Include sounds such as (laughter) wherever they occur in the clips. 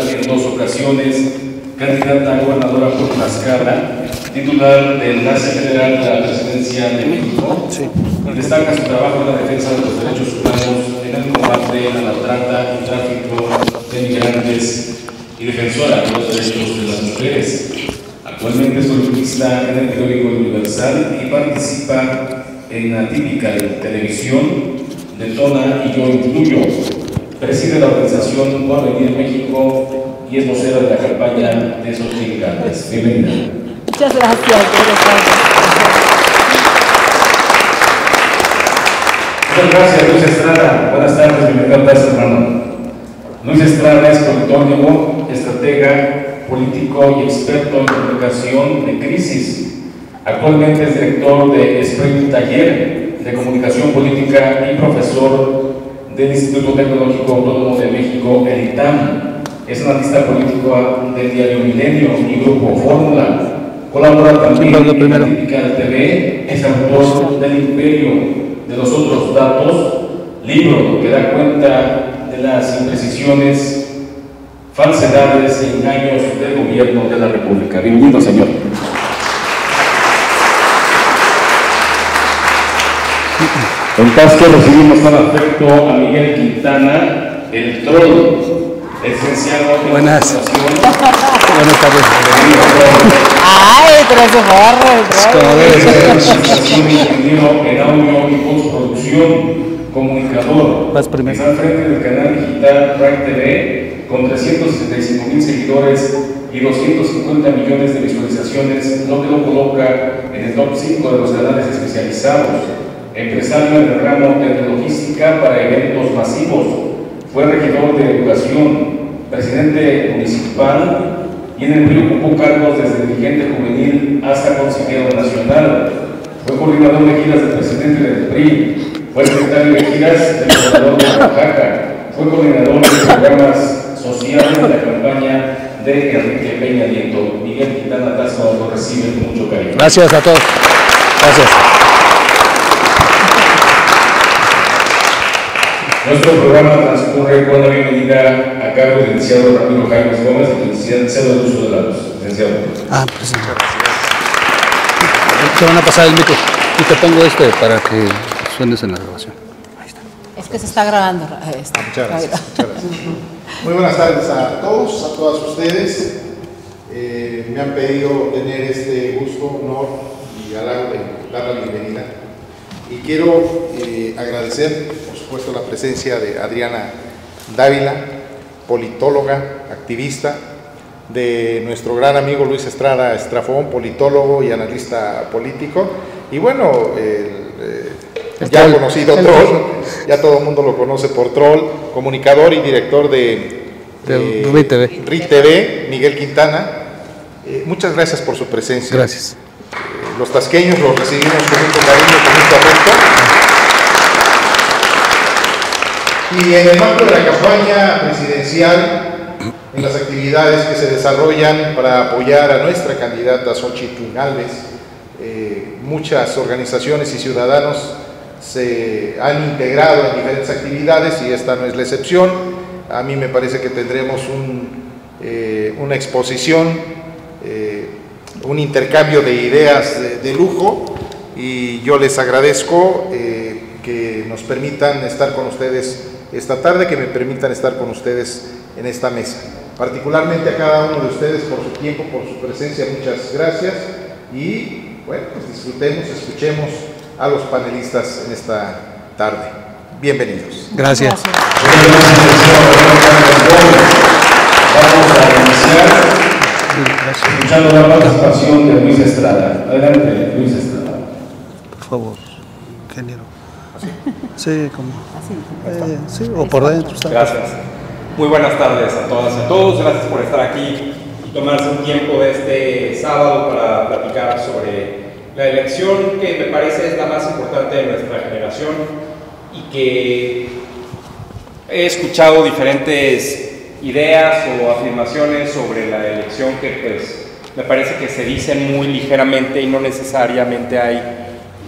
en dos ocasiones, candidata a gobernadora por Tlaxcala, titular del enlace general de la presidencia de México. Destaca su trabajo en la defensa de los derechos humanos, en el combate a la trata y tráfico de migrantes y defensora de los derechos de las mujeres. Actualmente es columnista en el periódico Universal y participa en la típica de televisión Detona y Yo Incluyo. Preside la organización Venir México y es vocera de la campaña de esos migrantes. Bienvenida. Muchas gracias. Muchas gracias, Luis Estrada. Buenas tardes, bienvenido a hermano. Luis Estrada es politólogo, estratega, político y experto en comunicación de crisis. Actualmente es director de Spring Taller de Comunicación Política y profesor del Instituto Tecnológico Autónomo de México, el ITAM. Es analista político del diario Milenio y Grupo Fórmula. Colabora también en la Típica TV, es autor del Imperio de los Otros Datos, libro que da cuenta de las imprecisiones, falsedades y engaños del gobierno de la República. Bienvenido, señor. En que recibimos con afecto a Miguel Quintana, el troll, licenciado en Buenas. Buenas tardes. Ay, pero se Ingeniero en audio y postproducción, comunicador. Vas primero. Está al frente del canal digital Prime TV con 365 mil seguidores y 250 millones de visualizaciones, lo que lo coloca en el top 5 de los canales especializados empresario en el ramo de logística para eventos masivos, fue regidor de educación, presidente municipal y en el PRI ocupó cargos desde dirigente juvenil hasta consejero nacional. Fue coordinador de giras del presidente del PRI, fue secretario de giras del gobernador de Oaxaca, fue coordinador de programas sociales de la campaña de Enrique Peña Nieto. Miguel Quintana Tazo lo recibe con mucho cariño. Gracias a todos. Gracias. Nuestro programa transcurre con la bienvenida a cargo del licenciado Ramiro Jaime Gómez, el licenciado de uso de la luz. Licenciado. Ah, pues sí. Se van a pasar el micro. Y te pongo este para que suenes en la grabación. Ahí está. Es que se está grabando. Este. muchas, gracias, muchas gracias. Muy buenas tardes a todos, a todas ustedes. Eh, me han pedido tener este gusto, honor y halago de dar la bienvenida. Y quiero eh, agradecer puesto la presencia de Adriana Dávila, politóloga, activista, de nuestro gran amigo Luis Estrada Estrafón, politólogo y analista político, y bueno, el, eh, ya conocido Troll, ya todo el mundo lo conoce por Troll, comunicador y director de, de RIT TV. Miguel Quintana. Eh, muchas gracias por su presencia. Gracias. Los tasqueños los recibimos con mucho cariño, con mucho afecto. Y en el marco de la campaña presidencial, en las actividades que se desarrollan para apoyar a nuestra candidata Xochitl Gálvez, eh, muchas organizaciones y ciudadanos se han integrado en diferentes actividades y esta no es la excepción. A mí me parece que tendremos eh, una exposición, eh, un intercambio de ideas de lujo y yo les agradezco que nos permitan estar con ustedes esta tarde, que me permitan estar con ustedes en esta mesa. Particularmente a cada uno de ustedes por su tiempo, por su presencia, muchas gracias y bueno, pues disfrutemos, escuchemos a los panelistas en esta tarde. Bienvenidos. Gracias. Vamos a iniciar escuchando la participación de Luis Estrada. Adelante, Luis Estrada. Por favor, ingeniero. Sí, como. Eh, sí, o por dentro. Gracias. Muy buenas tardes a todas y a todos. Gracias por estar aquí y tomarse un tiempo de este sábado para platicar sobre la elección que me parece es la más importante de nuestra generación y que he escuchado diferentes ideas o afirmaciones sobre la elección que pues me parece que se dicen muy ligeramente y no necesariamente hay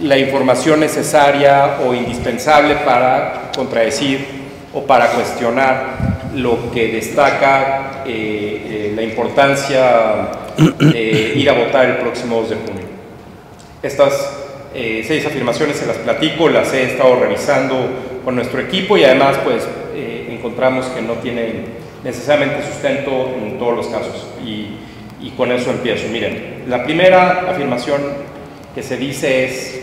la información necesaria o indispensable para contradecir o para cuestionar lo que destaca eh, eh, la importancia de ir a votar el próximo 2 de junio. Estas eh, seis afirmaciones se las platico, las he estado revisando con nuestro equipo y además pues encontramos que no tienen necesariamente sustento en todos los casos y, con eso empiezo. Miren, la primera afirmación que se dice es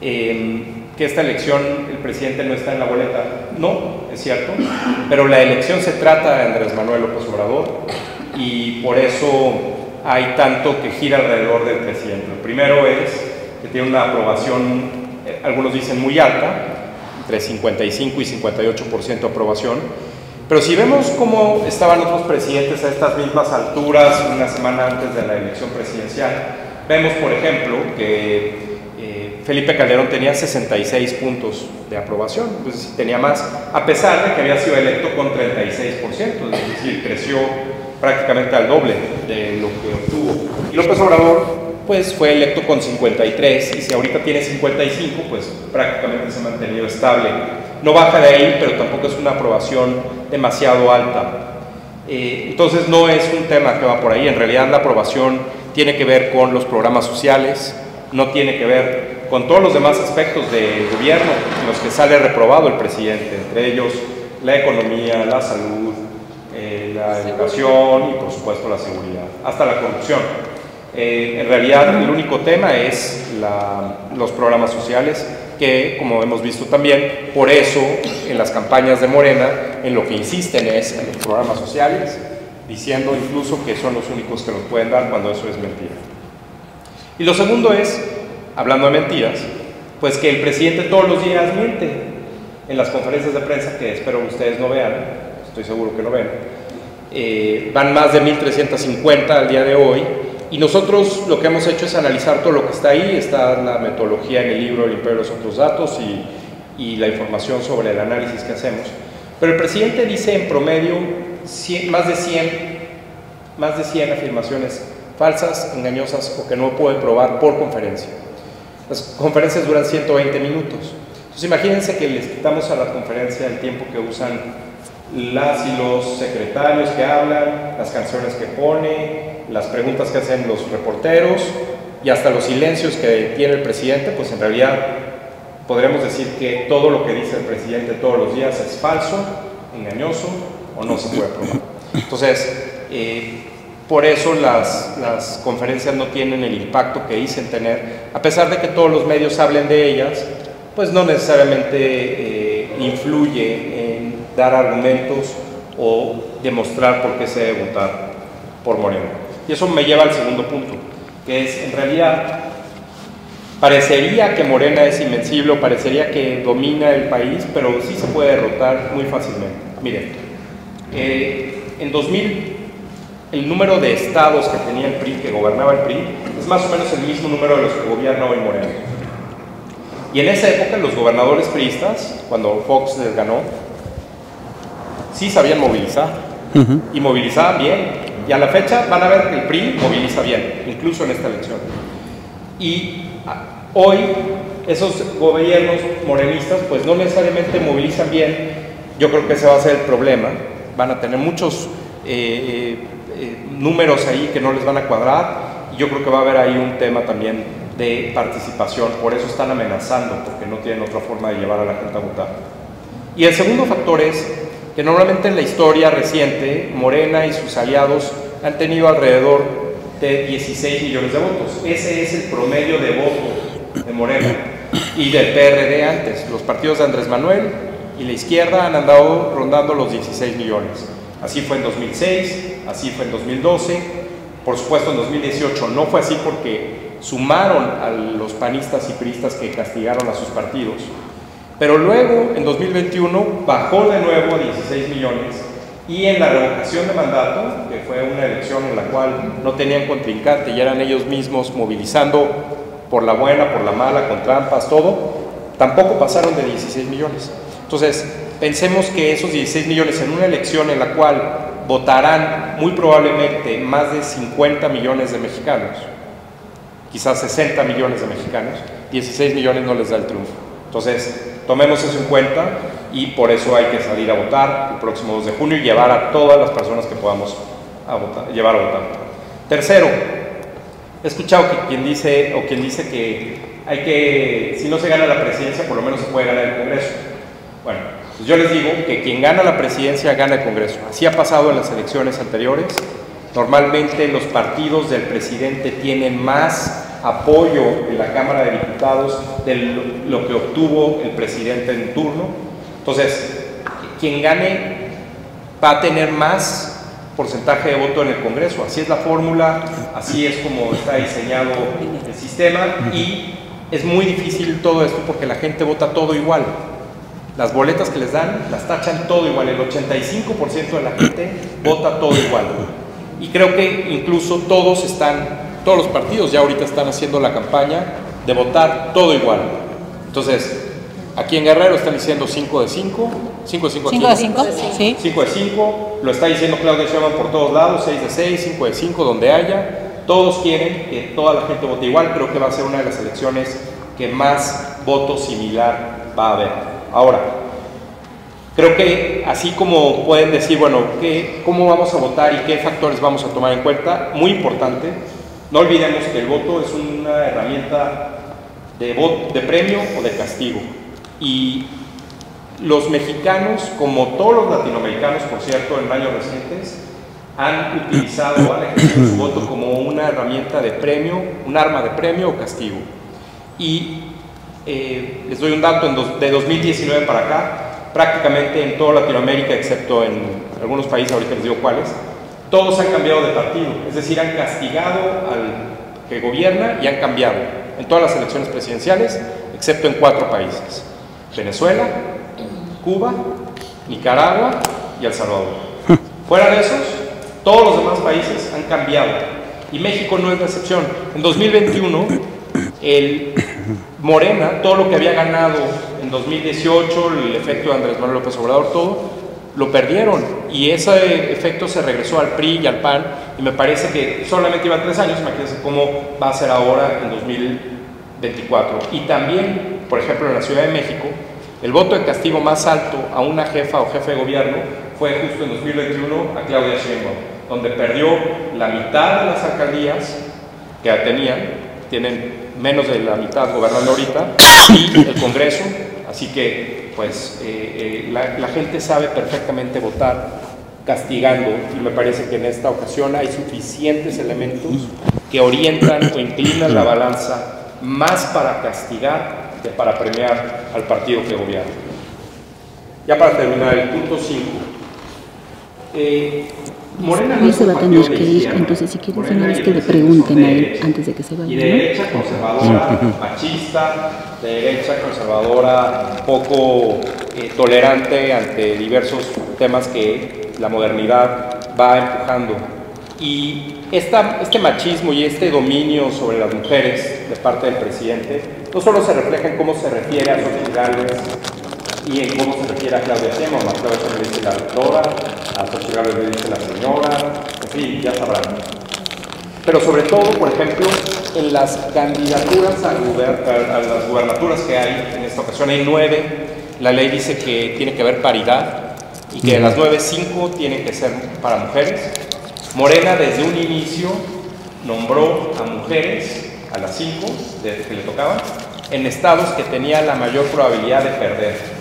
em, que esta elección el presidente no está en la boleta. No, es cierto, pero la elección se trata de Andrés Manuel López Obrador y por eso hay tanto que gira alrededor del presidente. Lo primero es que tiene una aprobación, eh, algunos dicen muy alta, entre 55 y 58% de aprobación, pero si vemos cómo estaban otros presidentes a estas mismas alturas una semana antes de la elección presidencial, vemos por ejemplo que Felipe Calderón tenía 66 puntos de aprobación, entonces tenía más, a pesar de que había sido electo con 36%, es decir, creció prácticamente al doble de lo que obtuvo. Y López Obrador, pues fue electo con 53, y si ahorita tiene 55, pues prácticamente se ha mantenido estable. No baja de ahí, pero tampoco es una aprobación demasiado alta. Eh, entonces no es un tema que va por ahí, en realidad la aprobación tiene que ver con los programas sociales, no tiene que ver con todos los demás aspectos del gobierno en los que sale reprobado el presidente, entre ellos la economía, la salud, eh, la educación y por supuesto la seguridad, hasta la corrupción. Eh, en realidad el único tema es los programas sociales que, como hemos visto también, por eso en las campañas de Morena en lo que insisten es en los programas sociales, diciendo incluso que son los únicos que los pueden dar cuando eso es mentira. Y lo segundo es hablando de mentiras, pues que el presidente todos los días miente en las conferencias de prensa, que espero ustedes no vean, estoy seguro que no ven. Eh, van más de 1.350 al día de hoy y nosotros lo que hemos hecho es analizar todo lo que está ahí, está la metodología en el libro El Imperio de los Otros Datos y, y la información sobre el análisis que hacemos. Pero el presidente dice en promedio más, de 100, más de 100 afirmaciones falsas, engañosas o que no puede probar por conferencia. Las conferencias duran 120 minutos. Entonces imagínense que les quitamos a la conferencia el tiempo que usan las y los secretarios que hablan, las canciones que pone, las preguntas que hacen los reporteros y hasta los silencios que tiene el presidente, pues en realidad podríamos decir que todo lo que dice el presidente todos los días es falso, engañoso o no se puede probar. Entonces, eh, por eso las, las, conferencias no tienen el impacto que dicen tener, a pesar de que todos los medios hablen de ellas, pues no necesariamente eh, influye en dar argumentos o demostrar por qué se debe votar por Moreno. Y eso me lleva al segundo punto, que es en realidad parecería que Morena es invencible, parecería que domina el país, pero sí se puede derrotar muy fácilmente. Miren, eh, en 2000 el número de estados que tenía el PRI, que gobernaba el PRI, es más o menos el mismo número de los que gobierna hoy Moreno. Y en esa época los gobernadores priistas, cuando Fox les ganó, sí sabían movilizar. Y movilizaban bien. Y a la fecha van a ver que el PRI moviliza bien, incluso en esta elección. Y ah, hoy esos gobiernos morenistas pues no necesariamente movilizan bien. Yo creo que ese va a ser el problema. Van a tener muchos eh, eh, eh, números ahí que no les van a cuadrar y yo creo que va a haber ahí un tema también de participación, por eso están amenazando, porque no tienen otra forma de llevar a la gente a votar. Y el segundo factor es que normalmente en la historia reciente, Morena y sus aliados han tenido alrededor de 16 millones de votos. Ese es el promedio de voto de Morena y del PRD antes. Los partidos de Andrés Manuel y la izquierda han andado rondando los 16 millones. Así fue en 2006, así fue en 2012, por supuesto en 2018 no fue así porque sumaron a los panistas y priistas que castigaron a sus partidos, pero luego en 2021 bajó de nuevo a 16 millones y en la revocación de mandato, que fue una elección en la cual no tenían contrincante y eran ellos mismos movilizando por la buena, por la mala, con trampas, todo, tampoco pasaron de 16 millones. Entonces, pensemos que esos 16 millones en una elección en la cual votarán muy probablemente más de 50 millones de mexicanos, quizás 60 millones de mexicanos, 16 millones no les da el triunfo. Entonces, tomemos eso en cuenta y por eso hay que salir a votar el próximo 2 de junio y llevar a todas las personas que podamos a votar, llevar a votar. Tercero, he escuchado que quien dice o quien dice que hay que, si no se gana la presidencia, por lo menos se puede ganar el Congreso. Bueno, pues yo les digo que quien gana la presidencia gana el Congreso. Así ha pasado en las elecciones anteriores. Normalmente los partidos del presidente tienen más apoyo en la Cámara de Diputados de lo que obtuvo el presidente en turno. Entonces, quien gane va a tener más porcentaje de voto en el Congreso. Así es la fórmula, así es como está diseñado el sistema y es muy difícil todo esto porque la gente vota todo igual. Las boletas que les dan las tachan todo igual, el 85% de la gente vota todo igual. Y creo que incluso todos están, todos los partidos ya ahorita están haciendo la campaña de votar todo igual. Entonces, aquí en Guerrero están diciendo 5 de 5, 5 de 5 5 de 5, sí. 5 de 5, lo está diciendo Claudia Sheinbaum por todos lados, 6 de 6, 5 de 5, donde haya. Todos quieren que toda la gente vote igual, creo que va a ser una de las elecciones que más voto similar va a haber. Ahora, creo que así como pueden decir, bueno, ¿qué, ¿cómo vamos a votar y qué factores vamos a tomar en cuenta? Muy importante, no olvidemos que el voto es una herramienta de, voto, de premio o de castigo. Y los mexicanos, como todos los latinoamericanos, por cierto, en años recientes, han utilizado, han su voto como una herramienta de premio, un arma de premio o castigo. Y eh, les doy un dato, de 2019 para acá, prácticamente en toda Latinoamérica, excepto en algunos países, ahorita les digo cuáles, todos han cambiado de partido, es decir, han castigado al que gobierna y han cambiado en todas las elecciones presidenciales, excepto en cuatro países, Venezuela, Cuba, Nicaragua y El Salvador. (laughs) Fuera de esos, todos los demás países han cambiado y México no es la excepción. En 2021, el Morena, todo lo que había ganado en 2018, el efecto de Andrés Manuel López Obrador, todo, lo perdieron. Y ese efecto se regresó al PRI y al PAN y me parece que solamente iban tres años, imagínense cómo va a ser ahora en 2024. Y también, por ejemplo, en la Ciudad de México, el voto de castigo más alto a una jefa o jefe de gobierno fue justo en 2021 a Claudia Sheinbaum, donde perdió la mitad de las alcaldías que tenían, tienen menos de la mitad gobernando ahorita, y el Congreso, así que pues eh, eh, la, gente sabe perfectamente votar castigando y me parece que en esta ocasión hay suficientes elementos que orientan o inclinan la balanza más para castigar que para premiar al partido que gobierna. Ya para terminar, el punto 5. Eh, Morena no Él se va a tener que ir, entonces si quieres Morena una vez que le pregunten a él antes de que se vaya, Y derecha conservadora, machista, de derecha conservadora, poco eh, tolerante ante diversos temas que la modernidad va empujando. Y esta, este machismo y este dominio sobre las mujeres de parte del presidente no solo se refleja en cómo se refiere a Xochitl Gálvez y en cómo se refiere a Claudia Sheinbaum, a Claudia Sheinbaum le dice la doctora, a Xochitl le dice la señora, en fin, ya sabrán. Pero sobre todo, por ejemplo, en las candidaturas a, a- las gubernaturas que hay, en esta ocasión hay nueve, la ley dice que tiene que haber paridad y que de las nueve, cinco tienen que ser para mujeres. Morena desde un inicio nombró a mujeres, a las cinco que le tocaban, en estados que tenían la mayor probabilidad de perder.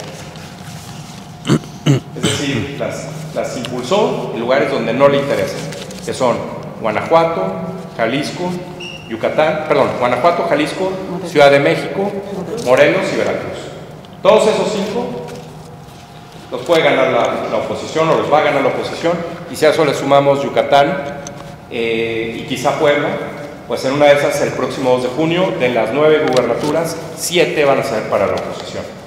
Es decir, las, las impulsó en lugares donde no le interesan, que son Guanajuato, Jalisco, Yucatán, perdón, Guanajuato, Jalisco, Ciudad de México, Morelos y Veracruz. Todos esos cinco los puede ganar la, la oposición o los va a ganar la oposición, y si a eso le sumamos Yucatán eh, y quizá Puebla, pues en una de esas el próximo 2 de junio, de las nueve gubernaturas, siete van a ser para la oposición.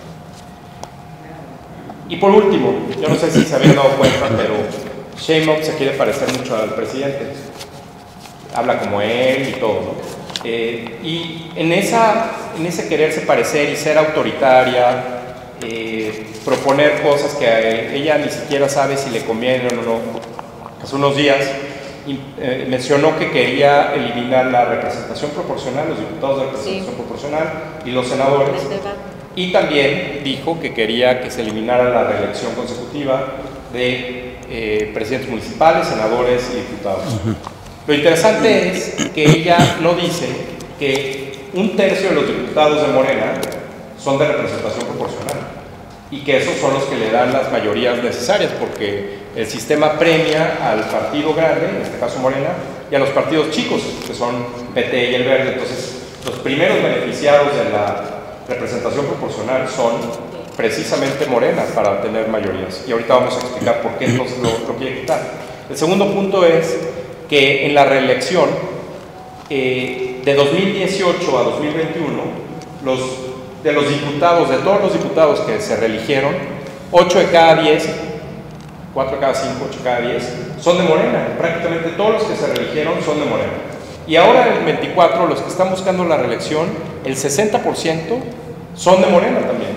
Y por último, yo no sé si se habían dado cuenta, pero Sheinbaum se quiere parecer mucho al presidente. Habla como él y todo. ¿no? Eh, y en, esa, en ese quererse parecer y ser autoritaria, eh, proponer cosas que ella ni siquiera sabe si le convienen o no. Hace unos días y, eh, mencionó que quería eliminar la representación proporcional, los diputados de representación proporcional y los senadores Y también dijo que quería que se eliminara la reelección consecutiva de eh, presidentes municipales, senadores y diputados. Lo interesante es que ella no dice que un tercio de los diputados de Morena son de representación proporcional y que esos son los que le dan las mayorías necesarias porque el sistema premia al partido grande, en este caso Morena, y a los partidos chicos, que son PT y el Verde. Entonces, los primeros beneficiados de la representación proporcional son precisamente Morena para tener mayorías. Y ahorita vamos a explicar por qué entonces lo, lo quiere quitar. El segundo punto es que en la reelección, eh, de 2018 a 2021, los, de los diputados, de todos los diputados que se reeligieron, 8 de cada 10, 4 de cada 5, 8 de cada 10, son de Morena. Prácticamente todos los que se reeligieron son de Morena. Y ahora el 24, los que están buscando la reelección, el 60% son de Morena también.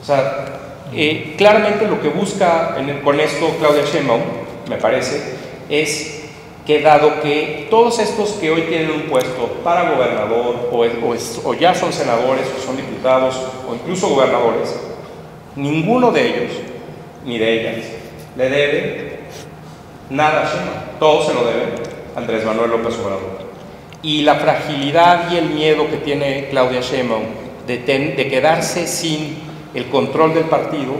O sea, eh, claramente lo que busca con esto Claudia Sheinbaum, me parece, es que dado que todos estos que hoy tienen un puesto para gobernador o, o, ya son senadores o son diputados o incluso gobernadores, ninguno de ellos ni de ellas le debe nada a Sheinbaum, todo se lo debe Andrés Manuel López Obrador. Y la fragilidad y el miedo que tiene Claudia Sheinbaum de, de quedarse sin el control del partido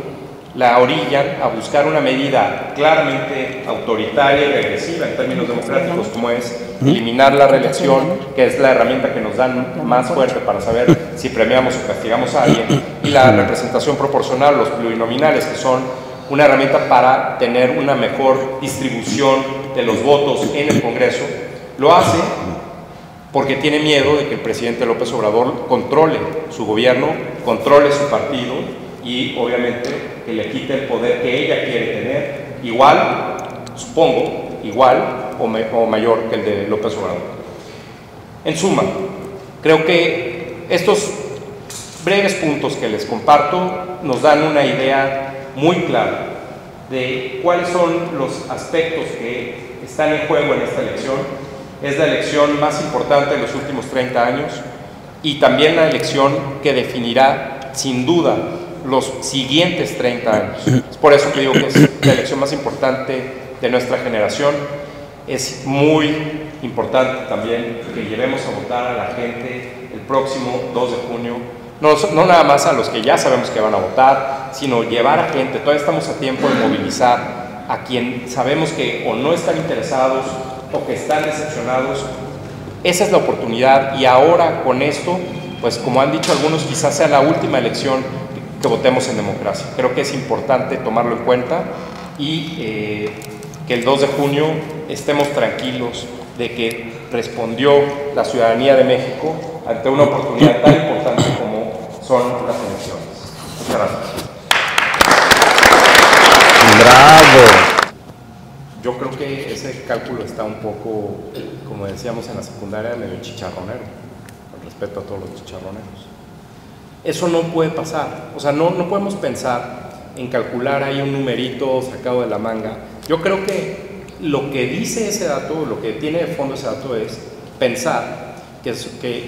la orillan a buscar una medida claramente autoritaria y regresiva en términos democráticos, como es eliminar la reelección, que es la herramienta que nos dan más fuerte. para saber si premiamos o castigamos a alguien, y la representación proporcional, los plurinominales, que son una herramienta para tener una mejor distribución de los votos en el Congreso, lo hace porque tiene miedo de que el presidente López Obrador controle su gobierno, controle su partido y obviamente que le quite el poder que ella quiere tener, igual, supongo, igual o, o mayor que el de López Obrador. En suma, creo que estos breves puntos que les comparto nos dan una idea muy clara de cuáles son los aspectos que están en juego en esta elección. Es la elección más importante de los últimos 30 años y también la elección que definirá sin duda los siguientes 30 años. Es por eso que digo que es la elección más importante de nuestra generación. Es muy importante también que llevemos a votar a la gente el próximo 2 de junio. No, no nada más a los que ya sabemos que van a votar, sino llevar a gente. Todavía estamos a tiempo de movilizar a quien sabemos que o no están interesados o que están decepcionados. Esa es la oportunidad y ahora con esto, pues como han dicho algunos, quizás sea la última elección que votemos en democracia. Creo que es importante tomarlo en cuenta y eh, que el 2 de junio estemos tranquilos de que respondió la ciudadanía de México ante una oportunidad tan importante como son las elecciones. Muchas gracias. Bravo. Yo creo que ese cálculo está un poco, como decíamos en la secundaria, medio chicharronero, con respeto a todos los chicharroneros. Eso no puede pasar. O sea, no, no podemos pensar en calcular ahí un numerito sacado de la manga. Yo creo que lo que dice ese dato, lo que tiene de fondo ese dato es pensar que,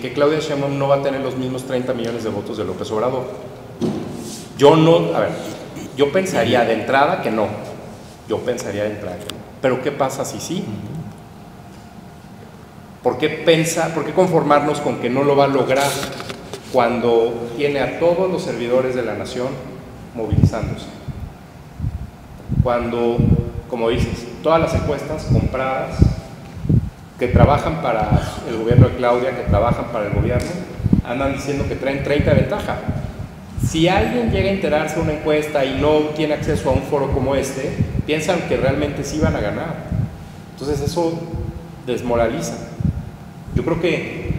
que, Claudia Sheinbaum no va a tener los mismos 30 millones de votos de López Obrador. Yo no, a ver, yo pensaría de entrada que no. Yo pensaría de entrada que no. Pero ¿qué pasa si sí? ¿Por qué, pensa, ¿Por qué conformarnos con que no lo va a lograr? cuando tiene a todos los servidores de la nación movilizándose. Cuando, como dices, todas las encuestas compradas que trabajan para el gobierno de Claudia, que trabajan para el gobierno, andan diciendo que traen 30 de ventaja. Si alguien llega a enterarse de una encuesta y no tiene acceso a un foro como este, piensan que realmente sí van a ganar. Entonces eso desmoraliza. Yo creo que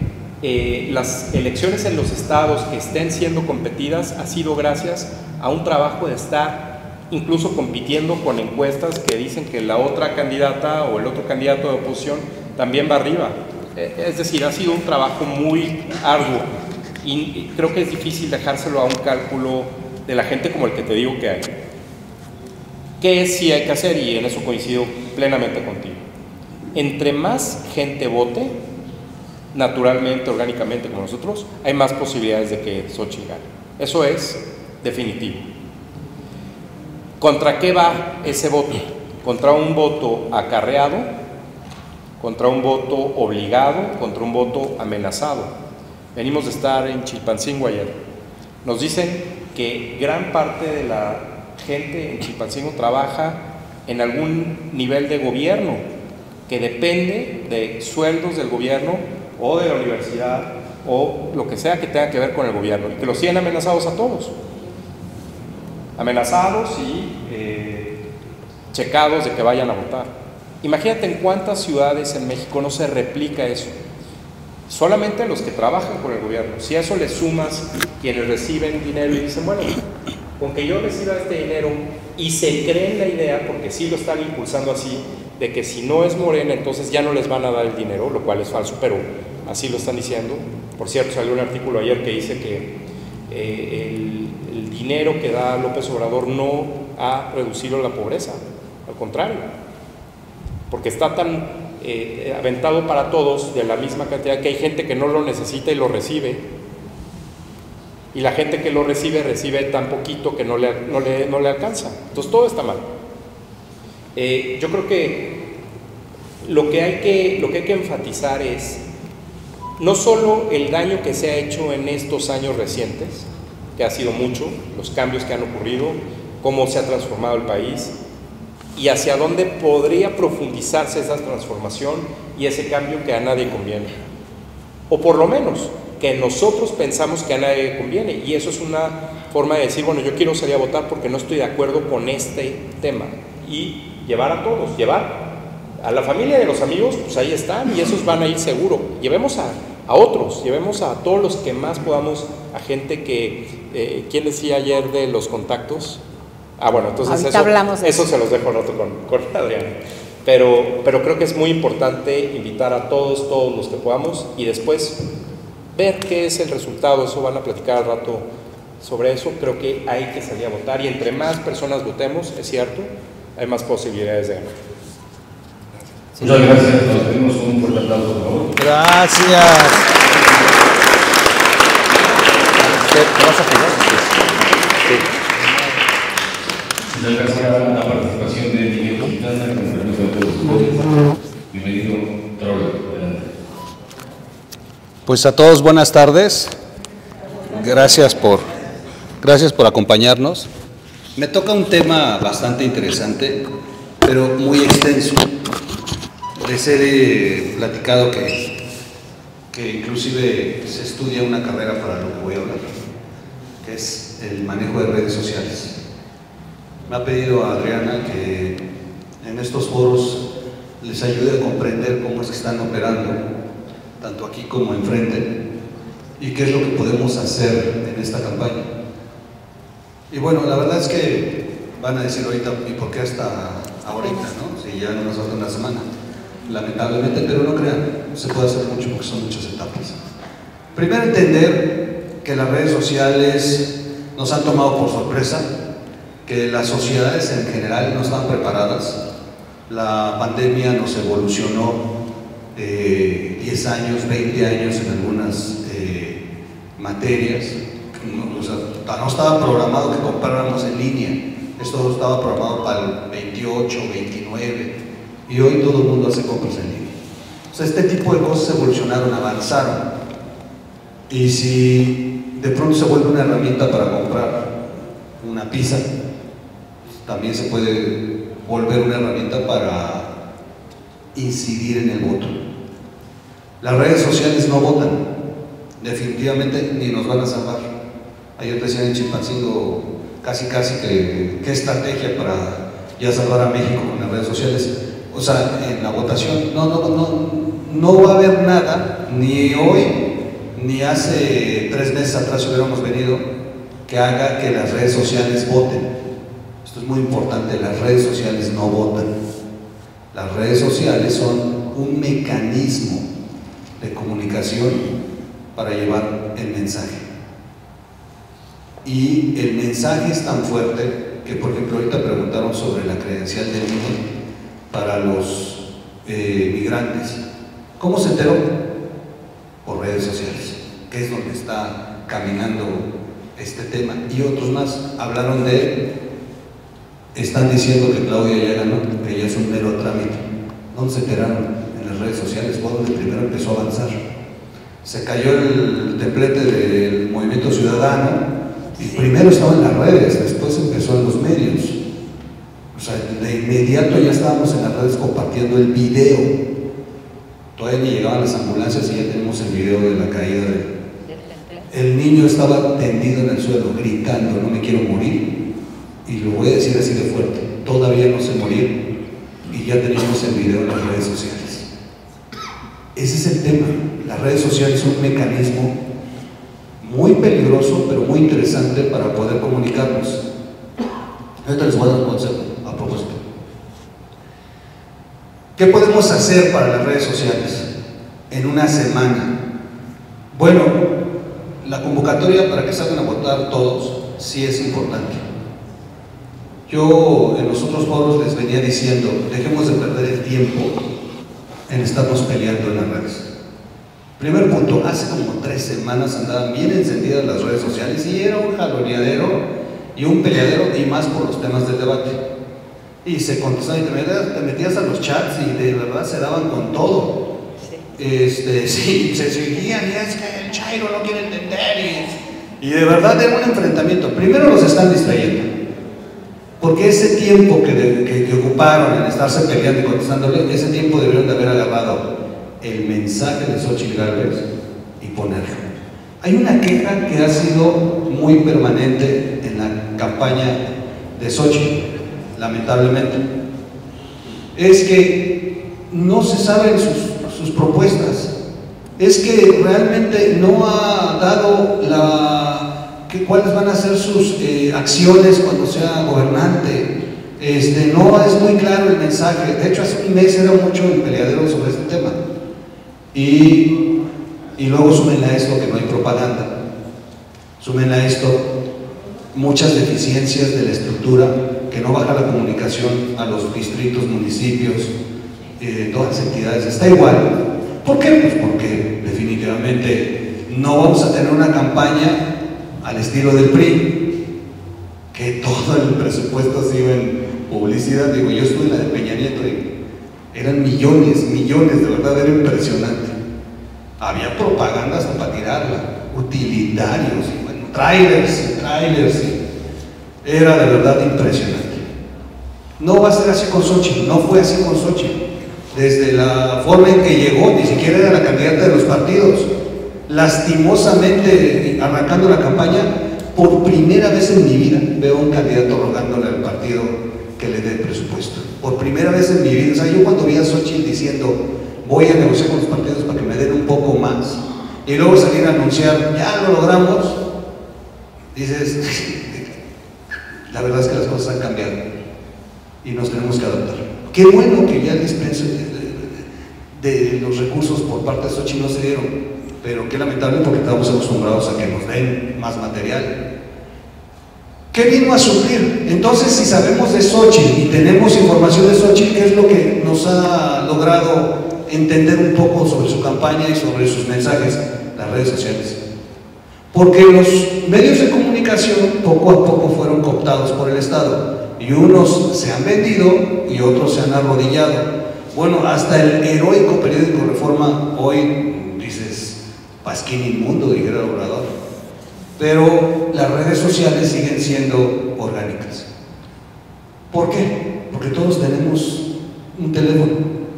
eh, las elecciones en los estados que estén siendo competidas ha sido gracias a un trabajo de estar incluso compitiendo con encuestas que dicen que la otra candidata o el otro candidato de oposición también va arriba. Eh, es decir, ha sido un trabajo muy arduo y creo que es difícil dejárselo a un cálculo de la gente como el que te digo que hay. ¿Qué sí hay que hacer? Y en eso coincido plenamente contigo. Entre más gente vote, naturalmente, orgánicamente como nosotros, hay más posibilidades de que Xochitl gane. Eso es definitivo. ¿Contra qué va ese voto? Contra un voto acarreado, contra un voto obligado, contra un voto amenazado. Venimos de estar en Chilpancingo ayer. Nos dicen que gran parte de la gente en Chilpancingo trabaja en algún nivel de gobierno, que depende de sueldos del gobierno o de la universidad o lo que sea que tenga que ver con el gobierno, y que los tienen amenazados a todos. Amenazados y eh, checados de que vayan a votar. Imagínate en cuántas ciudades en México no se replica eso. Solamente los que trabajan con el gobierno. Si a eso le sumas quienes reciben dinero y dicen, bueno, con que yo reciba este dinero y se creen la idea, porque sí lo están impulsando así, de que si no es morena, entonces ya no les van a dar el dinero, lo cual es falso, pero así lo están diciendo. Por cierto, salió un artículo ayer que dice que eh, el, dinero que da López Obrador no ha reducido la pobreza, al contrario, porque está tan eh, aventado para todos de la misma cantidad que hay gente que no lo necesita y lo recibe, y la gente que lo recibe recibe tan poquito que no le, no le, alcanza. Entonces todo está mal. Eh, yo creo que lo que, hay que lo que hay que enfatizar es no solo el daño que se ha hecho en estos años recientes, que ha sido mucho, los cambios que han ocurrido, cómo se ha transformado el país y hacia dónde podría profundizarse esa transformación y ese cambio que a nadie conviene. O por lo menos que nosotros pensamos que a nadie conviene. Y eso es una forma de decir, bueno, yo quiero salir a votar porque no estoy de acuerdo con este tema. Y llevar a todos, llevar a la familia de los amigos, pues ahí están y esos van a ir seguro. Llevemos a, a otros, llevemos a todos los que más podamos, a gente que, eh, ¿quién decía ayer de los contactos? Ah, bueno, entonces eso, eso, se los dejo rato con, con Adrián. Pero, pero creo que es muy importante invitar a todos, todos los que podamos y después ver qué es el resultado. Eso van a platicar al rato sobre eso. Creo que hay que salir a votar y entre más personas votemos, es cierto, hay más posibilidades de ganar. Muchas gracias. Nos pedimos un fuerte aplauso, por favor. Gracias. ¿Te vas a pegar? Sí. Muchas gracias a la participación de Miguel Quintana, con permiso de todos ustedes. Bienvenido, Troll. Pues a todos buenas tardes. Gracias por, gracias por acompañarnos. Me toca un tema bastante interesante, pero muy extenso les he platicado que, que inclusive se estudia una carrera para lo que voy a hablar, que es el manejo de redes sociales. Me ha pedido a Adriana que en estos foros les ayude a comprender cómo es que están operando, tanto aquí como enfrente, y qué es lo que podemos hacer en esta campaña. Y bueno, la verdad es que van a decir ahorita, ¿y por qué hasta ahorita, no? Si ya no nos falta una semana lamentablemente, pero no crean, se puede hacer mucho porque son muchas etapas. Primero entender que las redes sociales nos han tomado por sorpresa, que las sociedades en general no están preparadas, la pandemia nos evolucionó 10 eh, años, 20 años en algunas eh, materias, no, no estaba programado que compráramos en línea, esto estaba programado para el 28, 29, y hoy todo el mundo hace compras en línea. O sea, este tipo de cosas evolucionaron, avanzaron. Y si de pronto se vuelve una herramienta para comprar una pizza, también se puede volver una herramienta para incidir en el voto. Las redes sociales no votan, definitivamente ni nos van a salvar. Ayer decían en Chimpancingo casi casi que qué estrategia para ya salvar a México con las redes sociales o sea, en la votación, no, no, no, no va a haber nada, ni hoy, ni hace tres meses atrás hubiéramos venido, que haga que las redes sociales voten. Esto es muy importante, las redes sociales no votan. Las redes sociales son un mecanismo de comunicación para llevar el mensaje. Y el mensaje es tan fuerte que, por ejemplo, ahorita preguntaron sobre la credencial del INE para los eh, migrantes. ¿Cómo se enteró? Por redes sociales, que es donde está caminando este tema y otros más hablaron de. Están diciendo que Claudia ya ganó, que ya es un mero trámite. ¿Dónde se enteraron? En las redes sociales, fue donde primero empezó a avanzar. Se cayó el templete del movimiento ciudadano y primero estaba en las redes, después empezó en los medios. O sea, de inmediato ya estábamos en las redes compartiendo el video. Todavía ni llegaban las ambulancias y ya tenemos el video de la caída de, el niño estaba tendido en el suelo, gritando, no me quiero morir. Y lo voy a decir así de fuerte, todavía no sé morir. Y ya tenemos el video en las redes sociales. Ese es el tema. Las redes sociales son un mecanismo muy peligroso, pero muy interesante para poder comunicarnos. Ahorita les voy a dar un consejo a propósito. ¿Qué podemos hacer para las redes sociales en una semana? Bueno, la convocatoria para que salgan a votar todos sí es importante. Yo en los otros foros les venía diciendo, dejemos de perder el tiempo en estarnos peleando en las redes. Primer punto, hace como tres semanas andaban bien encendidas las redes sociales y era un jaloneadero y un peleadero y más por los temas del debate. Y se contestaban y te metías, te metías a los chats y de verdad se daban con todo. Este, (laughs) sí, se seguían y es que el Chairo no quiere entender y, y de verdad era un enfrentamiento. Primero los están distrayendo. Porque ese tiempo que, que- ocuparon en estarse peleando y contestándole, ese tiempo debieron de haber agarrado el mensaje de Xochitl Gálvez y ponerlo. Hay una queja que ha sido muy permanente en la campaña de Xochitl, lamentablemente. Es que no se saben sus propuestas. Es que realmente no ha dado la, que, cuáles van a ser sus eh, acciones cuando sea gobernante. Este, no es muy claro el mensaje. De hecho, hace un mes era mucho el peleadero sobre este tema. Y, y luego sumen a esto que no hay propaganda. Sumen a esto muchas deficiencias de la estructura, que no baja la comunicación a los distritos, municipios, eh, todas las entidades. Está igual. ¿Por qué? Pues porque definitivamente no vamos a tener una campaña al estilo del PRI, que todo el presupuesto se iba en publicidad. Digo, yo estuve en la de Peña Nieto y eran millones, millones, de verdad era impresionante. Había propaganda hasta para tirarla, utilitarios, trailers, y trailers, era de verdad impresionante. No va a ser así con Xochitl, no fue así con Xochitl. Desde la forma en que llegó, ni siquiera era la candidata de los partidos. Lastimosamente, arrancando la campaña, por primera vez en mi vida veo a un candidato rogándole al partido que le dé presupuesto. Por primera vez en mi vida. O sea, yo cuando vi a Xochitl diciendo, voy a negociar con los partidos para que me den un poco más, y luego salir a anunciar, ya lo logramos, dices, (laughs) la verdad es que las cosas han cambiado y nos tenemos que adaptar. Qué bueno que ya el dispenso de, de- de los recursos por parte de Xochitl no se dieron, pero qué lamentable porque estamos acostumbrados a que nos den más material. ¿Qué vino a suplir? Entonces, si sabemos de Xochitl y tenemos información de Xochitl, ¿qué es lo que nos ha logrado entender un poco sobre su campaña y sobre sus mensajes? Las redes sociales. Porque los medios de comunicación poco a poco fueron cooptados por el Estado y unos se han vendido y otros se han arrodillado. Bueno, hasta el heroico periódico Reforma hoy Pasquín inmundo, dijera el obrador. Pero las redes sociales siguen siendo orgánicas. ¿Por qué? Porque todos tenemos un teléfono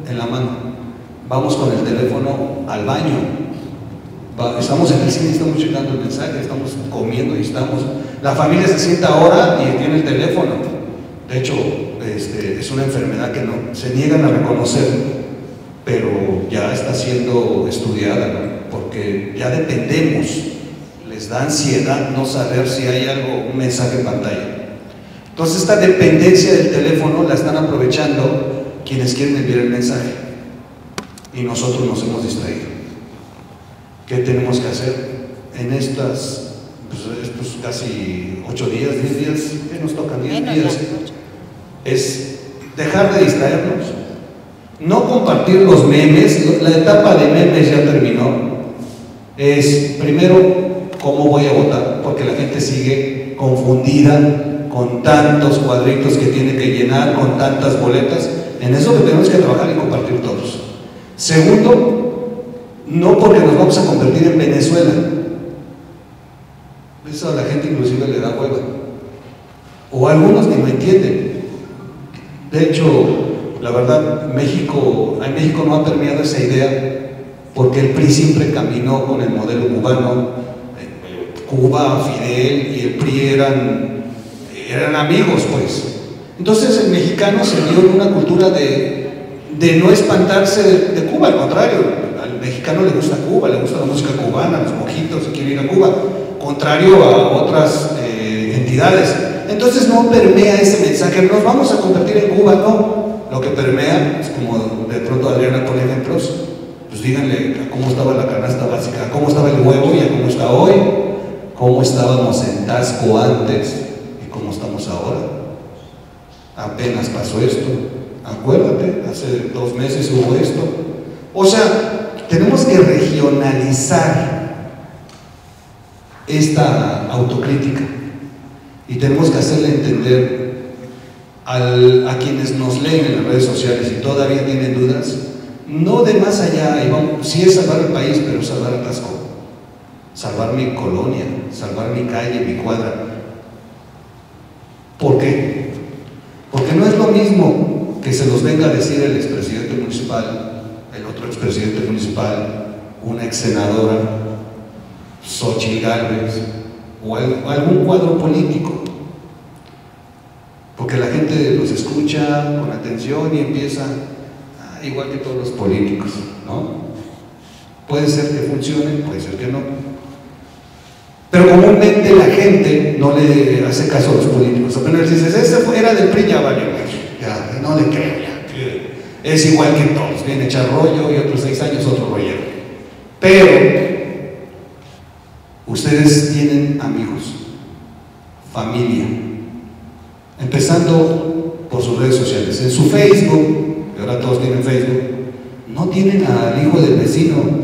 en la mano. Vamos con el teléfono al baño, estamos en el cine, estamos checando el mensaje, estamos comiendo y estamos. La familia se sienta ahora y tiene el teléfono. De hecho, este, es una enfermedad que no se niegan a reconocer, pero ya está siendo estudiada, ¿no? Porque ya dependemos. Les da ansiedad no saber si hay algo, un mensaje en pantalla. Entonces, esta dependencia del teléfono la están aprovechando quienes quieren enviar el mensaje y nosotros nos hemos distraído. ¿Qué tenemos que hacer en estas, pues, estos casi ocho días, diez días? ¿Qué nos tocan? Diez Menos días. ya. Es dejar de distraernos, no compartir los memes, la etapa de memes ya terminó. Es primero cómo voy a votar, porque la gente sigue confundida con tantos cuadritos que tiene que llenar, con tantas boletas. En eso tenemos que trabajar y compartir todos. Segundo, no porque nos vamos a convertir en Venezuela. Eso a la gente inclusive le da hueva. O algunos ni lo entienden. De hecho, la verdad, México, en México no ha permeado esa idea porque el PRI siempre caminó con el modelo cubano. Cuba, Fidel y el PRI eran, eran amigos, pues. Entonces el mexicano se dio en una cultura de, de no espantarse de, de, Cuba, al contrario, al mexicano le gusta Cuba, le gusta la música cubana, los mojitos, quiere ir a Cuba, contrario a otras eh, entidades. Entonces no permea ese mensaje, nos vamos a convertir en Cuba, no. Lo que permea es como de pronto Adriana pone ejemplos, díganle a cómo estaba la canasta básica, a cómo estaba el huevo y a cómo está hoy, cómo estábamos en Tasco antes y cómo estamos ahora. Apenas pasó esto, acuérdate, hace dos meses hubo esto. O sea, tenemos que regionalizar esta autocrítica y tenemos que hacerle entender al, a quienes nos leen en las redes sociales y todavía tienen dudas, no de más allá, y vamos, sí es salvar el país, pero salvar a Tasco, salvar mi colonia, salvar mi calle, mi cuadra. ¿Por qué? Porque no es lo mismo que se los venga a decir el expresidente municipal, el otro expresidente municipal, una ex senadora, Xochitl Gálvez, o algún cuadro político. Porque la gente los escucha con atención y empieza, igual que todos los políticos, ¿no? Puede ser que funcione, puede ser que no. Pero comúnmente la gente no le hace caso a los políticos. Apenas dices, ese era del PRI, ya valió, ya, no le creo, ya. Es igual que todos, viene a echar rollo y otros seis años otro rollero. Pero ustedes tienen amigos, familia, empezando por sus redes sociales. En su Facebook, ahora todos tienen Facebook, no tienen al hijo del vecino.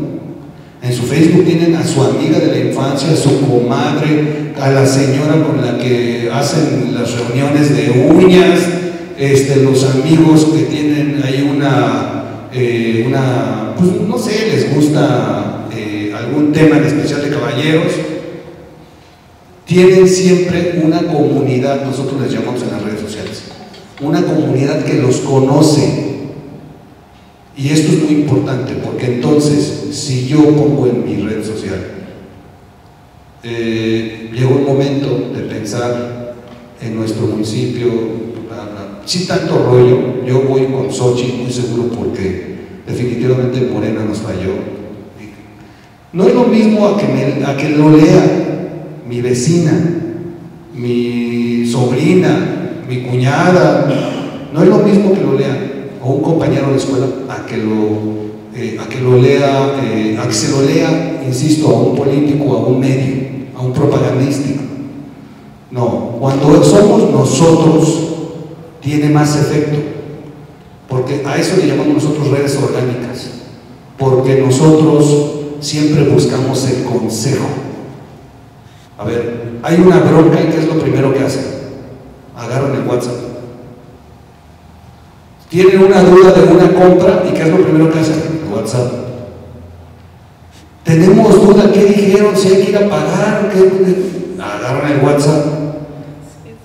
En su Facebook tienen a su amiga de la infancia, a su comadre, a la señora con la que hacen las reuniones de uñas, este, los amigos que tienen ahí una, eh, una pues no sé, les gusta eh, algún tema en especial de caballeros, tienen siempre una comunidad, nosotros les llamamos en las redes sociales, una comunidad que los conoce. Y esto es muy importante porque entonces, si yo pongo en mi red social, eh, llegó un momento de pensar en nuestro municipio, bla, bla. sin tanto rollo, yo voy con Sochi muy seguro porque definitivamente Morena nos falló. No es lo mismo a que, a que lo lea mi vecina, mi sobrina, mi cuñada, no es lo mismo que lo lea o un compañero de escuela a que lo, eh, a que lo lea, eh, a que se lo lea, insisto, a un político, a un medio, a un propagandístico. No, cuando somos nosotros tiene más efecto, porque a eso le llamamos nosotros redes orgánicas, porque nosotros siempre buscamos el consejo. A ver, hay una bronca y ¿qué es lo primero que hacen? Agarran el WhatsApp. Tienen una duda de una compra y ¿qué es lo primero que hacen? WhatsApp. Tenemos duda, ¿qué dijeron? Si hay que ir a pagar, ¿qué? Agarran el WhatsApp.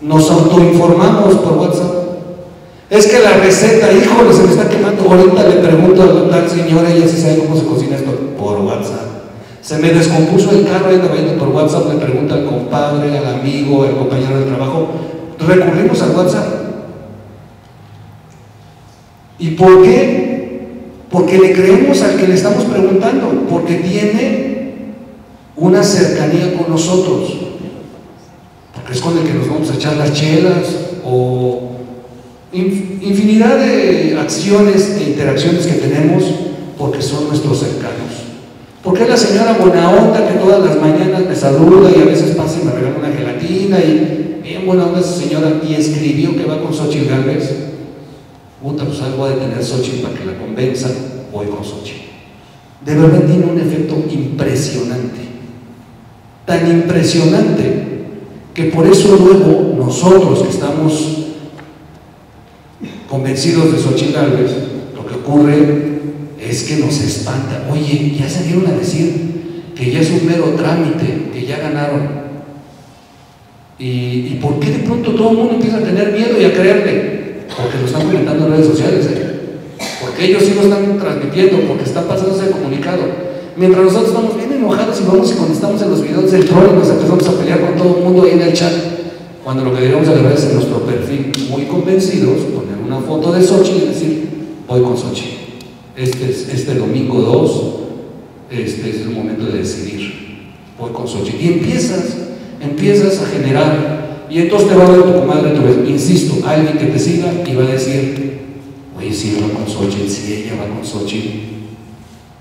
Nos autoinformamos por WhatsApp. Es que la receta, híjole, se me está quemando. Ahorita le pregunto a la tal señora, ella sí sabe cómo se cocina esto por WhatsApp. Se me descompuso el carro y andaba yendo por WhatsApp, le pregunta al compadre, al amigo, al compañero de trabajo. Recurrimos al WhatsApp. ¿Y por qué? Porque le creemos al que le estamos preguntando, porque tiene una cercanía con nosotros, porque es con el que nos vamos a echar las chelas o infinidad de acciones e interacciones que tenemos porque son nuestros cercanos. Porque es la señora buena onda que todas las mañanas me saluda y a veces pasa y me regala una gelatina y bien buena onda esa señora y escribió que va con Xochitl Gálvez. Puta, pues algo de tener Xochitl para que la convenza, voy con Xochitl. De verdad tiene un efecto impresionante. tan impresionante que por eso luego nosotros que estamos convencidos de Xochitl lo que ocurre es que nos espanta. Oye, ya salieron a decir que ya es un mero trámite, que ya ganaron. ¿Y, y por qué de pronto todo el mundo empieza a tener miedo y a creerle? Porque lo están comentando en redes sociales, ¿eh? porque ellos sí lo están transmitiendo, porque están pasándose el comunicado. Mientras nosotros estamos bien enojados y vamos y contestamos en los videos del troll y nos empezamos a pelear con todo el mundo ahí en el chat, cuando lo que deberíamos agarrar es en nuestro perfil, muy convencidos, poner una foto de Sochi y decir, voy con Sochi. Este, es, este domingo 2, este es el momento de decidir, voy con Sochi. Y empiezas, empiezas a generar, y entonces te va a ver tu comadre, tu vez, insisto, alguien que te siga y va a decir, oye, si va con Sochi, si ella va con Sochi,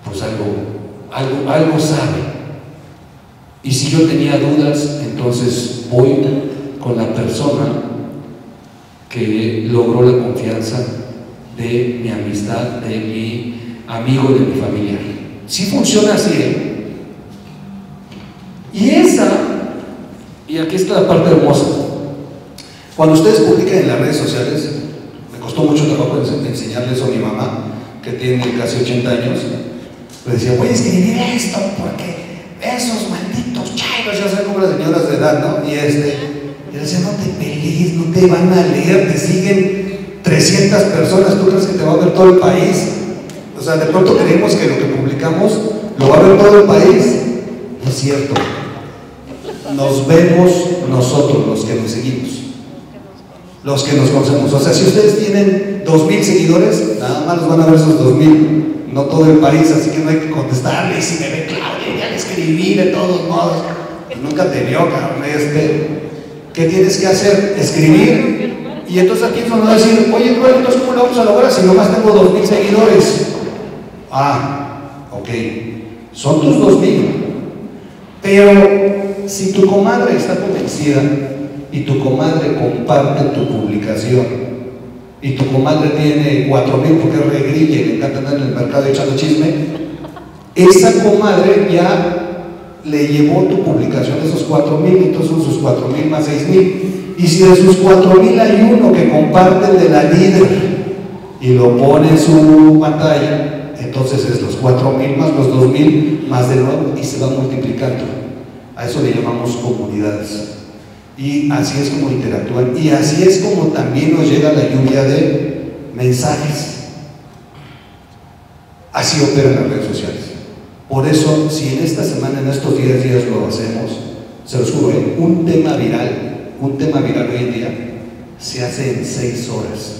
pues algo, algo, algo sabe. Y si yo tenía dudas, entonces voy con la persona que logró la confianza de mi amistad, de mi amigo, de mi familiar. Si funciona así. ¿eh? Y esa, y aquí está la parte hermosa, cuando ustedes publican en las redes sociales, me costó mucho trabajo enseñarles a mi mamá, que tiene casi 80 años, le decía, voy a escribir esto porque esos malditos chairos, ya saben como las señoras de edad, ¿no? Y este, y decía, no te pelees, no te van a leer, te siguen 300 personas, ¿tú crees que te va a ver todo el país? O sea, de pronto creemos que lo que publicamos lo va a ver todo el país. No es cierto. Nos vemos nosotros, los que nos seguimos. Los que nos conocemos. O sea, si ustedes tienen 2.000 seguidores, nada más los van a ver esos 2.000, no todo el país, así que no hay que contestarle. Y si me ve Claudia, ya le escribí de todos modos. Nunca te vio, cabrón. Este, ¿Qué tienes que hacer? Escribir. Y entonces aquí nos va a decir, oye, bueno, entonces ¿cómo lo vamos a lograr si nomás tengo 2.000 seguidores? Ah, ok. Son tus 2.000. Pero si tu comadre está convencida y tu comadre comparte tu publicación y tu comadre tiene 4.000 porque es regrilla y le encanta andar en el mercado echando chisme, esa comadre ya le llevó tu publicación esos 4.000, entonces son sus 4.000 más 6.000. Y si de sus 4.000 hay uno que comparte de la líder y lo pone en su pantalla, entonces es los 4.000 más los 2.000 más de nuevo y se va multiplicando. A eso le llamamos comunidades. Y así es como interactúan. Y así es como también nos llega la lluvia de mensajes. Así operan las redes sociales. Por eso, si en esta semana, en estos 10 días lo hacemos, se los juro, ¿eh? un tema viral, un tema viral hoy en día, se hace en 6 horas.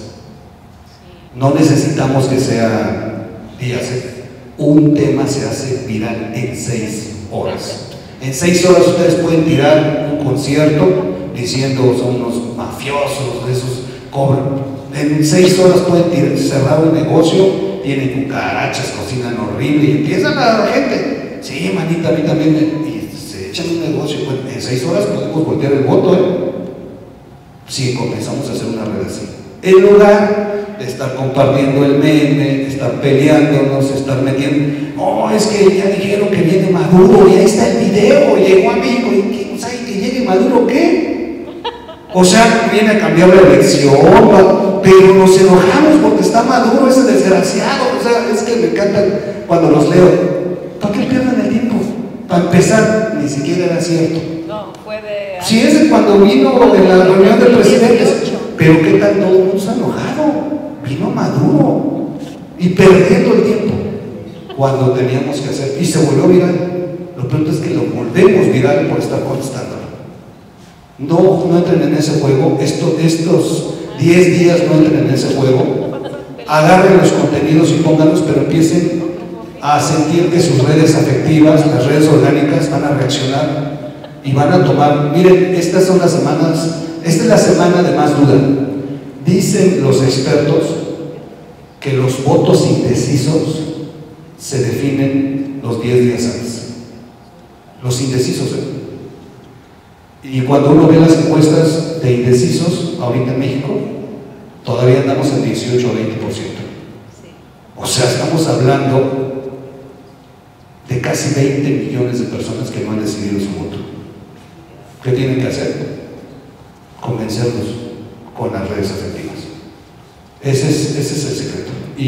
No necesitamos que sea días, ¿eh? un tema se hace viral en 6 horas. En 6 horas ustedes pueden tirar un concierto diciendo son unos mafiosos, esos cobran. En 6 horas pueden tirar, cerrar un negocio tienen cucarachas, cocinan horrible y empiezan a la gente. Sí, manita, a mí también. Me, y se echan un negocio. En seis horas podemos voltear el voto, ¿eh? Si comenzamos a hacer una red así. En lugar de estar compartiendo el meme, estar peleándonos, estar metiendo. No, es que ya dijeron que viene Maduro y ahí está el video, llegó a México y que, o sea, que llegue Maduro, ¿qué? O sea, viene a cambiar la elección, pero nos enojamos porque está maduro ese desgraciado. O sea, es que me encantan cuando los leo. ¿Para qué pierdan el tiempo? Para empezar, ni siquiera era cierto. No, fue de. Sí, es de cuando vino en la reunión de presidentes. Pero ¿qué tal todo el mundo está enojado? Vino maduro y perdiendo el tiempo cuando teníamos que hacer. Y se volvió viral. Lo peor es que lo volvemos viral por estar contestando. No, no entren en ese juego. Esto, estos 10 días no entren en ese juego. Agarren los contenidos y pónganlos, pero empiecen a sentir que sus redes afectivas, las redes orgánicas, van a reaccionar y van a tomar. Miren, estas son las semanas, esta es la semana de más duda. Dicen los expertos que los votos indecisos se definen los 10 días antes. Los indecisos, ¿eh? Y cuando uno ve las encuestas de indecisos, ahorita en México, todavía andamos en 18 o 20%. O sea, estamos hablando de casi 20 millones de personas que no han decidido su voto. ¿Qué tienen que hacer? Convencerlos con las redes afectivas. Ese es, ese es el secreto. Y,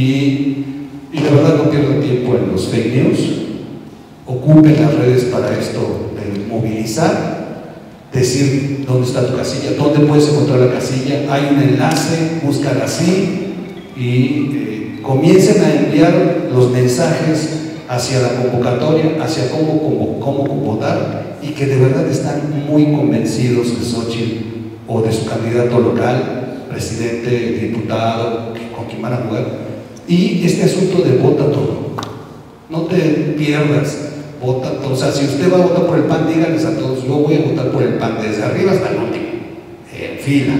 y de verdad no pierdan tiempo en los fake news. Ocupen las redes para esto de movilizar, decir dónde está tu casilla, dónde puedes encontrar la casilla. Hay un enlace, búscala así y eh, comiencen a enviar los mensajes hacia la convocatoria, hacia cómo, cómo, cómo votar y que de verdad están muy convencidos de Xochitl o de su candidato local, presidente, diputado, con quien van a jugar. Y este asunto de vota todo. No te pierdas, vota todo. O sea, si usted va a votar por el PAN, díganles a todos, yo voy a votar por el PAN desde arriba hasta el último, en fila.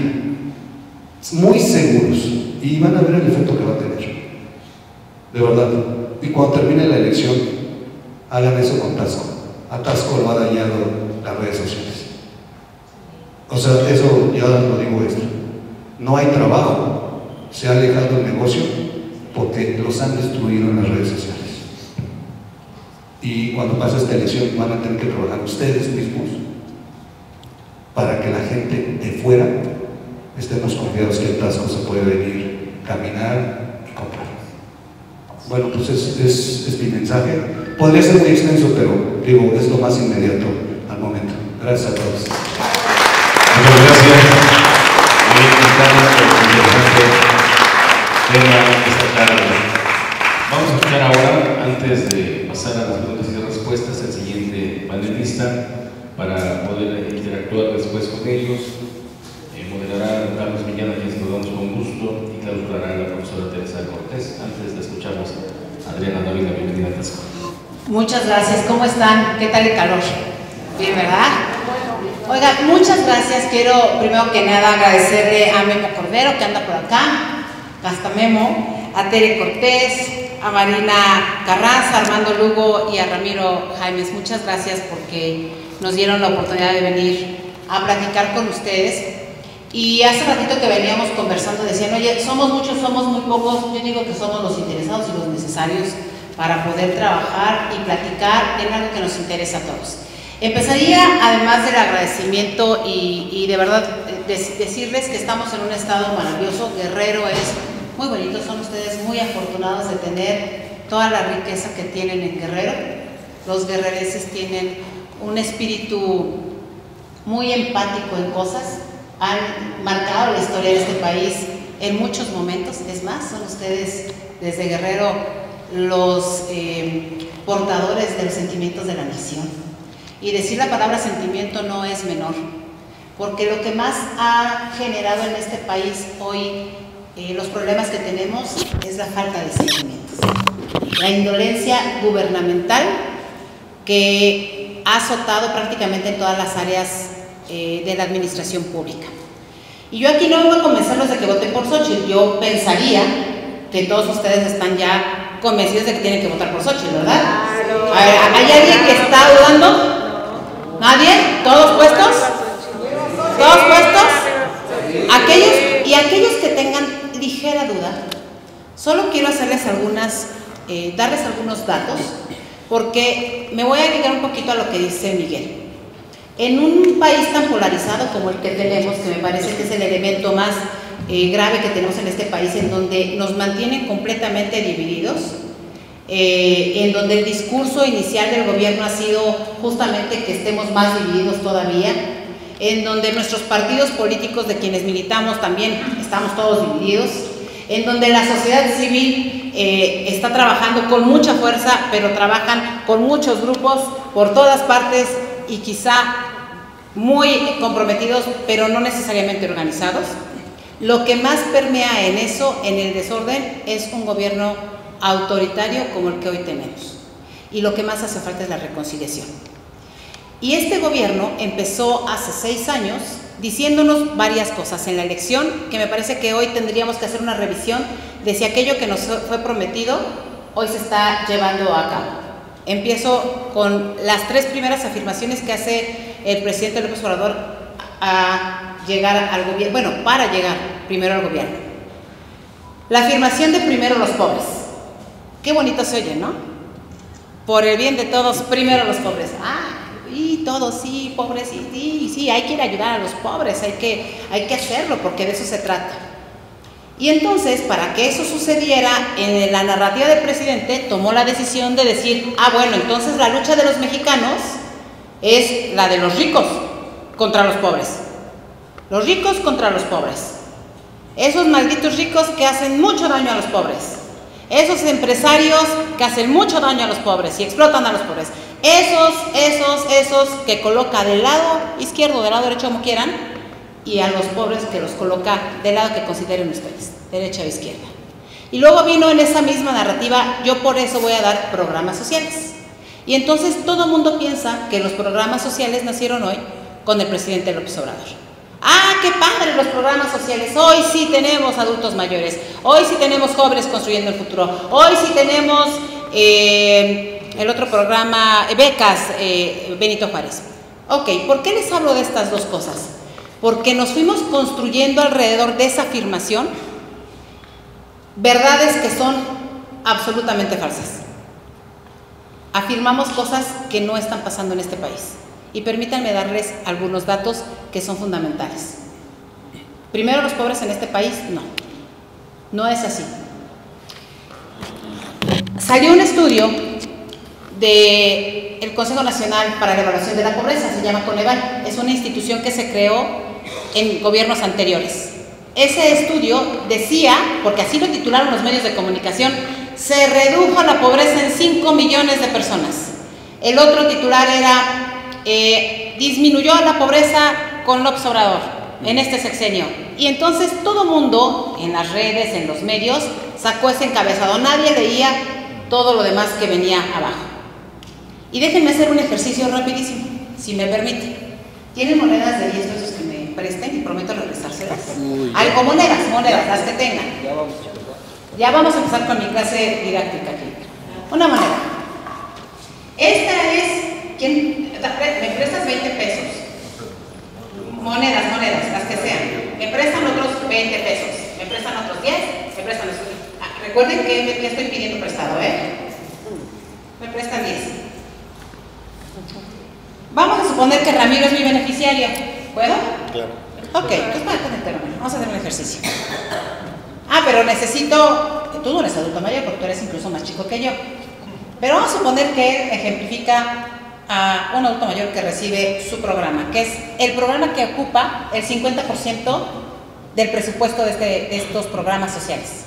Muy seguros. Y van a ver el efecto que va a tener. De verdad. Y cuando termine la elección, hagan eso con Tasco. A Tasco lo ha dañado las redes sociales. O sea, eso ya lo digo esto. No hay trabajo. Se ha alejado el negocio porque los han destruido en las redes sociales. Y cuando pase esta elección van a tener que trabajar ustedes mismos para que la gente de fuera estemos confiados que el Tasco se puede venir, caminar y comprar. Bueno, pues es, es, es mi mensaje. Podría ser muy extenso, pero digo, es lo más inmediato al momento. Gracias a todos. Muchas gracias. Muy interesante tema esta tarde. Vamos a escuchar ahora, antes de pasar a las preguntas y respuestas, al siguiente panelista para poder interactuar después con ellos. Eh, moderará Carlos Millán, a quien saludamos con gusto, y clausurará la profesora Teresa Cortés. Antes de escucharnos, Adriana Dávila, bienvenida a Tasco. Muchas gracias. ¿Cómo están? ¿Qué tal el calor? Bien, ¿verdad? Oiga, muchas gracias. Quiero primero que nada agradecerle a Memo Cordero que anda por acá, hasta Memo, a Tere Cortés, a Marina Carranza, Armando Lugo y a Ramiro Jaimes. Muchas gracias porque nos dieron la oportunidad de venir a platicar con ustedes. Y hace ratito que veníamos conversando, decían, oye, somos muchos, somos muy pocos. Yo digo que somos los interesados y los necesarios para poder trabajar y platicar en algo que nos interesa a todos. Empezaría, además del agradecimiento y, de verdad de, decirles que estamos en un estado maravilloso. Guerrero es muy bonito, son ustedes muy afortunados de tener toda la riqueza que tienen en Guerrero. Los guerrereses tienen un espíritu muy empático en cosas, han marcado la historia de este país en muchos momentos. Es más, son ustedes desde Guerrero los eh, portadores de los sentimientos de la nación. Y decir la palabra sentimiento no es menor, porque lo que más ha generado en este país hoy eh, los problemas que tenemos es la falta de sentimientos. La indolencia gubernamental que ha azotado prácticamente en todas las áreas eh, de la administración pública. Y yo aquí no voy a convencerlos de que voten por Xochitl, yo pensaría que todos ustedes están ya convencidos de que tienen que votar por Xochitl, ¿verdad? A ver, ¿hay alguien que está dudando? ¿Nadie? ¿Todos puestos? ¿Todos puestos? Aquellos y aquellos que tengan ligera duda, solo quiero hacerles algunas, eh, darles algunos datos, porque me voy a llegar un poquito a lo que dice Miguel. En un país tan polarizado como el que tenemos, que me parece que es el elemento más eh, grave que tenemos en este país, en donde nos mantienen completamente divididos, eh, en donde el discurso inicial del gobierno ha sido justamente que estemos más divididos todavía, en donde nuestros partidos políticos de quienes militamos también estamos todos divididos, en donde la sociedad civil eh, está trabajando con mucha fuerza, pero trabajan con muchos grupos por todas partes y quizá muy comprometidos, pero no necesariamente organizados. Lo que más permea en eso, en el desorden, es un gobierno autoritario como el que hoy tenemos. Y lo que más hace falta es la reconciliación. Y este gobierno empezó hace seis años diciéndonos varias cosas en la elección, que me parece que hoy tendríamos que hacer una revisión de si aquello que nos fue prometido hoy se está llevando a cabo. Empiezo con las tres primeras afirmaciones que hace el presidente López Obrador a llegar al gobierno, bueno, para llegar primero al gobierno. La afirmación de primero los pobres. Qué bonito se oye, ¿no? Por el bien de todos, primero los pobres. Ah, y todo, sí, pobres, sí, sí, sí, hay que ir a ayudar a los pobres, hay que, hay que hacerlo porque de eso se trata. Y entonces, para que eso sucediera, en la narrativa del presidente tomó la decisión de decir, ah, bueno, entonces la lucha de los mexicanos es la de los ricos contra los pobres. Los ricos contra los pobres. Esos malditos ricos que hacen mucho daño a los pobres. Esos empresarios que hacen mucho daño a los pobres y explotan a los pobres. Esos, esos, esos que coloca del lado izquierdo, del lado derecho, como quieran, y a los pobres que los coloca del lado que consideren ustedes, derecha o izquierda. Y luego vino en esa misma narrativa, yo por eso voy a dar programas sociales. Y entonces todo el mundo piensa que los programas sociales nacieron hoy con el presidente López Obrador. Ah, qué padre los programas sociales. Hoy sí tenemos adultos mayores. Hoy sí tenemos jóvenes construyendo el futuro. Hoy sí tenemos eh, el otro programa, eh, becas eh, Benito Juárez. Ok, ¿por qué les hablo de estas dos cosas? Porque nos fuimos construyendo alrededor de esa afirmación verdades que son absolutamente falsas. Afirmamos cosas que no están pasando en este país. Y permítanme darles algunos datos que son fundamentales. Primero, los pobres en este país, no. No es así. Salió un estudio del Consejo Nacional para la Evaluación de la Pobreza, se llama Coneval. Es una institución que se creó en gobiernos anteriores. Ese estudio decía, porque así lo titularon los medios de comunicación, se redujo la pobreza en 5 millones de personas. El otro titular era eh, disminuyó la pobreza con López Obrador en este sexenio. Y entonces todo mundo, en las redes, en los medios, sacó ese encabezado. Nadie leía todo lo demás que venía abajo. Y déjenme hacer un ejercicio rapidísimo, si me permite. ¿Tienen monedas de 10 pesos que me presten y prometo regresárselas? Algo, monedas, monedas, las que tengan. Ya vamos a empezar con mi clase didáctica aquí. Una moneda. Esta es, ¿quién, me prestas 20 pesos. Monedas, monedas, las que sean. Me prestan otros 20 pesos. Me prestan otros 10. Me prestan otros. Ah, recuerden que me, estoy pidiendo prestado, ¿eh? Me prestan 10. Vamos a suponer que Ramiro es mi beneficiario. ¿Puedo? Claro. Ok, entonces Vamos a hacer un ejercicio. Ah, pero necesito. Tú no eres adulto mayor porque tú eres incluso más chico que yo. Pero vamos a suponer que ejemplifica a un adulto mayor que recibe su programa, que es el programa que ocupa el 50% del presupuesto este, de, estos programas sociales.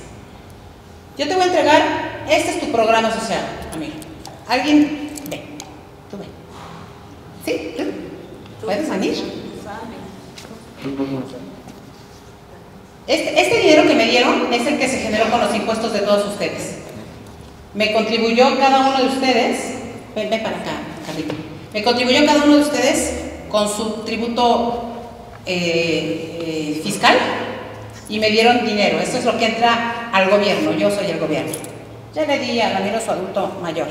Yo te voy a entregar, este es tu programa social, amigo. ¿Alguien? Ve, tú ve. ¿Sí? ¿Puedes venir? Este, este dinero que me dieron es el que se generó con los impuestos de todos ustedes. Me contribuyó cada uno de ustedes, ven, ven para acá, me contribuyó cada uno de ustedes con su tributo eh, eh, fiscal y me dieron dinero. Esto es lo que entra al gobierno. Yo soy el gobierno. Ya le di a Ramiro su adulto mayor.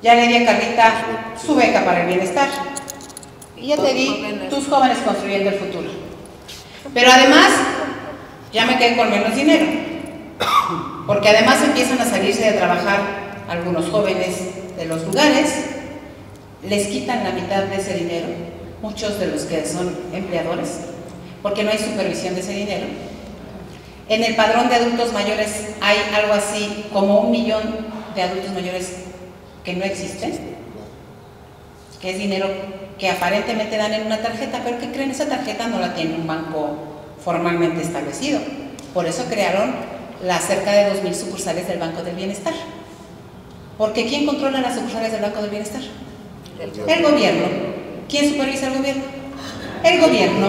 Ya le di a Carlita su beca para el bienestar. Y ya te di tus jóvenes construyendo el futuro. Pero además, ya me quedé con menos dinero. Porque además empiezan a salirse de trabajar algunos jóvenes de los lugares les quitan la mitad de ese dinero, muchos de los que son empleadores, porque no hay supervisión de ese dinero. En el padrón de adultos mayores hay algo así como un millón de adultos mayores que no existen, que es dinero que aparentemente dan en una tarjeta, pero que creen esa tarjeta no la tiene un banco formalmente establecido. Por eso crearon las cerca de 2.000 sucursales del Banco del Bienestar. Porque ¿quién controla las sucursales del Banco del Bienestar? El gobierno. ¿Quién supervisa el gobierno? El gobierno.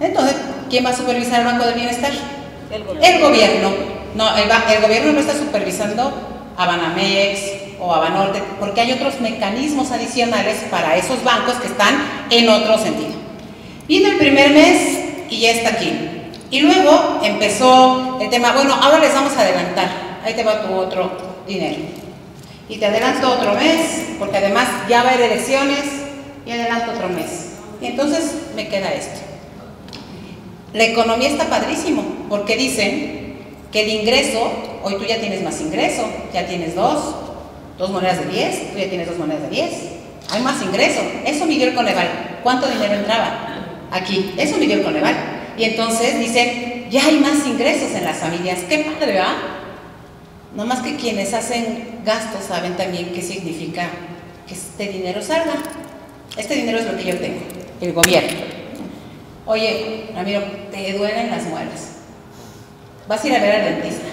Entonces, ¿quién va a supervisar el Banco del Bienestar? El gobierno. No, el, gobierno no está supervisando a Banamex o a Banorte, porque hay otros mecanismos adicionales para esos bancos que están en otro sentido. Vino el primer mes y ya está aquí. Y luego empezó el tema, bueno, ahora les vamos a adelantar. Ahí te va tu otro dinero y te adelanto otro mes, porque además ya va a haber elecciones y adelanto otro mes. Y entonces me queda esto. La economía está padrísimo, porque dicen que el ingreso, hoy tú ya tienes más ingreso, ya tienes dos, dos monedas de 10, tú ya tienes dos monedas de 10. Hay más ingreso. Eso midió el Coneval. ¿Cuánto dinero entraba? Aquí. Eso midió el Coneval. Y entonces dice, ya hay más ingresos en las familias. Qué padre, ¿verdad? No más que quienes hacen gastos saben también qué significa que este dinero salga. Este dinero es lo que yo tengo, el gobierno. Oye, Ramiro, te duelen las muelas. Vas a ir a ver al dentista.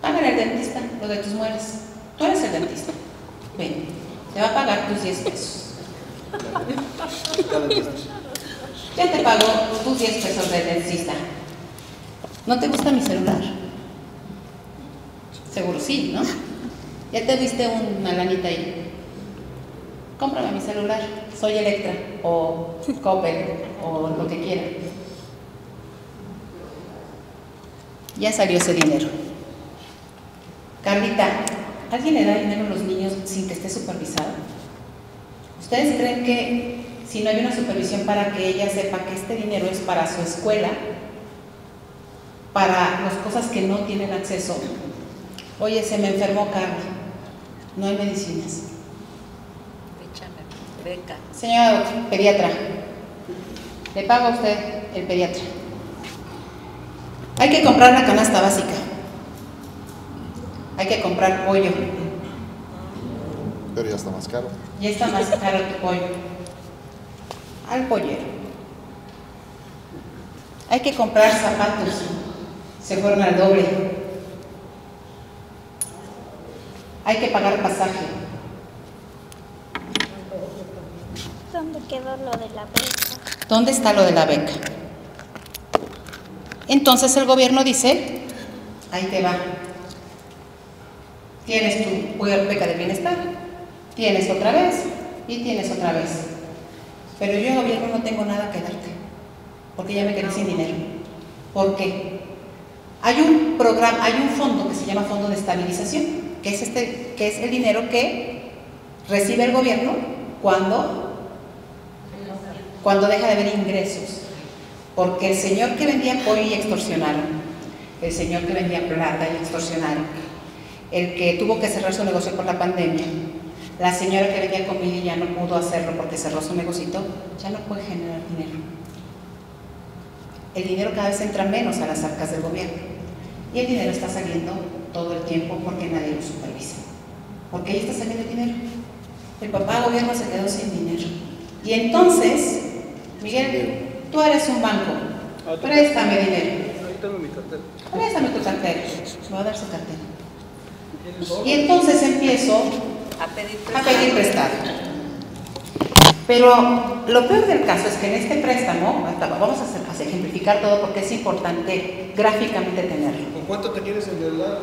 Págale al dentista lo de tus muelas. Tú eres el dentista. Ven, te va a pagar tus 10 pesos. Ya te pago tus 10 pesos del dentista. ¿No te gusta mi celular? Seguro sí, ¿no? Ya te diste una lanita ahí. Cómprame mi celular. Soy Electra o Coppel o lo que quiera. Ya salió ese dinero. Carlita, ¿alguien le da dinero a los niños sin que esté supervisado? ¿Ustedes creen que si no hay una supervisión para que ella sepa que este dinero es para su escuela, para las cosas que no tienen acceso? Oye, se me enfermó Carla, no hay medicinas. Beca. Señora pediatra, le paga a usted el pediatra. Hay que comprar la canasta básica. Hay que comprar pollo. Pero ya está más caro. Ya está más caro tu pollo. Al pollero. Hay que comprar zapatos. Se fueron al doble. Hay que pagar pasaje. ¿Dónde quedó lo de la beca? ¿Dónde está lo de la beca? Entonces el gobierno dice, ahí te va. Tienes tu beca de bienestar, tienes otra vez y tienes otra vez. Pero yo, gobierno, no tengo nada que darte, porque ya me quedé sin dinero. ¿Por qué? Hay un programa, hay un fondo que se llama Fondo de Estabilización, que es, este, que es el dinero que recibe el gobierno cuando cuando deja de haber ingresos. Porque el señor que vendía pollo y extorsionaron, el señor que vendía plata y extorsionaron, el que tuvo que cerrar su negocio por la pandemia, la señora que vendía comida y ya no pudo hacerlo porque cerró su negocito, ya no puede generar dinero. El dinero cada vez entra menos a las arcas del gobierno. Y el dinero está saliendo todo el tiempo porque nadie lo supervisa. Porque ahí está saliendo dinero. El papá gobierno se quedó sin dinero. Y entonces, Miguel, tú eres un banco, préstame dinero. Préstame tu cartera. Me va a dar su cartera. Y entonces empiezo A pedir a pedir prestado. Pero lo peor del caso es que en este préstamo, vamos a, hacer- a ejemplificar todo porque es importante gráficamente tenerlo. ¿Con cuánto te quieres endeudar?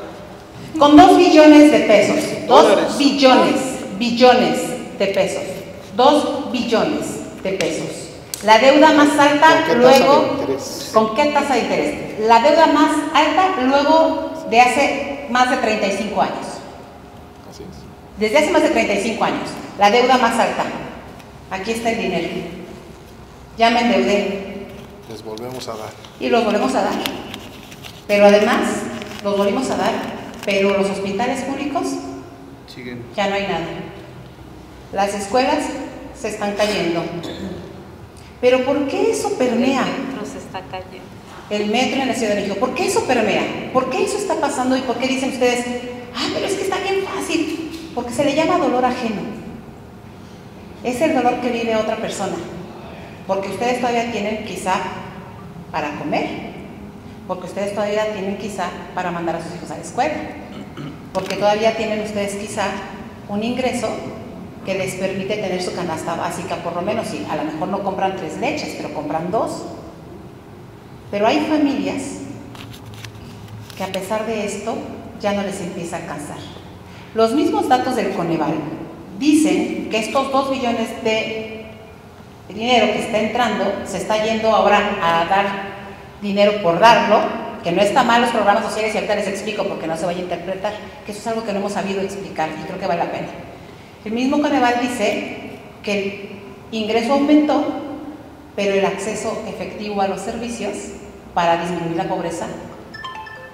Con dos billones de pesos, dos Dólares. billones, billones de pesos, dos billones de pesos. La deuda más alta ¿Con qué tasa luego, de interés? ¿con qué tasa de interés? La deuda más alta luego de hace más de 35 años. Así es. Desde hace más de 35 años, la deuda más alta. Aquí está el dinero. Ya me endeudé Les volvemos a dar. y los volvemos a dar. Pero además, los volvimos a dar, pero los hospitales públicos Siguen. ya no hay nada. Las escuelas se están cayendo. Pero ¿por qué eso permea Metro se está cayendo. el metro en la Ciudad de México? ¿Por qué eso permea? ¿Por qué eso está pasando y por qué dicen ustedes, ah, pero es que está bien fácil? Porque se le llama dolor ajeno. Es el dolor que vive otra persona. Porque ustedes todavía tienen quizá para comer. Porque ustedes todavía tienen quizá para mandar a sus hijos a la escuela. Porque todavía tienen ustedes quizá un ingreso que les permite tener su canasta básica, por lo menos, y a lo mejor no compran tres leches, pero compran dos. Pero hay familias que a pesar de esto ya no les empieza a alcanzar. Los mismos datos del Coneval dicen que estos dos billones de dinero que está entrando se está yendo ahora a dar dinero por darlo, que no está mal los programas sociales y ahorita les explico porque no se vaya a interpretar, que eso es algo que no hemos sabido explicar y creo que vale la pena. El mismo Coneval dice que el ingreso aumentó, pero el acceso efectivo a los servicios para disminuir la pobreza,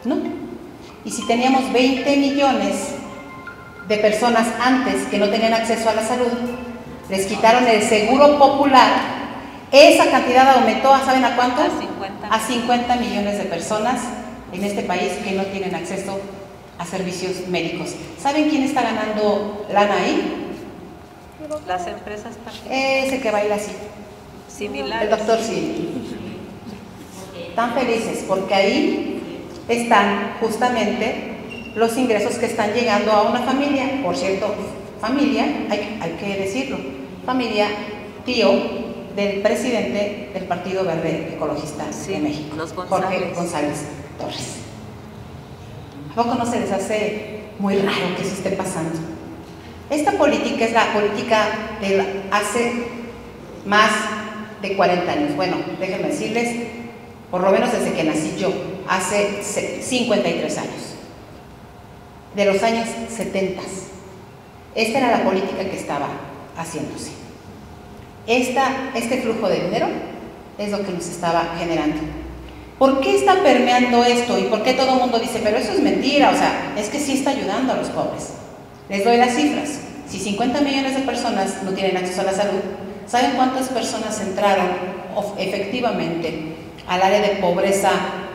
no. Y si teníamos 20 millones de personas antes que no tenían acceso a la salud, les quitaron el seguro popular, esa cantidad aumentó, a ¿saben a cuánto? A 50. A 50 millones de personas en este país que no tienen acceso a servicios médicos. ¿Saben quién está ganando lana ahí? Las empresas particulares. Ese que baila así, similares. el doctor sí. Están felices porque ahí están justamente los ingresos que están llegando a una familia. Por cierto, familia, hay, hay que decirlo, familia, tío del presidente del Partido Verde Ecologista Sí, de México, los Jorge González. Torres. ¿A poco no se les hace muy raro que eso esté pasando? Esta política es la política de la- hace más de 40 años. Bueno, déjenme decirles, por lo menos desde que nací yo, hace se- 53 años, de los años 70. Esta era la política que estaba haciéndose. Esta, este flujo de dinero es lo que nos estaba generando. ¿Por qué está permeando esto y por qué todo el mundo dice, pero eso es mentira? O sea, es que sí está ayudando a los pobres. Les doy las cifras. Si 50 millones de personas no tienen acceso a la salud, ¿saben cuántas personas entraron efectivamente al área de pobreza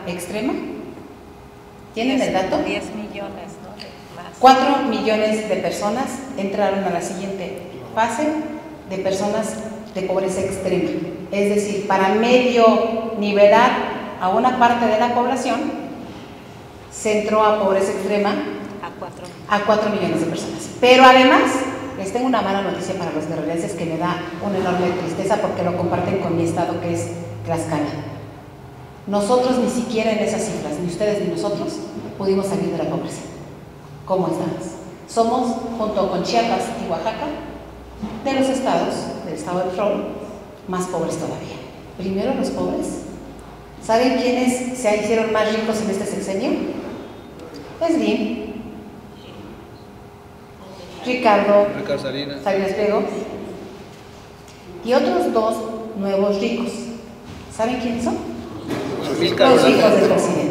extrema? ¿Tienen el dato? 10 millones. 4 millones de personas entraron a la siguiente fase de personas de pobreza extrema. Es decir, para medio nivelar a una parte de la población, se entró a pobreza extrema A 4. a 4 millones de personas. Pero además, les tengo una mala noticia para los guerrerenses que me da una enorme tristeza porque lo comparten con mi estado que es Tlaxcala. Nosotros ni siquiera en esas cifras, ni ustedes ni nosotros, pudimos salir de la pobreza. ¿Cómo estamos? Somos, junto con Chiapas y Oaxaca, de los estados, del estado del Rol, más pobres todavía. Primero los pobres. ¿Saben quiénes se hicieron más ricos en este sexenio? Slim, Ricardo Ricardo Salinas. Salinas Pliego y otros dos nuevos ricos. ¿Saben quiénes son? Los hijos del presidente.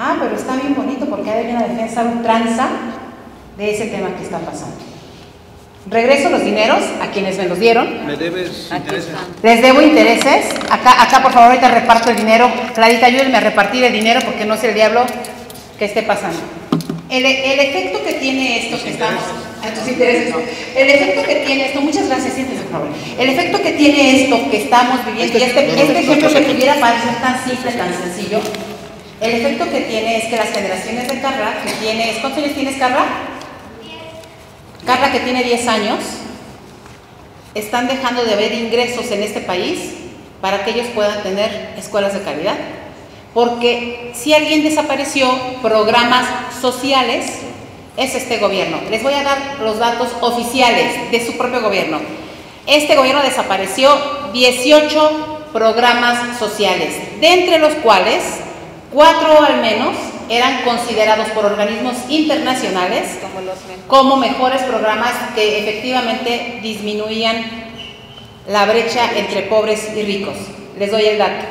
Ah, pero está bien bonito porque hay una defensa ultranza de ese tema que está pasando. Regreso los dineros a quienes me los dieron. ¿Me debes intereses? Les debo intereses. Acá, acá por favor, ahorita reparto el dinero. Clarita, ayúdenme a repartir el dinero porque no es el diablo que esté pasando. El, el efecto que tiene esto que estamos. a tus intereses. El efecto que tiene esto, muchas gracias, siéntese por favor. El efecto que tiene esto que estamos viviendo, y este, este ejemplo que pudiera parecer tan simple, tan sencillo, el efecto que tiene es que las generaciones de Carla, que tienes, ¿cuántos años tienes Carla? Carla que tiene 10 años, están dejando de haber ingresos en este país para que ellos puedan tener escuelas de calidad. Porque si alguien desapareció programas sociales, es este gobierno. Les voy a dar los datos oficiales de su propio gobierno. Este gobierno desapareció 18 programas sociales, de entre los cuales cuatro al menos eran considerados por organismos internacionales Como los men- como mejores programas que efectivamente disminuían la brecha entre pobres y ricos. Les doy el dato.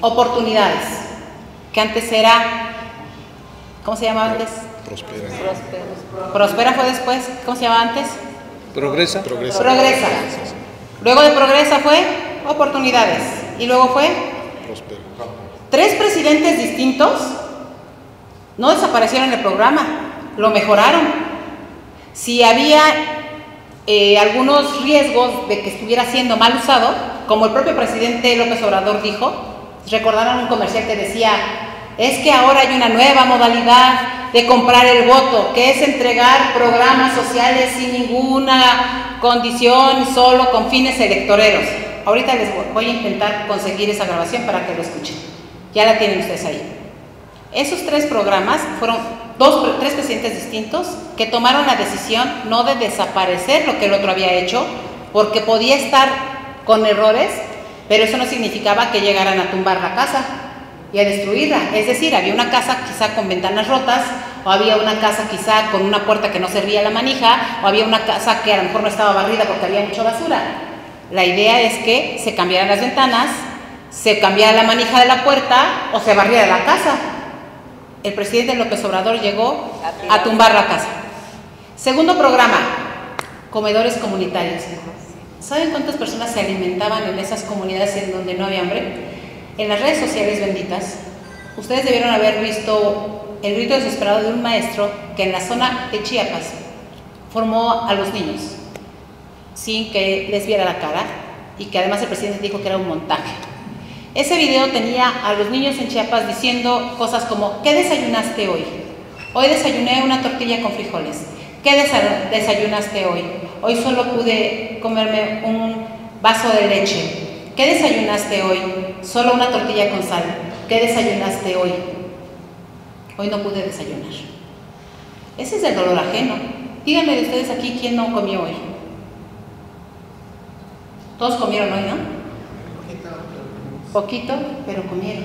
Oportunidades, que antes era, ¿cómo se llamaba antes? Prósperos. Prospera fue después, ¿cómo se llamaba antes? ¿Progresa? Progresa. Luego de Progresa fue Oportunidades. Y luego fue tres presidentes distintos no desaparecieron el programa, lo mejoraron. Si había eh, algunos riesgos de que estuviera siendo mal usado, como el propio presidente López Obrador dijo, recordaron un comercial que decía, es que ahora hay una nueva modalidad de comprar el voto, que es entregar programas sociales sin ninguna condición, solo con fines electoreros. Ahorita les voy- voy a intentar conseguir esa grabación para que lo escuchen. Ya la tienen ustedes ahí. Esos tres programas fueron dos, tres presidentes distintos que tomaron la decisión no de desaparecer lo que el otro había hecho, porque podía estar con errores, pero eso no significaba que llegaran a tumbar la casa y a destruirla. Es decir, había una casa quizá con ventanas rotas, o había una casa quizá con una puerta que no servía la manija, o había una casa que a lo mejor no estaba barrida porque había mucha basura. La idea es que se cambiaran las ventanas, se cambiara la manija de la puerta o se barriera la casa. el presidente López Obrador llegó a tumbar la casa. Segundo programa, comedores comunitarios. ¿Saben cuántas personas se alimentaban en esas comunidades en donde no había hambre? En las redes sociales benditas, ustedes debieron haber visto el grito desesperado de un maestro que en la zona de Chiapas formó a los niños sin que les viera la cara y que además el presidente dijo que era un montaje. Ese video tenía a los niños en Chiapas diciendo cosas como, ¿qué desayunaste hoy? Hoy desayuné una tortilla con frijoles. ¿Qué desayunaste hoy? Hoy solo pude comerme un vaso de leche. ¿Qué desayunaste hoy? Solo una tortilla con sal. ¿Qué desayunaste hoy? Hoy no pude desayunar. Ese es el dolor ajeno. Díganme de ustedes aquí quién no comió hoy. Todos comieron hoy, ¿no? Poquito, pero comieron.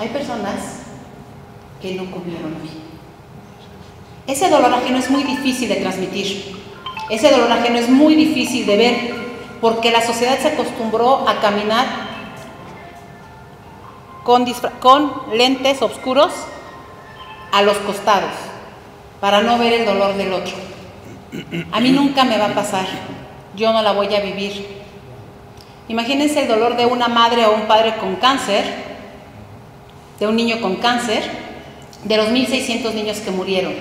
Hay personas que no comieron hoy. Ese dolor ajeno es muy difícil de transmitir. Ese dolor ajeno es muy difícil de ver porque la sociedad se acostumbró a caminar con, con lentes oscuros a los costados para no ver el dolor del otro. A mí nunca me va a pasar. Yo no la voy a vivir. Imagínense el dolor de una madre o un padre con cáncer, de un niño con cáncer, de los 1.600 niños que murieron.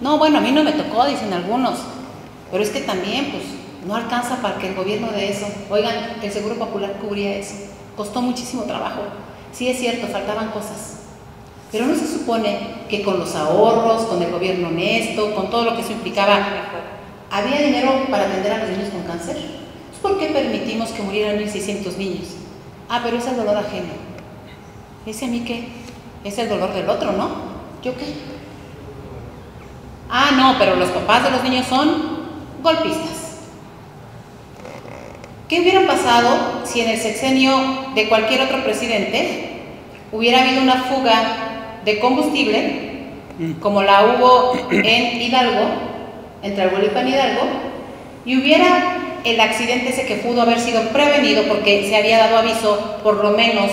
No, bueno, a mí no me tocó, dicen algunos, pero es que también, pues, no alcanza para que el gobierno de eso, oigan, el Seguro Popular cubría eso, costó muchísimo trabajo. Sí es cierto, faltaban cosas, pero no se supone que con los ahorros, con el gobierno honesto, con todo lo que eso implicaba, había dinero para atender a los niños con cáncer. ¿Por qué permitimos que murieran 1.600 niños? Ah, pero es el dolor ajeno. ¿Ese a mí qué? Es el dolor del otro, ¿no? ¿Yo qué? Ah, no, pero los papás de los niños son golpistas. ¿Qué hubiera pasado si en el sexenio de cualquier otro presidente hubiera habido una fuga de combustible, como la hubo en Hidalgo, entre Arguelipan y Hidalgo, y hubiera el accidente ese que pudo haber sido prevenido porque se había dado aviso por lo menos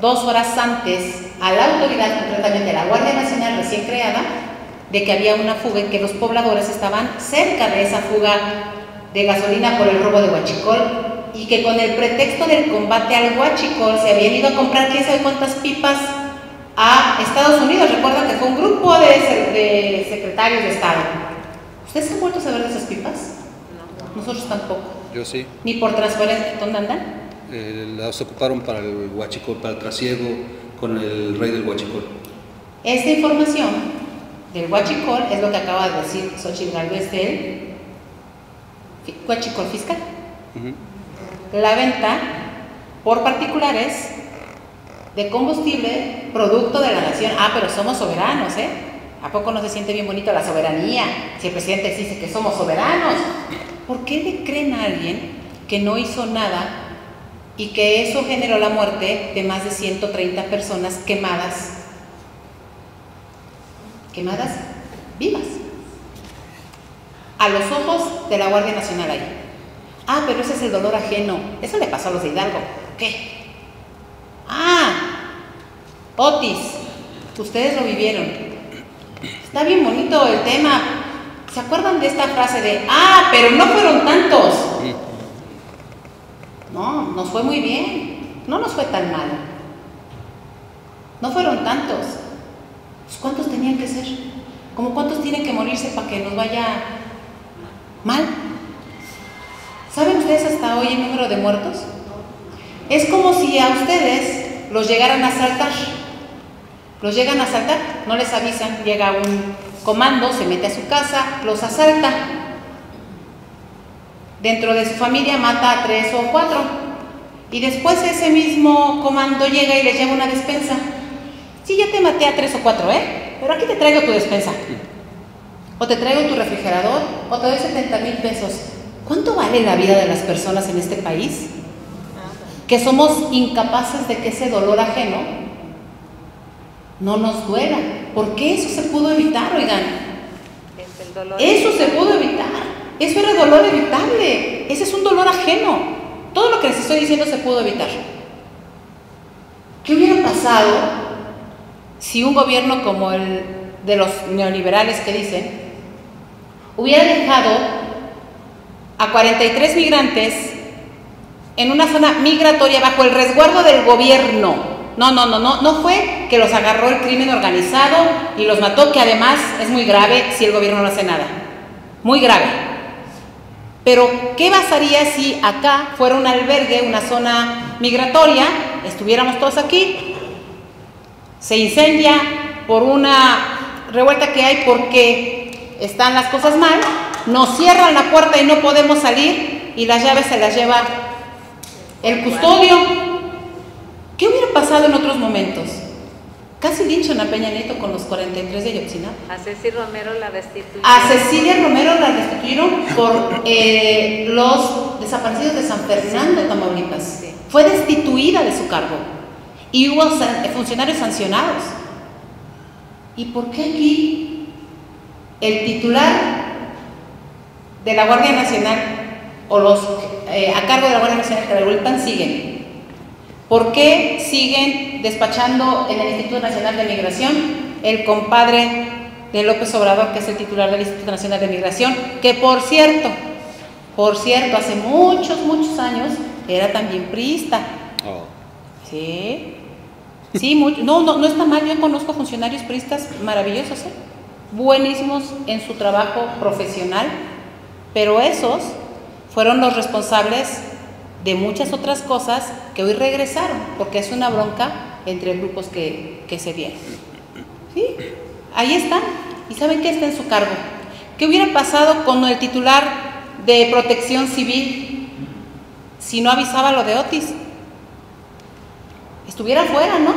dos horas antes a la autoridad, concretamente a la Guardia Nacional recién creada, de que había una fuga y que los pobladores estaban cerca de esa fuga de gasolina por el robo de Huachicol y que con el pretexto del combate al Huachicol se habían ido a comprar quién sabe cuántas pipas a Estados Unidos. Recuerdan que fue un grupo de, de secretarios de Estado. ¿Ustedes han vuelto a saber de esas pipas? Nosotros tampoco. Yo sí. ¿Ni por transferencia? ¿Dónde andan? Eh, las ocuparon para el huachicol, para el trasiego con el rey del huachicol. Esta información del huachicol es lo que acaba de decir Xochitl Galvez del huachicol fiscal. La venta por particulares de combustible producto de la nación. Ah, pero somos soberanos, ¿eh? ¿A poco no se siente bien bonito la soberanía? Si el presidente dice que somos soberanos. ¿Por qué le creen a alguien que no hizo nada y que eso generó la muerte de más de 130 personas quemadas? Quemadas vivas. A los ojos de la Guardia Nacional ahí. Ah, pero ese es el dolor ajeno. Eso le pasó a los de Hidalgo. ¿Qué? Ah, Otis, ustedes lo vivieron. Está bien bonito el tema, ¿Se acuerdan de esta frase de, ah, pero no fueron tantos? No, nos fue muy bien, no nos fue tan mal. No fueron tantos. Pues, ¿Cuántos tenían que ser? ¿Cómo cuántos tienen que morirse para que nos vaya mal? ¿Saben ustedes hasta hoy el número de muertos? Es como si a ustedes los llegaran a asaltar. Los llegan a asaltar, no les avisan, llega un comando, se mete a su casa, los asalta. Dentro de su familia mata a tres o cuatro. Y después ese mismo comando llega y les lleva una despensa. Sí, ya te maté a tres o cuatro, ¿eh? Pero aquí te traigo tu despensa. O te traigo tu refrigerador, o te doy 70 mil pesos. ¿Cuánto vale la vida de las personas en este país? Que somos incapaces de que ese dolor ajeno no nos duela. Porque eso se pudo evitar, oigan. Eso se pudo evitar. Eso era dolor evitable. Ese es un dolor ajeno. Todo lo que les estoy diciendo se pudo evitar. ¿Qué hubiera pasado si un gobierno como el de los neoliberales que dicen hubiera dejado a 43 migrantes en una zona migratoria bajo el resguardo del gobierno. No, no, no, no, no fue que los agarró el crimen organizado y los mató, que además es muy grave si el gobierno no hace nada. Muy grave. Pero, ¿qué pasaría si acá fuera un albergue, una zona migratoria, estuviéramos todos aquí, se incendia por una revuelta que hay porque están las cosas mal, nos cierran la puerta y no podemos salir y las llaves se las lleva el custodio. ¿Qué hubiera pasado en otros momentos? Casi dicho a Peña Nieto con los 43 de Yoxinap. A Ceci Romero la destituyeron. A Cecilia Romero la destituyeron por eh, los desaparecidos de San Fernando, Tamaulipas. Fue destituida de su cargo y hubo funcionarios sancionados. ¿Y por qué aquí el titular de la Guardia Nacional o los eh, a cargo de la Guardia Nacional que la siguen? ¿Por qué siguen despachando en el Instituto Nacional de Migración el compadre de López Obrador, que es el titular del Instituto Nacional de Migración, que por cierto, por cierto, hace muchos, muchos años era también priista? Oh. Sí, Sí, no, no, no está mal, yo conozco funcionarios priistas maravillosos, ¿eh? buenísimos en su trabajo profesional, pero esos fueron los responsables de muchas otras cosas que hoy regresaron, porque es una bronca entre grupos que, que se dieron. ¿Sí? Ahí están, y saben que está en su cargo. ¿Qué hubiera pasado con el titular de protección civil si no avisaba lo de Otis? estuviera fuera, ¿no?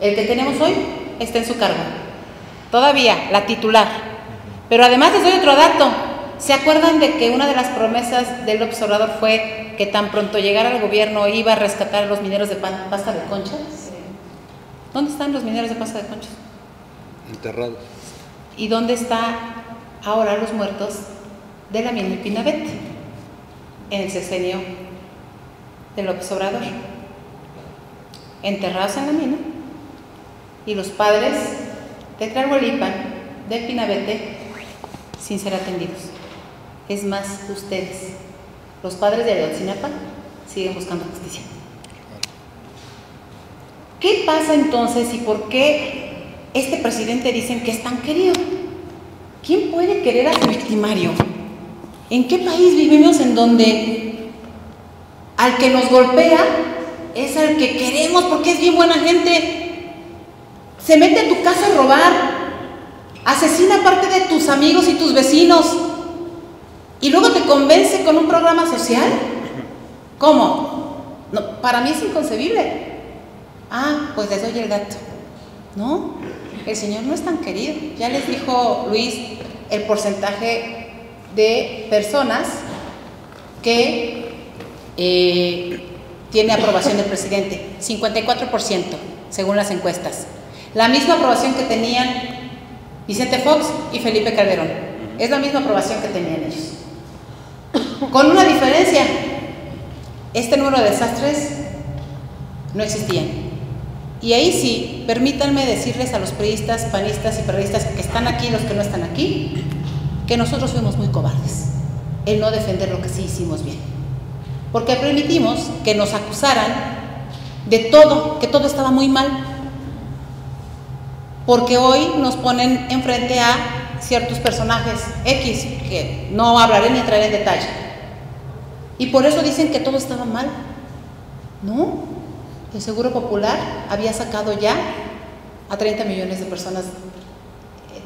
El que tenemos hoy está en su cargo. Todavía, la titular. Pero además les doy otro dato. ¿Se acuerdan de que una de las promesas del observador fue que tan pronto llegara al gobierno iba a rescatar a los mineros de pasta de conchas? ¿Dónde están los mineros de pasta de conchas? Enterrados. ¿Y dónde están ahora los muertos de la mina de Pinabet? En el sexenio del observador enterrados en la mina, y los padres de Tlalhuelipan, de Pinabete, sin ser atendidos. Es más, ustedes, los padres de Ayotzinapa, siguen buscando justicia. ¿Qué pasa entonces y por qué este presidente dicen que es tan querido? ¿Quién puede querer a su victimario? ¿En qué país vivimos en donde al que nos golpea es al que queremos porque es bien buena gente. Se mete a tu casa a robar, asesina parte de tus amigos y tus vecinos y luego te convence con un programa social. ¿Cómo? No, para mí es inconcebible. Ah, pues les doy el dato. No, el Señor no es tan querido. Ya les dijo Luis el porcentaje de personas que eh, tiene aprobación del presidente, 54% según las encuestas. La misma aprobación que tenían Vicente Fox y Felipe Calderón. Es la misma aprobación que tenían ellos. Con una diferencia, este número de desastres no existían. Y ahí sí, permítanme decirles a los periodistas, panistas y periodistas que están aquí, los que no están aquí, que nosotros fuimos muy cobardes en no defender lo que sí hicimos bien. Porque permitimos que nos acusaran de todo, que todo estaba muy mal, porque hoy nos ponen enfrente a ciertos personajes X, que no hablaré ni entraré en detalle, y por eso dicen que todo estaba mal. No, el Seguro Popular había sacado ya a 30 millones de personas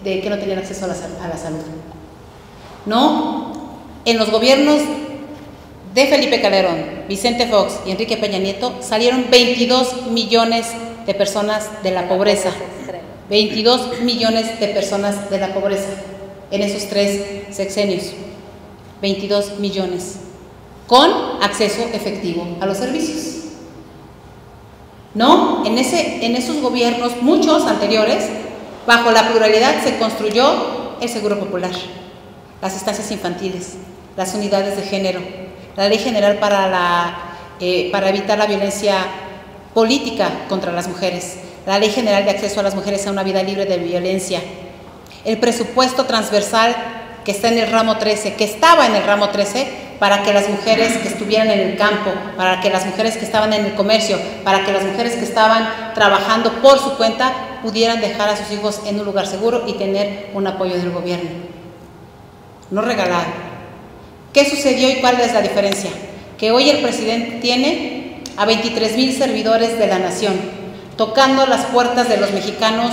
de que no tenían acceso a la, a la salud. No, en los gobiernos de Felipe Calderón, Vicente Fox y Enrique Peña Nieto salieron 22 millones de personas de la pobreza. 22 millones de personas de la pobreza en esos tres sexenios. 22 millones. Con acceso efectivo a los servicios. No, en, ese, en esos gobiernos, muchos anteriores, bajo la pluralidad se construyó el Seguro Popular, las estancias infantiles, las unidades de género, la Ley General para, la, eh, para evitar la violencia política contra las mujeres, la Ley General de Acceso a las Mujeres a una Vida Libre de Violencia, el presupuesto transversal que está en el ramo 13, que estaba en el ramo 13, para que las mujeres que estuvieran en el campo, para que las mujeres que estaban en el comercio, para que las mujeres que estaban trabajando por su cuenta pudieran dejar a sus hijos en un lugar seguro y tener un apoyo del gobierno. No regalar. ¿Qué sucedió y cuál es la diferencia? Que hoy el presidente tiene a 23 mil servidores de la nación, tocando las puertas de los mexicanos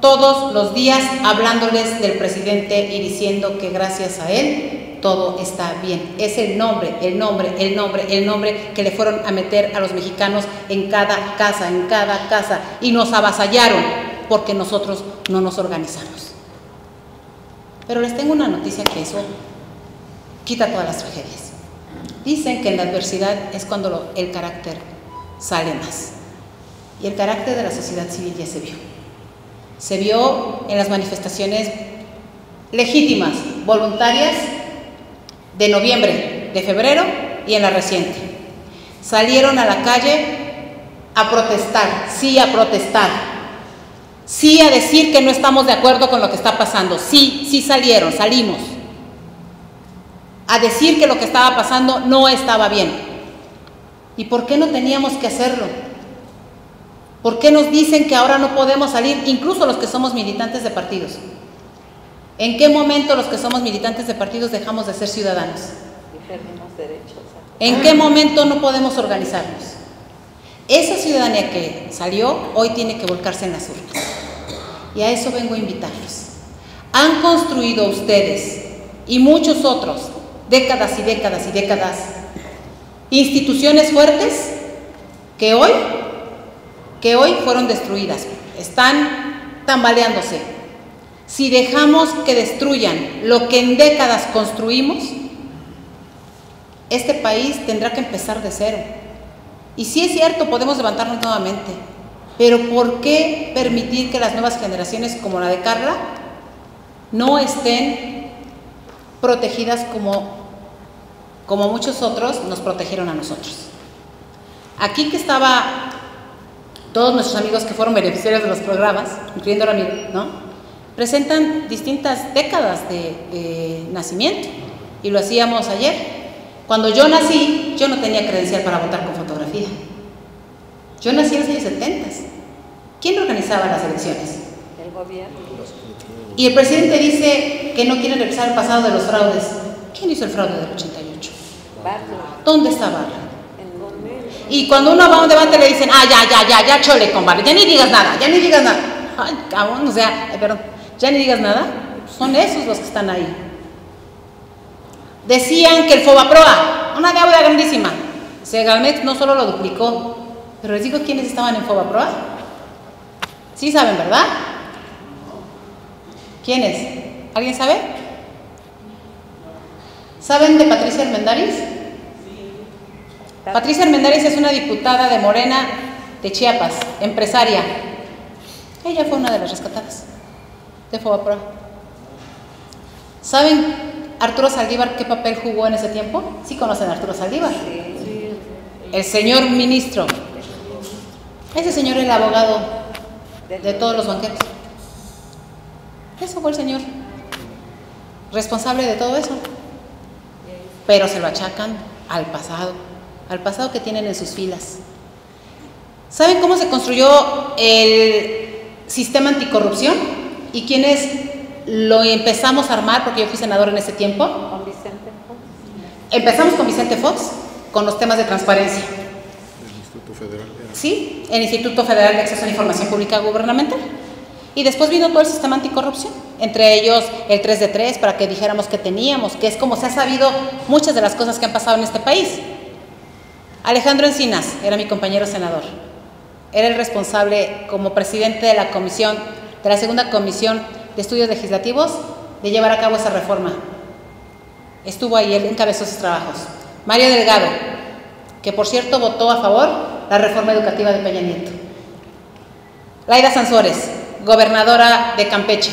todos los días, hablándoles del presidente y diciendo que gracias a él todo está bien. Es el nombre, el nombre, el nombre, el nombre que le fueron a meter a los mexicanos en cada casa, en cada casa, y nos avasallaron porque nosotros no nos organizamos. Pero les tengo una noticia que eso quita todas las tragedias. Dicen que en la adversidad es cuando el carácter sale más. Y el carácter de la sociedad civil ya se vio. Se vio en las manifestaciones legítimas, voluntarias, de noviembre, de febrero y en la reciente. Salieron a la calle a protestar, sí a protestar, sí a decir que no estamos de acuerdo con lo que está pasando, sí, sí salieron, salimos, a decir que lo que estaba pasando no estaba bien. ¿Y por qué no teníamos que hacerlo? ¿Por qué nos dicen que ahora no podemos salir, incluso los que somos militantes de partidos? ¿En qué momento los que somos militantes de partidos dejamos de ser ciudadanos? ¿En qué momento no podemos organizarnos? Esa ciudadanía que salió hoy tiene que volcarse en las urnas. Y a eso vengo a invitarlos. Han construido ustedes y muchos otros, décadas y décadas y décadas, instituciones fuertes que hoy que hoy fueron destruidas, están tambaleándose. Si dejamos que destruyan lo que en décadas construimos, este país tendrá que empezar de cero. Y si es cierto, podemos levantarnos nuevamente, pero ¿por qué permitir que las nuevas generaciones como la de Carla no estén protegidas como, como muchos otros nos protegieron a nosotros? Aquí que estaba todos nuestros amigos que fueron beneficiarios de los programas, incluyendo Ramiro, ¿no? Presentan distintas décadas de, nacimiento y lo hacíamos ayer. Cuando yo nací, yo no tenía credencial para votar con fotografía. Yo nací en los años 70. ¿Quién organizaba las elecciones? El gobierno. Y el presidente dice que no quiere revisar el pasado de los fraudes. ¿Quién hizo el fraude del 88? ¿Dónde está Barra? Y cuando uno va a un debate le dicen, ah, ya, ya, ya, ya, chole, compadre, ya ni digas nada, ya ni digas nada. Ay, cabrón, o sea, perdón, ya ni digas nada. Son esos los que están ahí. Decían que el Fobaproa, una deuda grandísima. Segalmex no solo lo duplicó, pero les digo quiénes estaban en Fobaproa. Sí saben, ¿verdad? ¿Quiénes? ¿Alguien sabe? ¿Saben de Patricia Armendáriz? Patricia Armendáriz es una diputada de Morena de Chiapas, empresaria. Ella fue una de las rescatadas de Fobapro. ¿Saben Arturo Saldívar qué papel jugó en ese tiempo? Sí conocen a Arturo Saldívar. El señor ministro. Ese señor era el abogado de todos los banqueros. Eso fue el señor responsable de todo eso. Pero se lo achacan al pasado al pasado que tienen en sus filas. ¿Saben cómo se construyó el sistema anticorrupción? ¿Y quiénes lo empezamos a armar? Porque yo fui senador en ese tiempo. Con Vicente Fox. Empezamos con Vicente Fox, con los temas de transparencia. El Instituto Federal. Sí, el Instituto Federal de Acceso a la Información Pública Gubernamental. Y después vino todo el sistema anticorrupción, entre ellos el 3 de 3, para que dijéramos que teníamos, que es como se ha sabido muchas de las cosas que han pasado en este país. Alejandro Encinas era mi compañero senador. Era el responsable como presidente de la comisión, de la segunda comisión de estudios legislativos, de llevar a cabo esa reforma. Estuvo ahí, él encabezó sus trabajos. Mario Delgado, que por cierto votó a favor la reforma educativa de Peña Nieto. Laida Sansores, gobernadora de Campeche.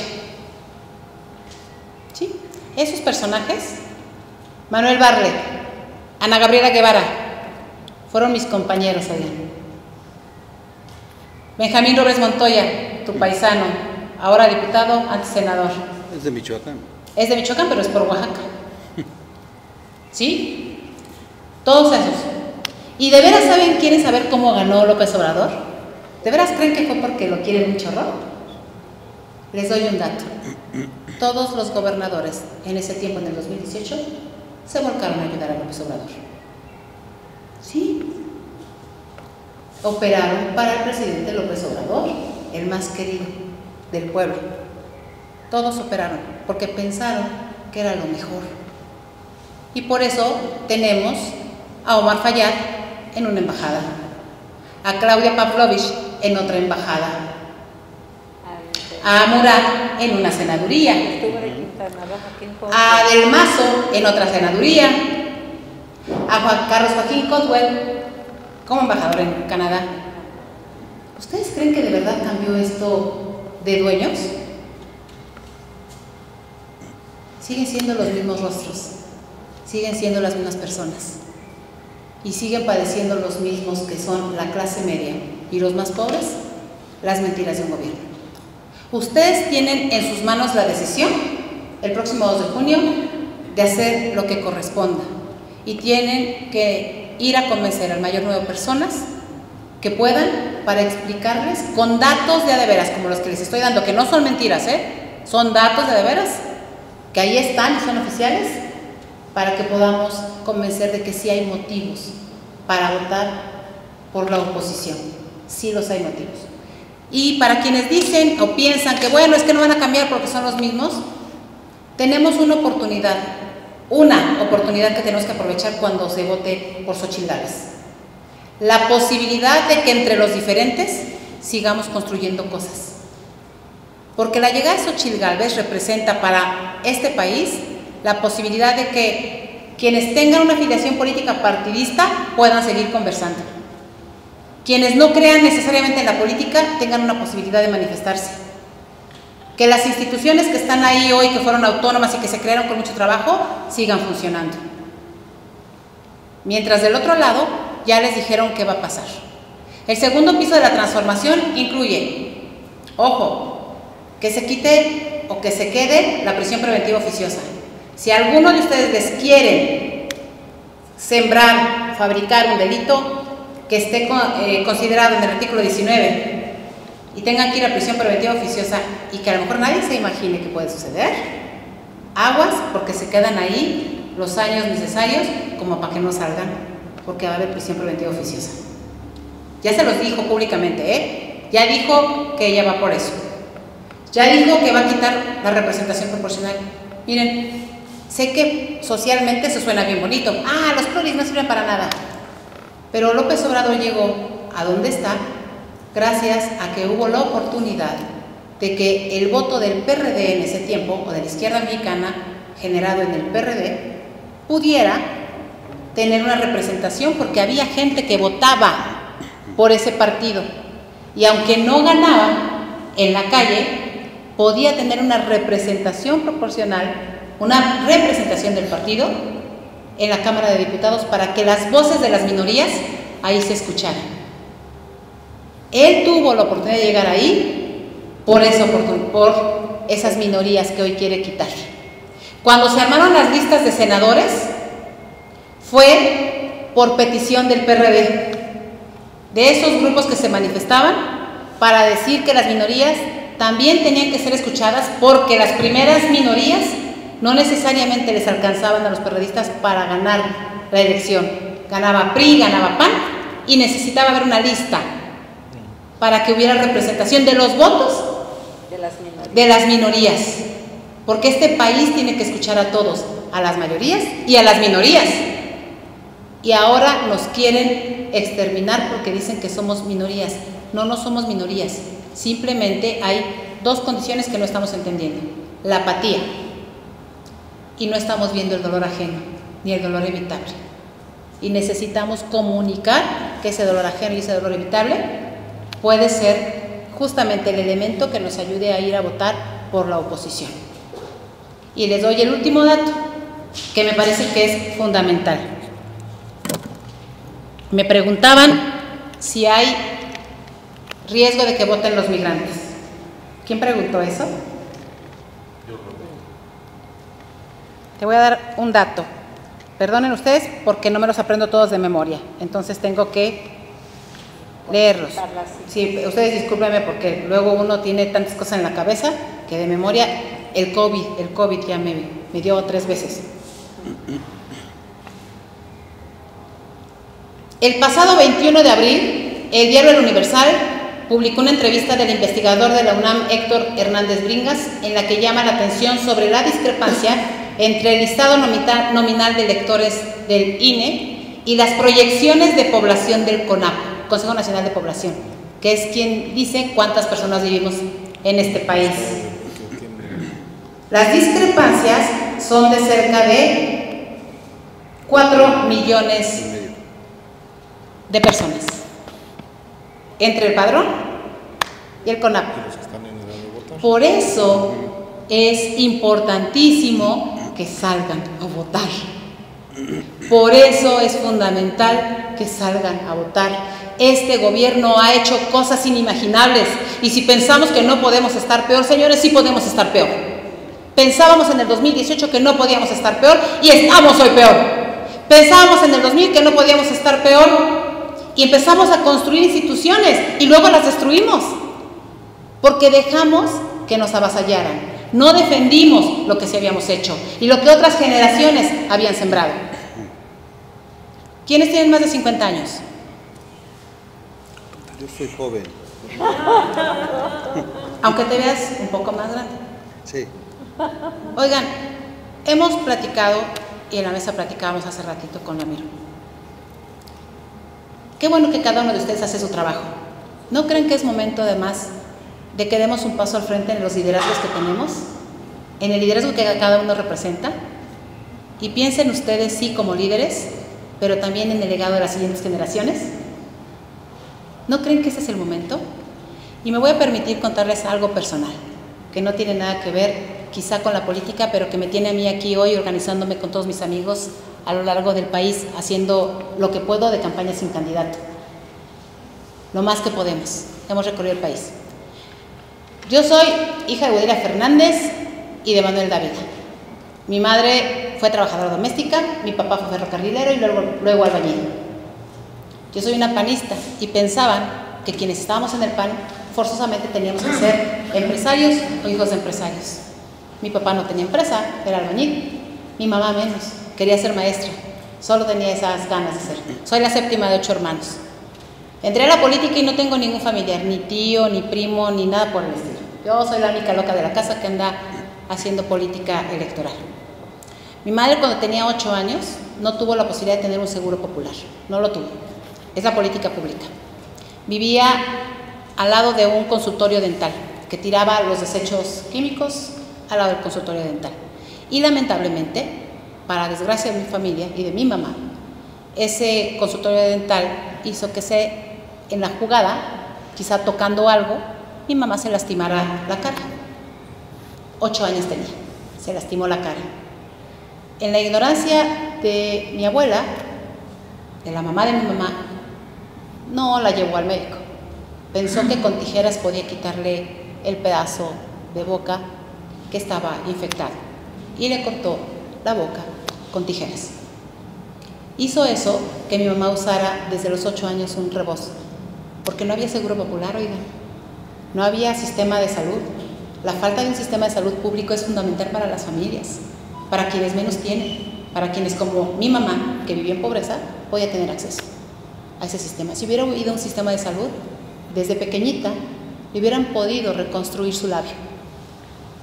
¿Sí? Esos personajes. Manuel Barlet, Ana Gabriela Guevara, fueron mis compañeros allá. Benjamín Robles Montoya, tu paisano, ahora diputado, antes senador. Es de Michoacán. Es de Michoacán, pero es por Oaxaca. ¿Sí? Todos esos. ¿Y de veras saben, quieren saber cómo ganó López Obrador? ¿De veras creen que fue porque lo quieren un chorro? Les doy un dato. Todos los gobernadores en ese tiempo, en el 2018, se volcaron a ayudar a López Obrador. ¿Sí? Operaron para el presidente López Obrador, el más querido del pueblo. Todos operaron porque pensaron que era lo mejor. Y por eso tenemos a Omar Fayad en una embajada, a Claudia Pavlovich en otra embajada, a Murat en una senaduría, a Del Mazo en otra senaduría, a Juan Carlos Joaquín Codwell como embajador en Canadá. ¿Ustedes creen que de verdad cambió esto de dueños? Siguen siendo los mismos rostros, siguen siendo las mismas personas y siguen padeciendo los mismos que son la clase media y los más pobres, las mentiras de un gobierno. Ustedes tienen en sus manos la decisión, el próximo 2 de junio, de hacer lo que corresponda y tienen que ir a convencer al mayor número de personas que puedan para explicarles con datos de a de veras, como los que les estoy dando, que no son mentiras, ¿eh? son datos de a de veras, que ahí están y son oficiales, para que podamos convencer de que sí hay motivos para votar por la oposición. Sí los hay motivos. Y para quienes dicen o piensan que bueno, es que no van a cambiar porque son los mismos, tenemos una oportunidad, una oportunidad que tenemos que aprovechar cuando se vote por Xochitl. La posibilidad de que entre los diferentes sigamos construyendo cosas. Porque la llegada de Xochitl Gálvez representa para este país la posibilidad de que quienes tengan una afiliación política partidista puedan seguir conversando. Quienes no crean necesariamente en la política tengan una posibilidad de manifestarse. Que las instituciones que están ahí hoy, que fueron autónomas y que se crearon con mucho trabajo, sigan funcionando. Mientras del otro lado ya les dijeron qué va a pasar. El segundo piso de la transformación incluye, ojo, que se quite o que se quede la prisión preventiva oficiosa. Si alguno de ustedes les quiere sembrar, fabricar un delito que esté eh, considerado en el artículo 19 y tengan que ir a prisión preventiva oficiosa y que a lo mejor nadie se imagine que puede suceder, aguas porque se quedan ahí los años necesarios como para que no salgan, porque va a haber prisión preventiva oficiosa. Ya se los dijo públicamente, ¿eh? Ya dijo que ella va por eso. Ya dijo que va a quitar la representación proporcional. Miren, sé que socialmente eso suena bien bonito. Ah, los pluris no sirven para nada. Pero López Obrador llegó a donde está gracias a que hubo la oportunidad de que el voto del PRD en ese tiempo, o de la izquierda mexicana, generado en el PRD, pudiera tener una representación porque había gente que votaba por ese partido. Y aunque no ganaba en la calle, podía tener una representación proporcional, una representación del partido en la Cámara de Diputados para que las voces de las minorías ahí se escucharan. Él tuvo la oportunidad de llegar ahí por, por esas minorías que hoy quiere quitar. Cuando se armaron las listas de senadores, fue por petición del PRD, de esos grupos que se manifestaban para decir que las minorías también tenían que ser escuchadas porque las primeras minorías no necesariamente les alcanzaban a los periodistas para ganar la elección. Ganaba PRI, ganaba PAN y necesitaba haber una lista para que hubiera representación de los votos de las minorías. de las minorías. Porque este país tiene que escuchar a todos, a las mayorías y a las minorías. Y ahora nos quieren exterminar porque dicen que somos minorías. No, no somos minorías. Simplemente hay dos condiciones que no estamos entendiendo. La apatía. Y no estamos viendo el dolor ajeno, ni el dolor evitable. Y necesitamos comunicar que ese dolor ajeno y ese dolor evitable puede ser justamente el elemento que nos ayude a ir a votar por la oposición. Y les doy el último dato, que me parece que es fundamental. Me preguntaban si hay riesgo de que voten los migrantes. ¿Quién preguntó eso? Te voy a dar un dato. Perdonen ustedes porque no me los aprendo todos de memoria. Entonces tengo que leerlos. Sí, ustedes discúlpenme porque luego uno tiene tantas cosas en la cabeza que de memoria el COVID, el COVID ya me, me dio tres veces. El pasado 21 de abril, el diario El Universal publicó una entrevista del investigador de la UNAM, Héctor Hernández Bringas, en la que llama la atención sobre la discrepancia entre el listado nominal de electores del INE y las proyecciones de población del CONAP, Consejo Nacional de Población, que es quien dice cuántas personas vivimos en este país. Las discrepancias son de cerca de 4 millones de personas entre el padrón y el CONAP. Por eso es importantísimo que salgan a votar. Por eso es fundamental que salgan a votar. Este gobierno ha hecho cosas inimaginables y si pensamos que no podemos estar peor, señores, sí podemos estar peor. Pensábamos en el 2018 que no podíamos estar peor y estamos hoy peor. Pensábamos en el 2000 que no podíamos estar peor y empezamos a construir instituciones y luego las destruimos porque dejamos que nos avasallaran. No defendimos lo que sí habíamos hecho y lo que otras generaciones habían sembrado. ¿Quiénes tienen más de 50 años? Yo soy joven. Aunque te veas un poco más grande. Sí. Oigan, hemos platicado y en la mesa platicábamos hace ratito con Ramiro. Qué bueno que cada uno de ustedes hace su trabajo. ¿No creen que es momento además de que demos un paso al frente en los liderazgos que tenemos? En el liderazgo que cada uno representa. Y piensen ustedes sí como líderes, pero también en el legado de las siguientes generaciones. ¿No creen que ese es el momento? Y me voy a permitir contarles algo personal, que no tiene nada que ver quizá con la política, pero que me tiene a mí aquí hoy organizándome con todos mis amigos a lo largo del país, haciendo lo que puedo de campaña sin candidato. Lo más que podemos. Hemos recorrido el país. Yo soy hija de Guadira Fernández y de Manuel David. Mi madre fue trabajadora doméstica, mi papá fue ferrocarrilero y luego, luego albañil. Yo soy una panista y pensaban que quienes estábamos en el PAN forzosamente teníamos que ser empresarios o hijos de empresarios. Mi papá no tenía empresa, era albañil. Mi mamá menos, quería ser maestra. Solo tenía esas ganas de ser. Soy la séptima de ocho hermanos. Entré a la política y no tengo ningún familiar, ni tío, ni primo, ni nada por el estilo. Yo soy la única loca de la casa que anda haciendo política electoral. Mi madre cuando tenía ocho años no tuvo la posibilidad de tener un seguro popular, no lo tuvo. Es la política pública. Vivía al lado de un consultorio dental que tiraba los desechos químicos al lado del consultorio dental. Y lamentablemente, para desgracia de mi familia y de mi mamá, ese consultorio dental hizo que en la jugada, quizá tocando algo, mi mamá se lastimara la cara. Ocho años tenía, se lastimó la cara. En la ignorancia de mi abuela, de la mamá de mi mamá, no la llevó al médico. Pensó que con tijeras podía quitarle el pedazo de boca que estaba infectado y le cortó boca con tijeras. Hizo eso que mi mamá usara desde los ocho años un rebozo, porque no había seguro popular, oigan, no había sistema de salud. La falta de un sistema de salud público es fundamental para las familias, para quienes menos tienen, para quienes como mi mamá, que vivía en pobreza, podía tener acceso a ese sistema. Si hubiera habido un sistema de salud, desde pequeñita, hubieran podido reconstruir su labio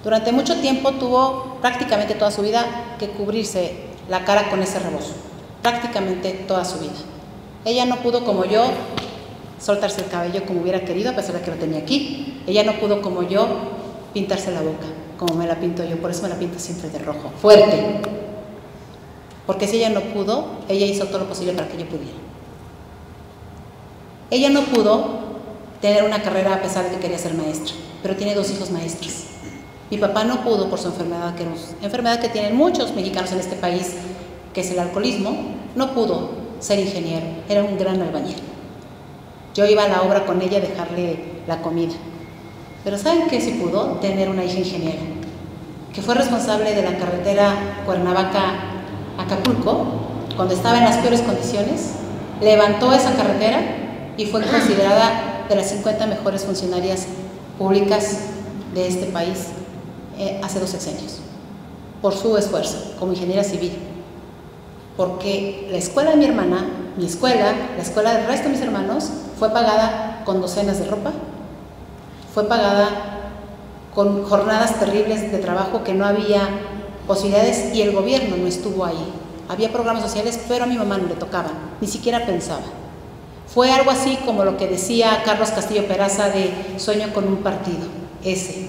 durante mucho tiempo tuvo prácticamente toda su vida que cubrirse la cara con ese rebozo, prácticamente toda su vida. Ella no pudo como yo soltarse el cabello como hubiera querido, a pesar de que lo tenía aquí. Ella no pudo como yo pintarse la boca, como me la pinto yo, por eso me la pinto siempre de rojo, fuerte. Porque si ella no pudo, ella hizo todo lo posible para que yo pudiera. Ella no pudo tener una carrera a pesar de que quería ser maestra, pero tiene dos hijos maestros. Mi papá no pudo por su enfermedad, que es enfermedad que tienen muchos mexicanos en este país, que es el alcoholismo, no pudo ser ingeniero, era un gran albañil. Yo iba a la obra con ella a dejarle la comida. Pero ¿saben qué sí pudo? Tener una hija ingeniera, que fue responsable de la carretera Cuernavaca-Acapulco, cuando estaba en las peores condiciones, levantó esa carretera y fue considerada de las 50 mejores funcionarias públicas de este país eh, hace dos sexenios, por su esfuerzo como ingeniera civil. Porque la escuela de mi hermana, mi escuela, la escuela del resto de mis hermanos, fue pagada con docenas de ropa, fue pagada con jornadas terribles de trabajo que no había posibilidades y el gobierno no estuvo ahí. Había programas sociales, pero a mi mamá no le tocaban, ni siquiera pensaba. Fue algo así como lo que decía Carlos Castillo Peraza de sueño con un partido, ese,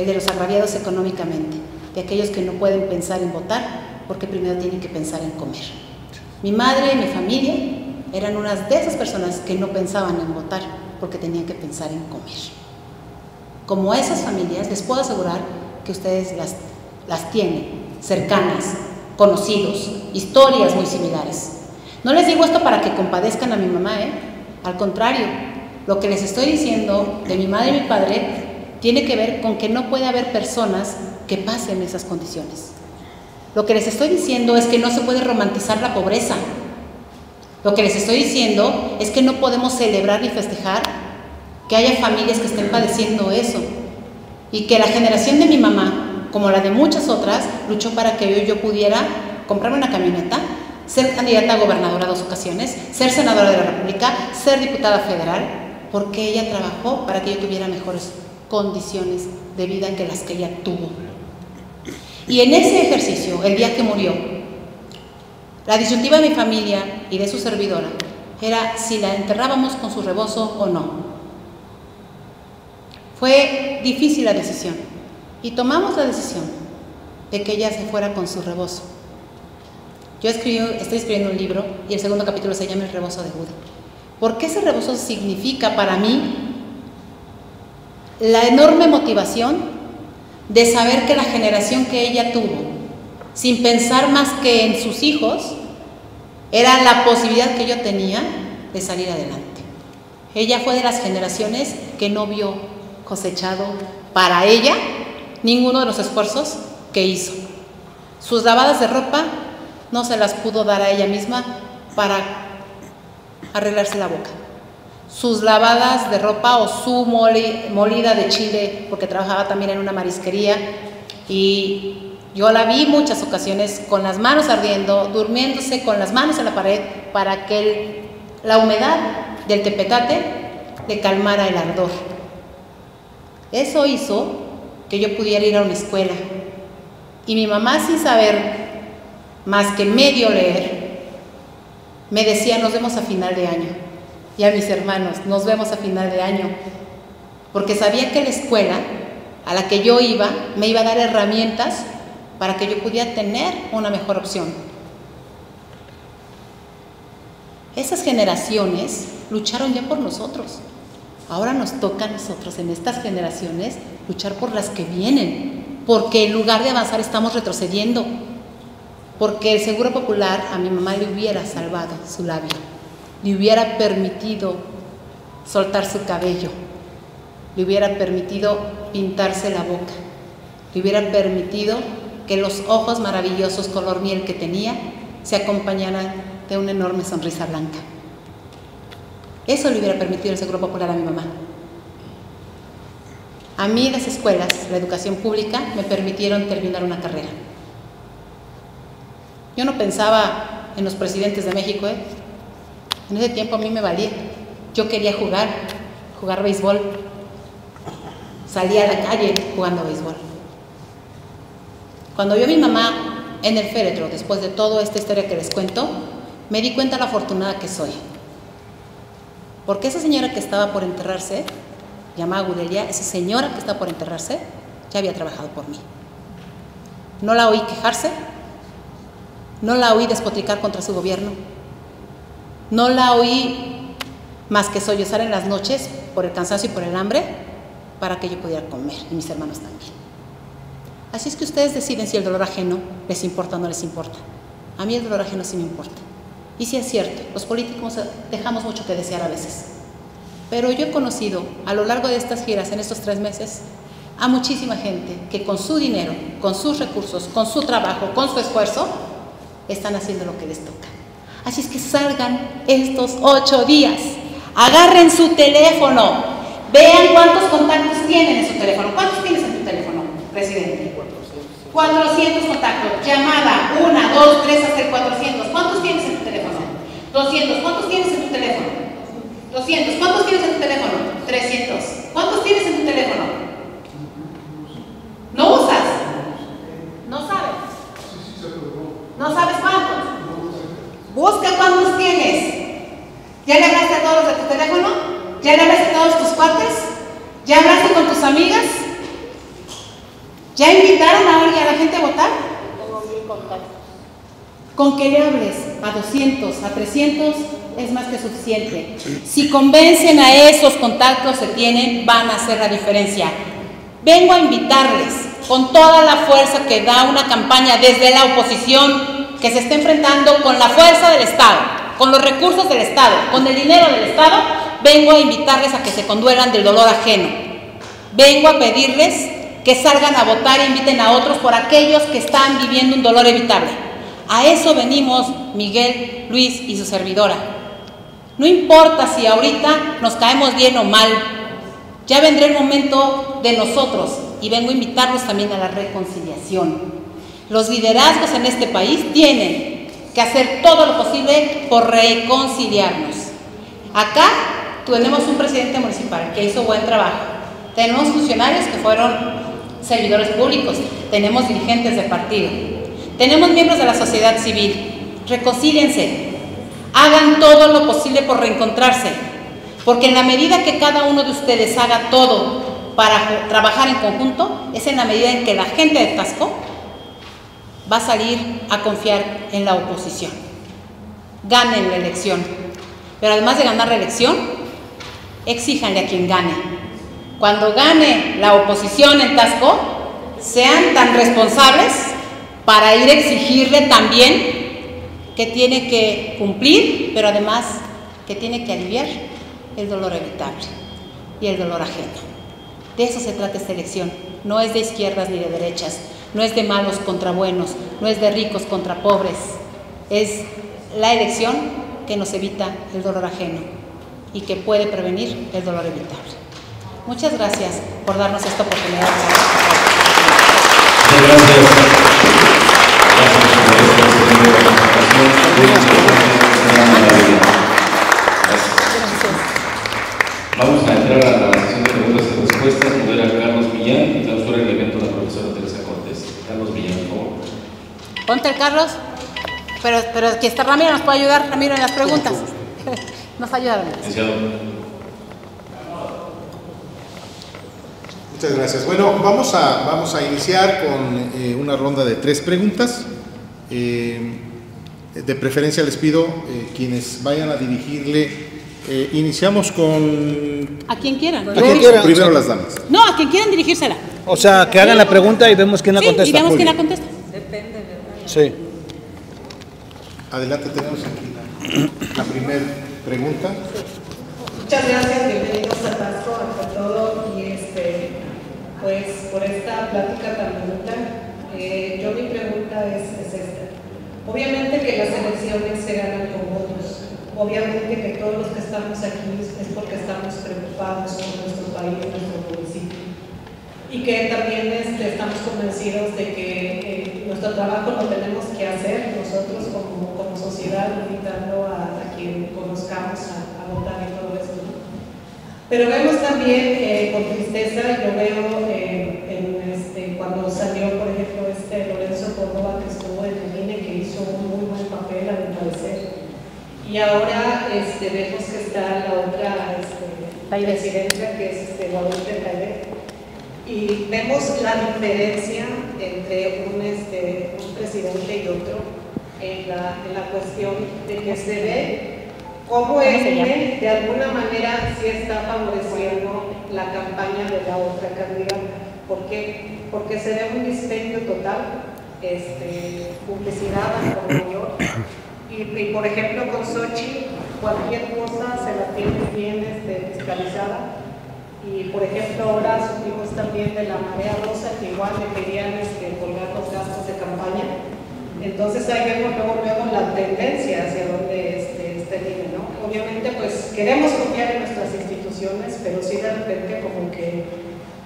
el de los agraviados económicamente, de aquellos que no pueden pensar en votar porque primero tienen que pensar en comer. Mi madre y mi familia eran unas de esas personas que no pensaban en votar porque tenían que pensar en comer. Como esas familias, les puedo asegurar que ustedes las, las tienen cercanas, conocidos, historias muy similares. No les digo esto para que compadezcan a mi mamá, ¿eh? Al contrario, lo que les estoy diciendo de mi madre y mi padre tiene que ver con que no puede haber personas que pasen esas condiciones. Lo que les estoy diciendo es que no se puede romantizar la pobreza. Lo que les estoy diciendo es que no podemos celebrar ni festejar que haya familias que estén padeciendo eso. Y que la generación de mi mamá, como la de muchas otras, luchó para que yo, yo pudiera comprarme una camioneta, ser candidata a gobernadora dos ocasiones, ser senadora de la República, ser diputada federal, porque ella trabajó para que yo tuviera mejores condiciones de vida que las que ella tuvo. Y en ese ejercicio, el día que murió, la disyuntiva de mi familia y de su servidora era si la enterrábamos con su rebozo o no. Fue difícil la decisión y tomamos la decisión de que ella se fuera con su rebozo. Yo escribí, estoy escribiendo un libro y el segundo capítulo se llama El rebozo de Buda. Porque ese rebozo significa para mí la enorme motivación de saber que la generación que ella tuvo, sin pensar más que en sus hijos, era la posibilidad que yo tenía de salir adelante. Ella fue de las generaciones que no vio cosechado para ella ninguno de los esfuerzos que hizo. Sus lavadas de ropa no se las pudo dar a ella misma para arreglarse la boca. Sus lavadas de ropa o su molida de chile, porque trabajaba también en una marisquería, y yo la vi muchas ocasiones con las manos ardiendo, durmiéndose con las manos en la pared para que la humedad del tepetate le calmara el ardor. Eso hizo que yo pudiera ir a una escuela. Y mi mamá, sin saber más que medio leer, me decía, nos vemos a final de año. Y a mis hermanos, nos vemos a final de año. Porque sabía que la escuela a la que yo iba me iba a dar herramientas para que yo pudiera tener una mejor opción. Esas generaciones lucharon ya por nosotros. Ahora nos toca a nosotros en estas generaciones luchar por las que vienen, porque en lugar de avanzar estamos retrocediendo, porque el Seguro Popular a mi mamá le hubiera salvado su labio, le hubiera permitido soltar su cabello, le hubiera permitido pintarse la boca, le hubiera permitido que los ojos maravillosos color miel que tenía se acompañaran de una enorme sonrisa blanca. Eso le hubiera permitido el Seguro Popular a mi mamá. A mí las escuelas, la educación pública, me permitieron terminar una carrera. Yo no pensaba en los presidentes de México, ¿eh? En ese tiempo a mí me valía. Yo quería jugar, jugar béisbol. Salía a la calle jugando béisbol. Cuando vio a mi mamá en el féretro, después de toda esta historia que les cuento, me di cuenta de la afortunada que soy. Porque esa señora que estaba por enterrarse, llamada Gudelia, esa señora que estaba por enterrarse, ya había trabajado por mí. No la oí quejarse, no la oí despotricar contra su gobierno, no la oí más que sollozar en las noches por el cansancio y por el hambre para que yo pudiera comer y mis hermanos también. Así es que ustedes deciden si el dolor ajeno les importa o no les importa. A mí el dolor ajeno sí me importa. Y sí es cierto, los políticos dejamos mucho que desear a veces. Pero yo he conocido a lo largo de estas giras, en estos tres meses, a muchísima gente que con su dinero, con sus recursos, con su trabajo, con su esfuerzo, están haciendo lo que les toca. Así es que salgan estos ocho días, agarren su teléfono, vean cuántos contactos tienen en su teléfono. ¿Cuántos tienes en tu teléfono, presidente? 400 contactos, llamada, una, dos, tres, hasta el 400. ¿Cuántos tienes en tu teléfono? 200. ¿Cuántos tienes en tu teléfono? 200. ¿Cuántos tienes en tu teléfono? 300. ¿Cuántos tienes en tu teléfono? ¿No usas? ¿No sabes? ¿No sabes cuántos? Busca cuántos tienes. ¿Ya le hablaste a todos de tu teléfono? ¿Ya le hablaste a todos tus cuates? ¿Ya hablaste con tus amigas? ¿Ya invitaron a la gente a votar? Con que le hables a 200, a 300 es más que suficiente. Si convencen a esos contactos que tienen, van a hacer la diferencia. Vengo a invitarles con toda la fuerza que da una campaña desde la oposición que se está enfrentando con la fuerza del Estado, con los recursos del Estado, con el dinero del Estado, vengo a invitarles a que se conduelan del dolor ajeno. Vengo a pedirles que salgan a votar e inviten a otros por aquellos que están viviendo un dolor evitable. A eso venimos Miguel, Luis y su servidora. No importa si ahorita nos caemos bien o mal, ya vendrá el momento de nosotros y vengo a invitarlos también a la reconciliación. Los liderazgos en este país tienen que hacer todo lo posible por reconciliarnos. Acá tenemos un presidente municipal que hizo buen trabajo. Tenemos funcionarios que fueron servidores públicos, tenemos dirigentes de partido, tenemos miembros de la sociedad civil. Reconcíliense, hagan todo lo posible por reencontrarse, porque en la medida que cada uno de ustedes haga todo para trabajar en conjunto, es en la medida en que la gente de Tasco va a salir a confiar en la oposición. Ganen la elección, pero además de ganar la elección, exíjanle a quien gane. Cuando gane la oposición en Tasco, sean tan responsables para ir a exigirle también que tiene que cumplir, pero además que tiene que aliviar el dolor evitable y el dolor ajeno. De eso se trata esta elección. No es de izquierdas ni de derechas, no es de malos contra buenos, no es de ricos contra pobres. Es la elección que nos evita el dolor ajeno y que puede prevenir el dolor evitable. Muchas gracias por darnos esta oportunidad. Vamos a entrar sesión de preguntas y respuestas. Modera Carlos Millán y clausura el evento la profesora Teresa Cortés. Carlos Millán, por favor. Ponte el Carlos, pero, pero aquí está Ramiro, nos puede ayudar Ramiro en las preguntas. (laughs) Nos ayuda Ramiro. Muchas gracias. Bueno, vamos a, vamos a iniciar con eh, una ronda de tres preguntas. Eh, de preferencia les pido eh, quienes vayan a dirigirle. eh, iniciamos con. A quien quieran. ¿A Yo- quién quieran. Primero las damas. No, a quien quieran dirigírsela. O sea, que hagan la pregunta y vemos quién la Sí, y vemos quién la contesta. Sí. Adelante, tenemos aquí la, la primera pregunta. Muchas gracias, bienvenidos a Tasco, ante todo, y este, pues por esta plática tan bonita. Eh, yo mi pregunta es, es esta. Obviamente que las elecciones se ganan con votos. Obviamente que todos los que estamos aquí es porque estamos preocupados por nuestro país, nuestro municipio. Y que también este, estamos convencidos de que eh, nuestro trabajo lo tenemos que hacer nosotros como, como sociedad, invitando a, a quien conozcamos a, a votar y todo eso. ¿no? Pero vemos también eh, con tristeza, yo veo eh, en, este, cuando salió, por ejemplo, este Lorenzo Córdoba, que estuvo en el INE, que hizo un muy buen papel, a mi parecer. Y ahora este, vemos que está la otra este, presidenta, que es este, Guadalupe Calvet. Y vemos la diferencia entre un, este, un presidente y otro en la, en la cuestión de que se ve cómo el INE de alguna manera sí está favoreciendo la campaña de la otra candidata. ¿Por qué? Porque se ve un dispendio total, este, publicidad por mayor. Y, y, por ejemplo con Sochi cualquier cosa se la tiene bien este, fiscalizada. Y por ejemplo, ahora supimos también de la marea rosa que igual le querían este, colgar los gastos de campaña. Entonces ahí vemos luego, luego la tendencia hacia donde este, este viene, ¿no? Obviamente pues queremos confiar en nuestras instituciones, pero sí de repente como que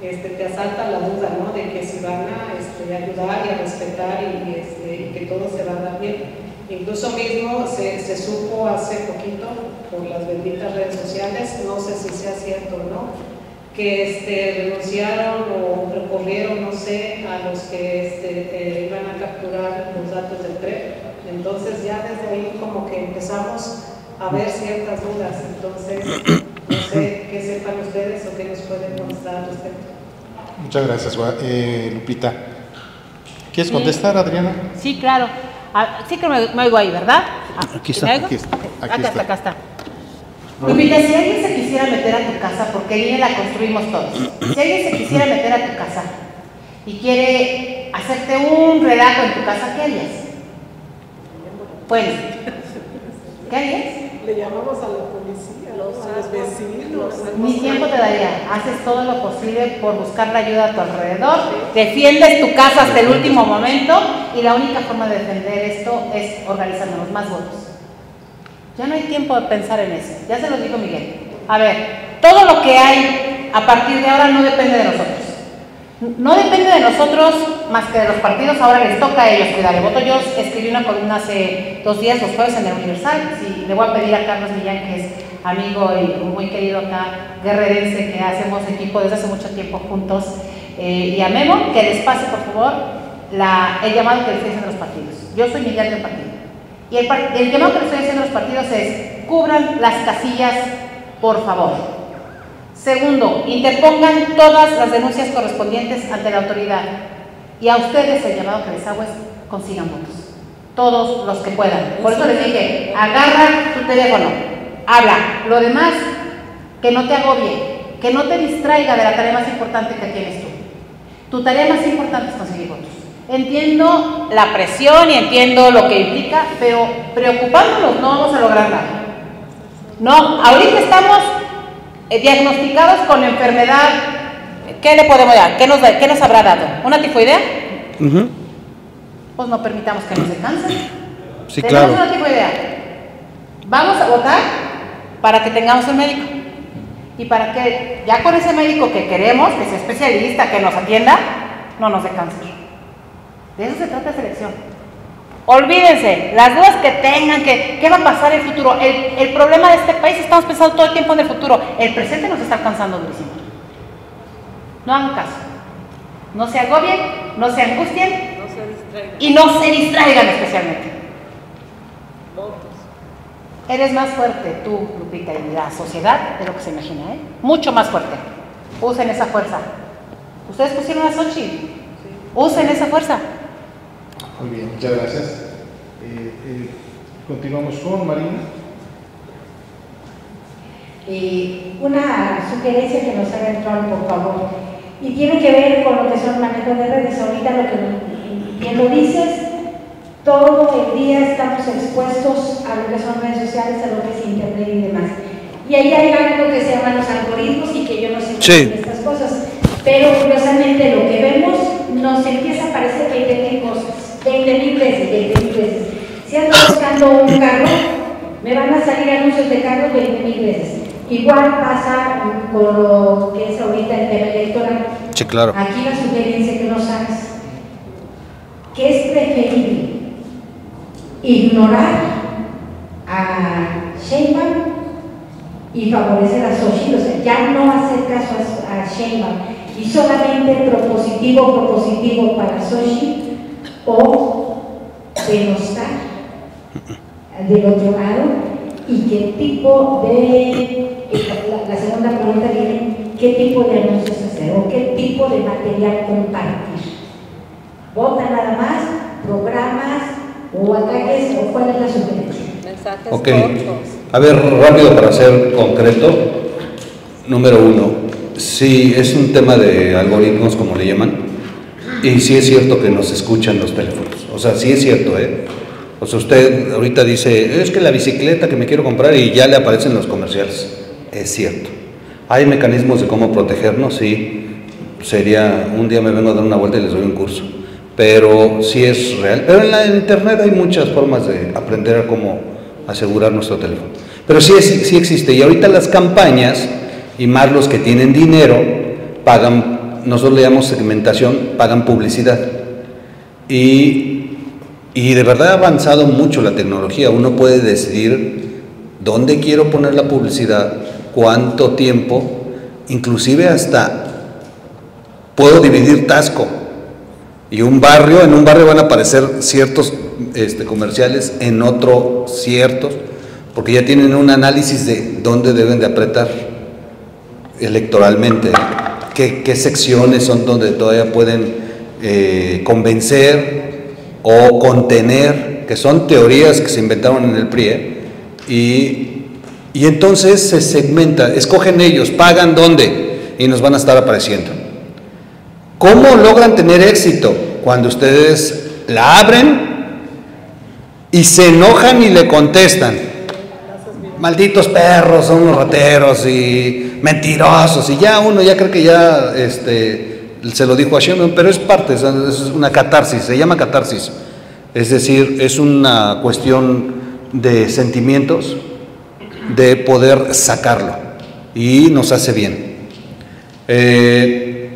este, te asalta la duda, ¿no? De que si van a este, ayudar y a respetar y, este, y que todo se va a dar bien. Incluso mismo se, supo hace poquito por las benditas redes sociales, no sé si sea cierto o no, que este, renunciaron o recorrieron, no sé, a los que este, eh, iban a capturar los datos del PREP. Entonces ya desde ahí como que empezamos a ver ciertas dudas. Entonces, no sé qué sepan ustedes o qué nos pueden contestar al respecto. Muchas gracias, eh, Lupita. ¿Quieres contestar, Adriana? Sí, claro. Ah, sí que me, me, oigo ahí, ¿verdad? Aquí está, aquí está. Aquí acá está. acá está. Lupita, si alguien se quisiera meter a tu casa, porque ahí la construimos todos, si alguien se quisiera meter a tu casa y quiere hacerte un relajo en tu casa, ¿qué harías? Bueno, ¿qué harías? Le llamamos a la policía, los, a los vecinos. Mi tiempo te daría. Haces todo lo posible por buscar la ayuda a tu alrededor. Defiendes tu casa hasta el último momento. Y la única forma de defender esto es organizándonos más votos. Ya no hay tiempo de pensar en eso. Ya se lo digo Miguel. A ver, todo lo que hay a partir de ahora no depende de nosotros. No depende de nosotros más que de los partidos, ahora les toca a ellos cuidar el voto. Yo escribí una columna hace dos días, los jueves en el Universal, sí, le voy a pedir a Carlos Millán, que es amigo y muy querido acá, guerrerense, que hacemos equipo desde hace mucho tiempo juntos, eh, y a Memo, que les pase por favor la, el llamado que les a los partidos. Yo soy Miguel del partido. Y el, el llamado que les estoy haciendo a los partidos es, cubran las casillas, por favor. Segundo, interpongan todas las denuncias correspondientes ante la autoridad. Y a ustedes el llamado que les hago es consigan votos. Todos los que puedan. Por eso les dije, agarra tu teléfono, habla. Lo demás, que no te agobie, que no te distraiga de la tarea más importante que tienes tú. Tu tarea más importante es conseguir votos. Entiendo la presión y entiendo lo que implica, pero preocupándonos no vamos a lograr nada. No, ahorita estamos eh, diagnosticados con enfermedad, ¿qué le podemos dar? ¿Qué nos, qué nos habrá dado? ¿Una tifoidea? Uh -huh. Pues no permitamos que nos dé cáncer. Sí, Tenemos claro. una tifoidea. Vamos a votar para que tengamos un médico. Y para que ya con ese médico que queremos, que sea especialista, que nos atienda, no nos dé cáncer. De eso se trata esta elección. Olvídense, las dudas que tengan, que qué va a pasar en el futuro. El, el, problema de este país, estamos pensando todo el tiempo en el futuro. El presente nos está alcanzando durísimo. No hagan caso. No se agobien, no se angustien No se distraigan. y no se distraigan especialmente. Votos. Eres más fuerte tú, Lupita, y la sociedad de lo que se imagina, ¿eh? Mucho más fuerte. Usen esa fuerza. Ustedes pusieron a Xochitl. Usen esa fuerza. Muy bien, muchas gracias. Eh, eh, continuamos con Marina. Eh, una sugerencia que nos haga entrar, por favor. Y tiene que ver con lo que son manejo de redes. Ahorita lo que bien lo dices, todo el día estamos expuestos a lo que son redes sociales, a lo que es internet y demás. Y ahí hay algo que se llaman los algoritmos y que yo no sé Sí. de estas cosas. Pero curiosamente lo que vemos nos empieza a aparecer 20 mil cosas, 20 mil veces, 20 mil veces. Si ando buscando un carro, me van a salir anuncios de carros 20 mil veces. Igual pasa con lo que es ahorita el tema electoral. Sí, claro. Aquí la sugerencia que nos hagas, que es preferible ignorar a Sheinbaum y favorecer a Xochitl, o sea, ya no hacer caso a, a Sheinbaum y solamente propositivo, propositivo para Xochitl o denostar del otro lado y qué tipo de, la, la segunda pregunta viene, qué tipo de anuncios hacer o qué tipo de material compartir. Vota nada más, programas o ataques o cuál es la sugerencia. Mensajes Ok. cortos. A ver, rápido para ser concreto. Número uno, si es un tema de algoritmos, como le llaman, y sí es cierto que nos escuchan los teléfonos. O sea, sí es cierto, ¿eh? O sea, usted ahorita dice, es que la bicicleta que me quiero comprar y ya le aparecen los comerciales. Es cierto. Hay mecanismos de cómo protegernos, sí. Sería, un día me vengo a dar una vuelta y les doy un curso. Pero sí es real. Pero en la internet hay muchas formas de aprender a cómo asegurar nuestro teléfono. Pero sí, es- sí existe. Y ahorita las campañas, y más los que tienen dinero, pagan, nosotros le llamamos segmentación, pagan publicidad. Y, y de verdad ha avanzado mucho la tecnología. Uno puede decidir dónde quiero poner la publicidad, cuánto tiempo, inclusive hasta puedo dividir Tasco. Y un barrio, en un barrio van a aparecer ciertos este, comerciales, en otro ciertos, porque ya tienen un análisis de dónde deben de apretar electoralmente, qué, secciones son donde todavía pueden eh, convencer o contener, que son teorías que se inventaron en el PRI, ¿eh? y, y entonces se segmenta, escogen ellos, pagan dónde, y nos van a estar apareciendo. ¿Cómo logran tener éxito? Cuando ustedes la abren y se enojan y le contestan. Malditos perros, son unos rateros y mentirosos. Y ya uno ya cree que ya este, se lo dijo a Sheinbaum, pero es parte, es una catarsis, se llama catarsis. Es decir, es una cuestión de sentimientos, de poder sacarlo. Y nos hace bien. Eh,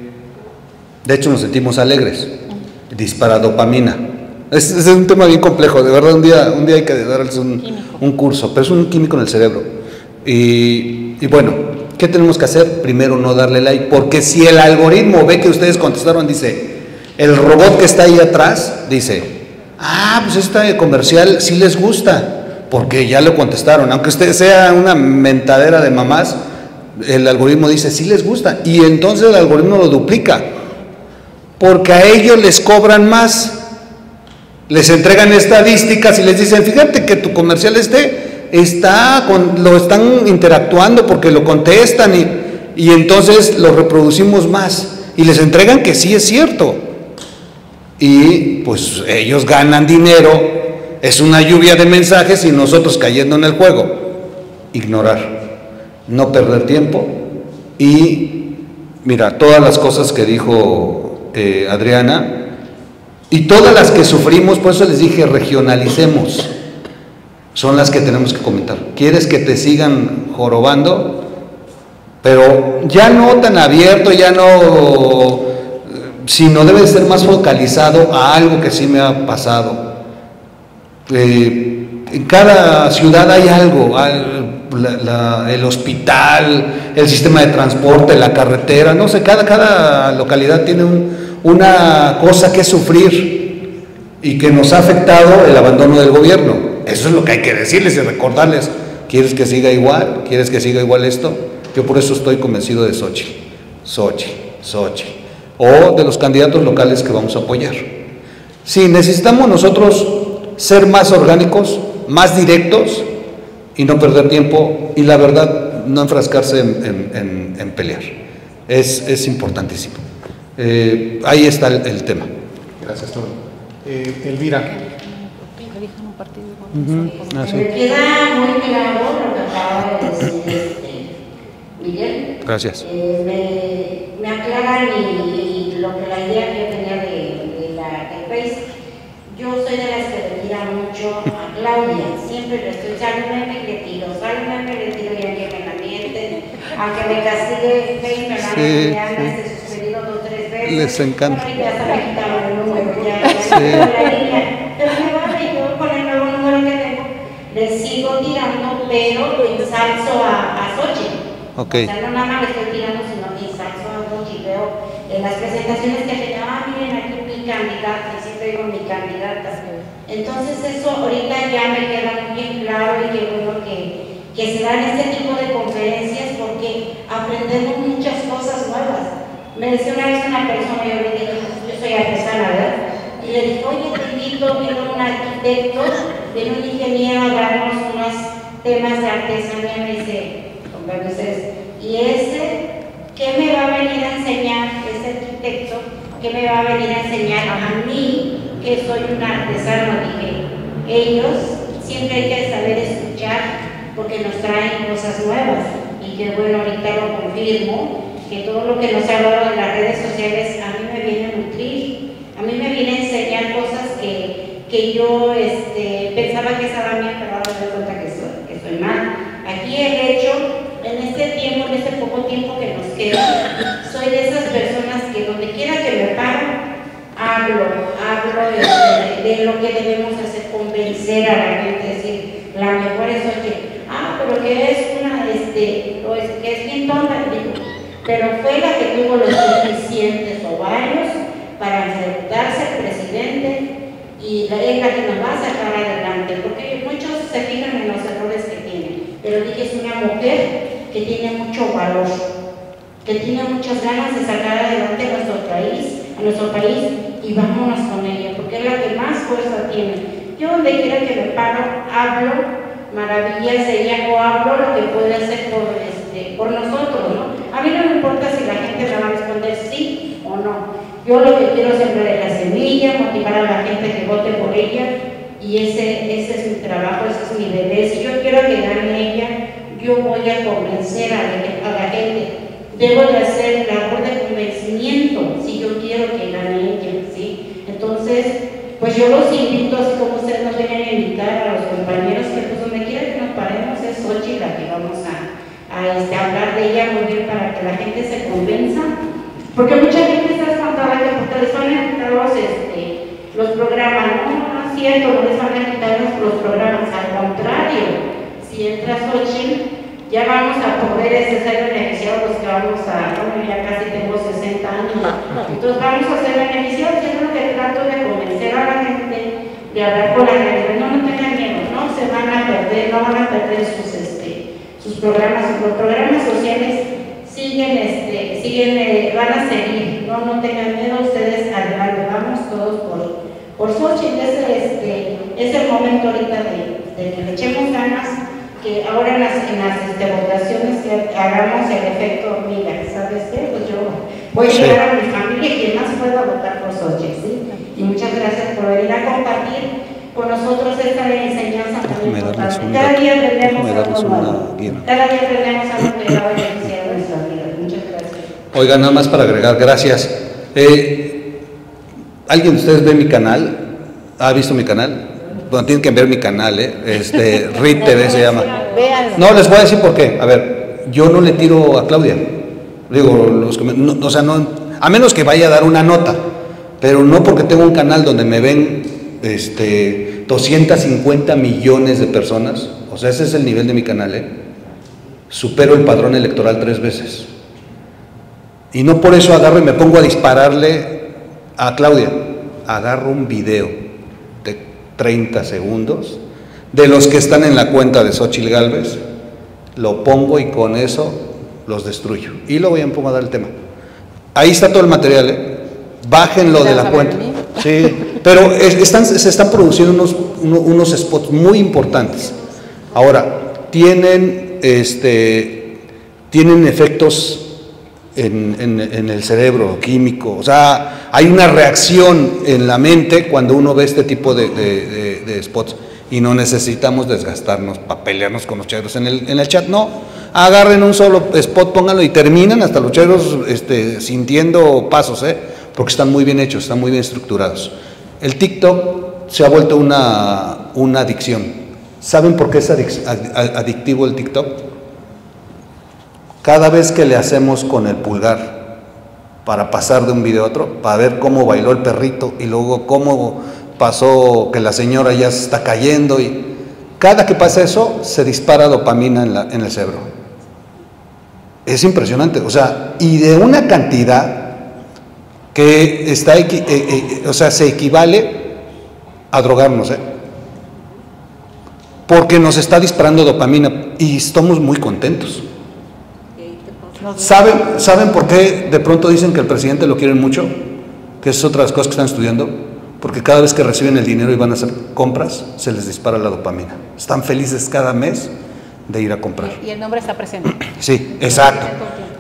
de hecho, nos sentimos alegres. Dispara dopamina. Es, es un tema bien complejo. De verdad, un día, un día hay que darles un, un curso, pero es un químico en el cerebro. Y, y bueno, ¿qué tenemos que hacer? Primero, no darle like, porque si el algoritmo ve que ustedes contestaron, dice, el robot que está ahí atrás, dice, ah, pues este comercial sí les gusta, porque ya lo contestaron. Aunque usted sea una mentadera de mamás, el algoritmo dice, sí les gusta. Y entonces el algoritmo lo duplica porque a ellos les cobran más. Les entregan estadísticas y les dicen, fíjate que tu comercial este está con, lo están interactuando porque lo contestan y, y entonces lo reproducimos más. Y les entregan que sí es cierto. Y pues ellos ganan dinero, es una lluvia de mensajes y nosotros cayendo en el juego. Ignorar, no perder tiempo y mira, todas las cosas que dijo eh, Adriana y todas las que sufrimos, por eso les dije, regionalicemos, son las que tenemos que comentar. ¿Quieres que te sigan jorobando? Pero ya no tan abierto, ya no, sino debe ser más focalizado a algo que sí me ha pasado. Eh, en cada ciudad hay algo, el hospital, el sistema de transporte, la carretera, no sé, cada, cada localidad tiene un- una cosa que sufrir y que nos ha afectado el abandono del gobierno. Eso es lo que hay que decirles y recordarles. ¿Quieres que siga igual? ¿Quieres que siga igual esto? Yo por eso estoy convencido de Xochitl, Xochitl, Xochitl, o de los candidatos locales que vamos a apoyar. Sí, necesitamos nosotros ser más orgánicos, más directos y no perder tiempo y la verdad no enfrascarse en, pelear. Es, es importantísimo. Eh, ahí está el, el tema. Gracias, Tony. Eh, Elvira. Ah, sí. Me queda muy claro lo que acaba de decir este, Miguel. Gracias. Eh, me, me aclaran y, y lo que la idea que yo tenía de, de la del Face. Yo soy de las que retira mucho a Claudia. Siempre le estoy, sálvame, me retiro, sálvame, me retiro y aunque me la mienten, aunque me castigue Face, me la Sí, me han sí. este, suspendido dos tres veces. Les encanta. Bueno, ya se me quitaron el número, ya, ya, Sí. ya, la línea. Pero me vale, yo con el nuevo número que tengo, le sigo tirando, pero ensalzo a, a Xochitl. Ok. O sea, no nada más le estoy tirando, sino que ensalzo a Xochitl. Veo en las presentaciones que hacen, ah, miren aquí mi candidata, y siempre digo mi candidata. Entonces eso ahorita ya me queda muy bien claro y qué bueno que, que se dan este tipo de conferencias porque aprendemos muchas cosas nuevas. Me decía una vez una persona, yo le dije, yo soy artesana, ¿verdad? Y le dije, oye, te invito, vino un arquitecto, vino un ingeniero a darnos unos temas de artesanía, me dice, con y ese, ¿qué me va a venir a enseñar ese arquitecto? ¿Qué me va a venir a enseñar a mí, que soy un artesano? Dije, ellos siempre hay que saber escuchar porque nos traen cosas nuevas y que bueno, ahorita lo confirmo, que todo lo que nos ha hablado en las redes sociales a mí me viene a nutrir, a mí me viene a enseñar cosas que, que yo este, más para agregar, gracias. Eh, ¿Alguien de ustedes ve mi canal? ¿Ha visto mi canal? Bueno, tienen que ver mi canal, ¿eh? Este, (laughs) RIT TV se llama. No, les voy a decir por qué. A ver, yo no le tiro a Claudia. Digo, los que me- no, o sea, no, a menos que vaya a dar una nota, pero no porque tengo un canal donde me ven este, 250 millones de personas. O sea, ese es el nivel de mi canal, ¿eh? Supero el padrón electoral tres veces. Y no por eso agarro y me pongo a dispararle a Claudia. Agarro un video de 30 segundos de los que están en la cuenta de Xochitl Galvez, lo pongo y con eso los destruyo. Y me pongo a dar el tema. Ahí está todo el material, ¿eh? Bájenlo de la ¿Vas a cuenta. Sí, pero es- están, se están produciendo unos, uno- unos spots muy importantes. Ahora, tienen, este, tienen efectos en, en- el cerebro, químico. O sea, hay una reacción en la mente cuando uno ve este tipo de, spots. Y no necesitamos desgastarnos para pelearnos con los chairos en el, en el chat. No, agarren un solo spot, pónganlo y terminan hasta los chairos este, sintiendo pasos, ¿eh? porque están muy bien hechos, están muy bien estructurados. El TikTok se ha vuelto una, una adicción. ¿Saben por qué es adic- ad- adictivo el TikTok? Cada vez que le hacemos con el pulgar para pasar de un video a otro, para ver cómo bailó el perrito y luego cómo pasó que la señora ya está cayendo y cada que pasa eso se dispara dopamina en, la- en el cerebro. Es impresionante, o sea, y de una cantidad que está, equi- eh, eh, o sea, se equivale a drogarnos, ¿eh? Porque nos está disparando dopamina y estamos muy contentos. ¿Saben, ¿Saben por qué de pronto dicen que el presidente lo quieren mucho? Que es otra de las cosas que están estudiando. Porque cada vez que reciben el dinero y van a hacer compras, se les dispara la dopamina. Están felices cada mes de ir a comprar. Y el nombre está presente. (clears throat) Sí, exacto.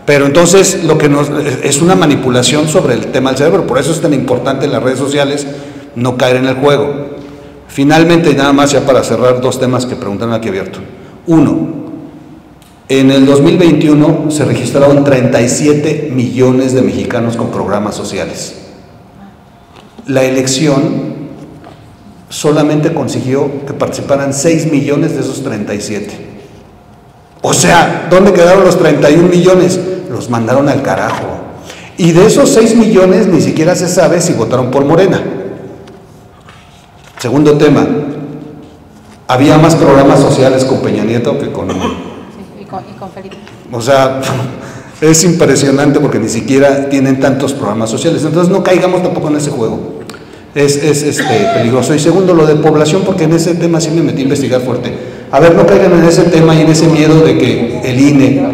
Pero entonces lo que nos es una manipulación sobre el tema del cerebro, por eso es tan importante en las redes sociales no caer en el juego. Finalmente, nada más ya para cerrar dos temas que preguntaron aquí abierto. Uno, en el 2021 se registraron 37 millones de mexicanos con programas sociales. La elección solamente consiguió que participaran 6 millones de esos 37. O sea, ¿dónde quedaron los 31 millones? Los mandaron al carajo. Y de esos 6 millones ni siquiera se sabe si votaron por Morena. Segundo tema, había más programas sociales con Peña Nieto que con... Sí, y con, y con Felipe. O sea, (laughs) es impresionante porque ni siquiera tienen tantos programas sociales. Entonces no caigamos tampoco en ese juego. Es, es este, peligroso. Y segundo, lo de población, porque en ese tema sí me metí a investigar fuerte. A ver, no caigan en ese tema y en ese miedo de que el INE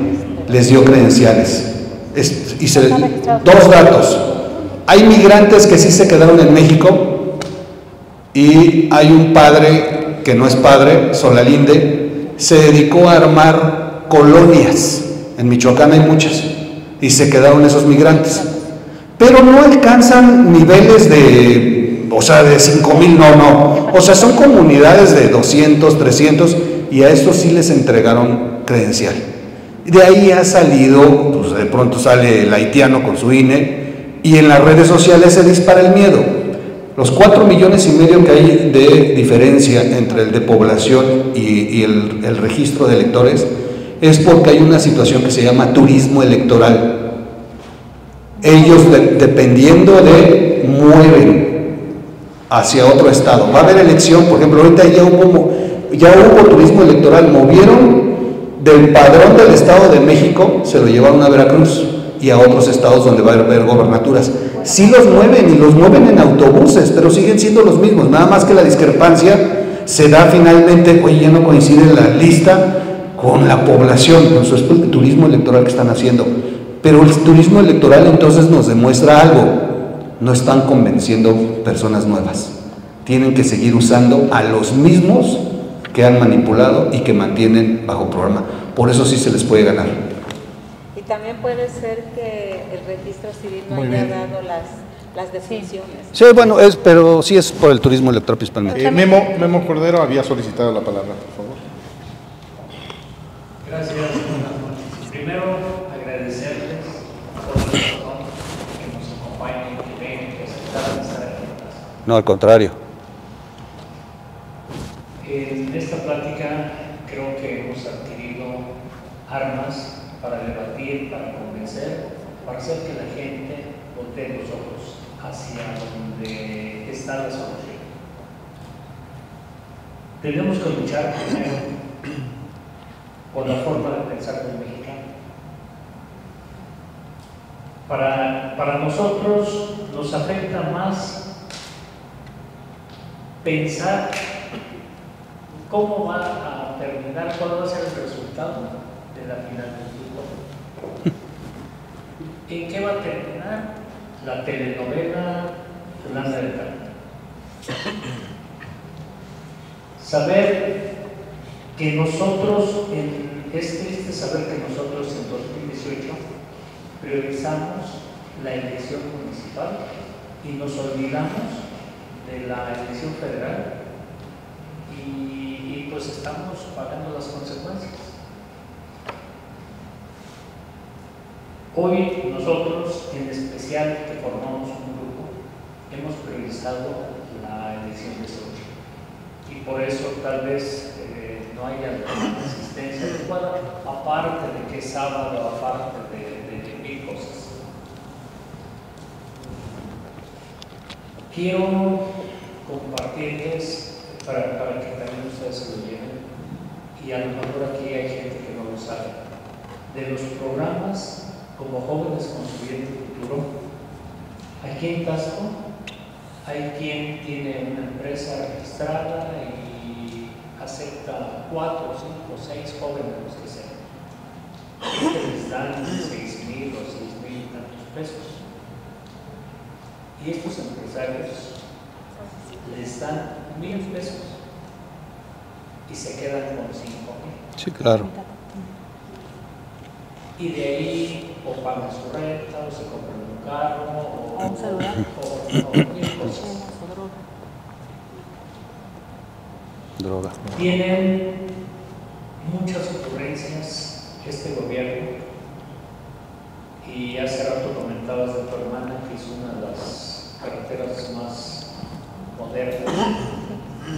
les dio credenciales. Es- y se- dos datos. Hay migrantes que sí se quedaron en México y hay un padre que no es padre, Solalinde, se dedicó a armar colonias. En Michoacán hay muchas y se quedaron esos migrantes. Pero no alcanzan niveles de, o sea, de 5 mil, no, no. O sea, son comunidades de 200, 300 y a estos sí les entregaron credencial. De ahí ha salido, pues de pronto sale el haitiano con su INE y en las redes sociales se dispara el miedo. Los 4 millones y medio que hay de diferencia entre el de población y, el registro de electores es porque hay una situación que se llama turismo electoral. Ellos, de- dependiendo de, mueven hacia otro estado. Va a haber elección, por ejemplo, ahorita ya hubo, ya hubo turismo electoral, movieron del padrón del Estado de México, se lo llevaron a Veracruz y a otros estados donde va a haber gobernaturas. Sí los mueven y los mueven en autobuses, pero siguen siendo los mismos, nada más que la discrepancia se da finalmente, oye, ya no coincide la lista con la población, con su turismo electoral que están haciendo. Pero el turismo electoral entonces nos demuestra algo, no están convenciendo personas nuevas. Tienen que seguir usando a los mismos que han manipulado y que mantienen bajo programa. Por eso sí se les puede ganar. Y también puede ser que el registro civil no Muy haya bien. dado las, las definiciones. Sí, bueno, es, pero sí es por el turismo electoral principalmente. Eh, Memo, Memo Cordero había solicitado la palabra. Gracias. Primero, agradecerles por la razón que nos acompañen, que vengan, que aceptaron estar aquí. No, al contrario. En esta plática creo que hemos adquirido armas para debatir, para convencer, para hacer que la gente voltee los ojos hacia donde está la solución. Tenemos que luchar primero con la forma de pensar del mexicano. Para, para nosotros nos afecta más pensar cómo va a terminar, cuál va a ser el resultado de la final del fútbol. ¿En qué va a terminar la telenovela fulana de tal? Saber que nosotros, en- es triste saber que nosotros en 2018 priorizamos la elección municipal y nos olvidamos de la elección federal y, pues estamos pagando las consecuencias. Hoy nosotros, en especial que formamos un grupo, hemos priorizado la elección de Sochi y por eso tal vez eh, no haya asistencia adecuada, aparte de que es sábado, aparte de, mil cosas. Quiero compartirles para, para que también ustedes se lo lleven y a lo mejor aquí hay gente que no lo sabe. De los programas como Jóvenes Construyendo el Futuro, aquí en Tasco hay quien tiene una empresa registrada y acepta cuatro, cinco, seis jóvenes, los que sean. Que les dan seis mil o seis mil y tantos pesos. Y estos empresarios les dan mil pesos y se quedan con cinco mil. Sí, claro. Y de ahí o pagan su renta, o se compran un carro, o, O o- o mil cosas. Droga. Tienen muchas ocurrencias este gobierno y hace rato comentabas de tu hermana que es una de las carreteras más modernas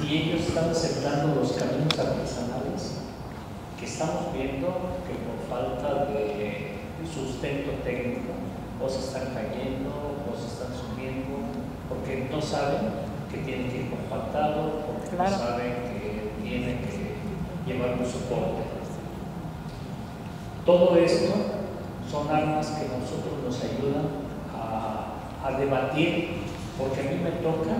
y ellos están aceptando los caminos artesanales que estamos viendo que por falta de sustento técnico o se están cayendo o se están subiendo porque no saben que tienen que ir compactado, no saben que tienen que llevar un soporte. Todo esto son armas que nosotros nos ayudan a, a debatir, porque a mí me toca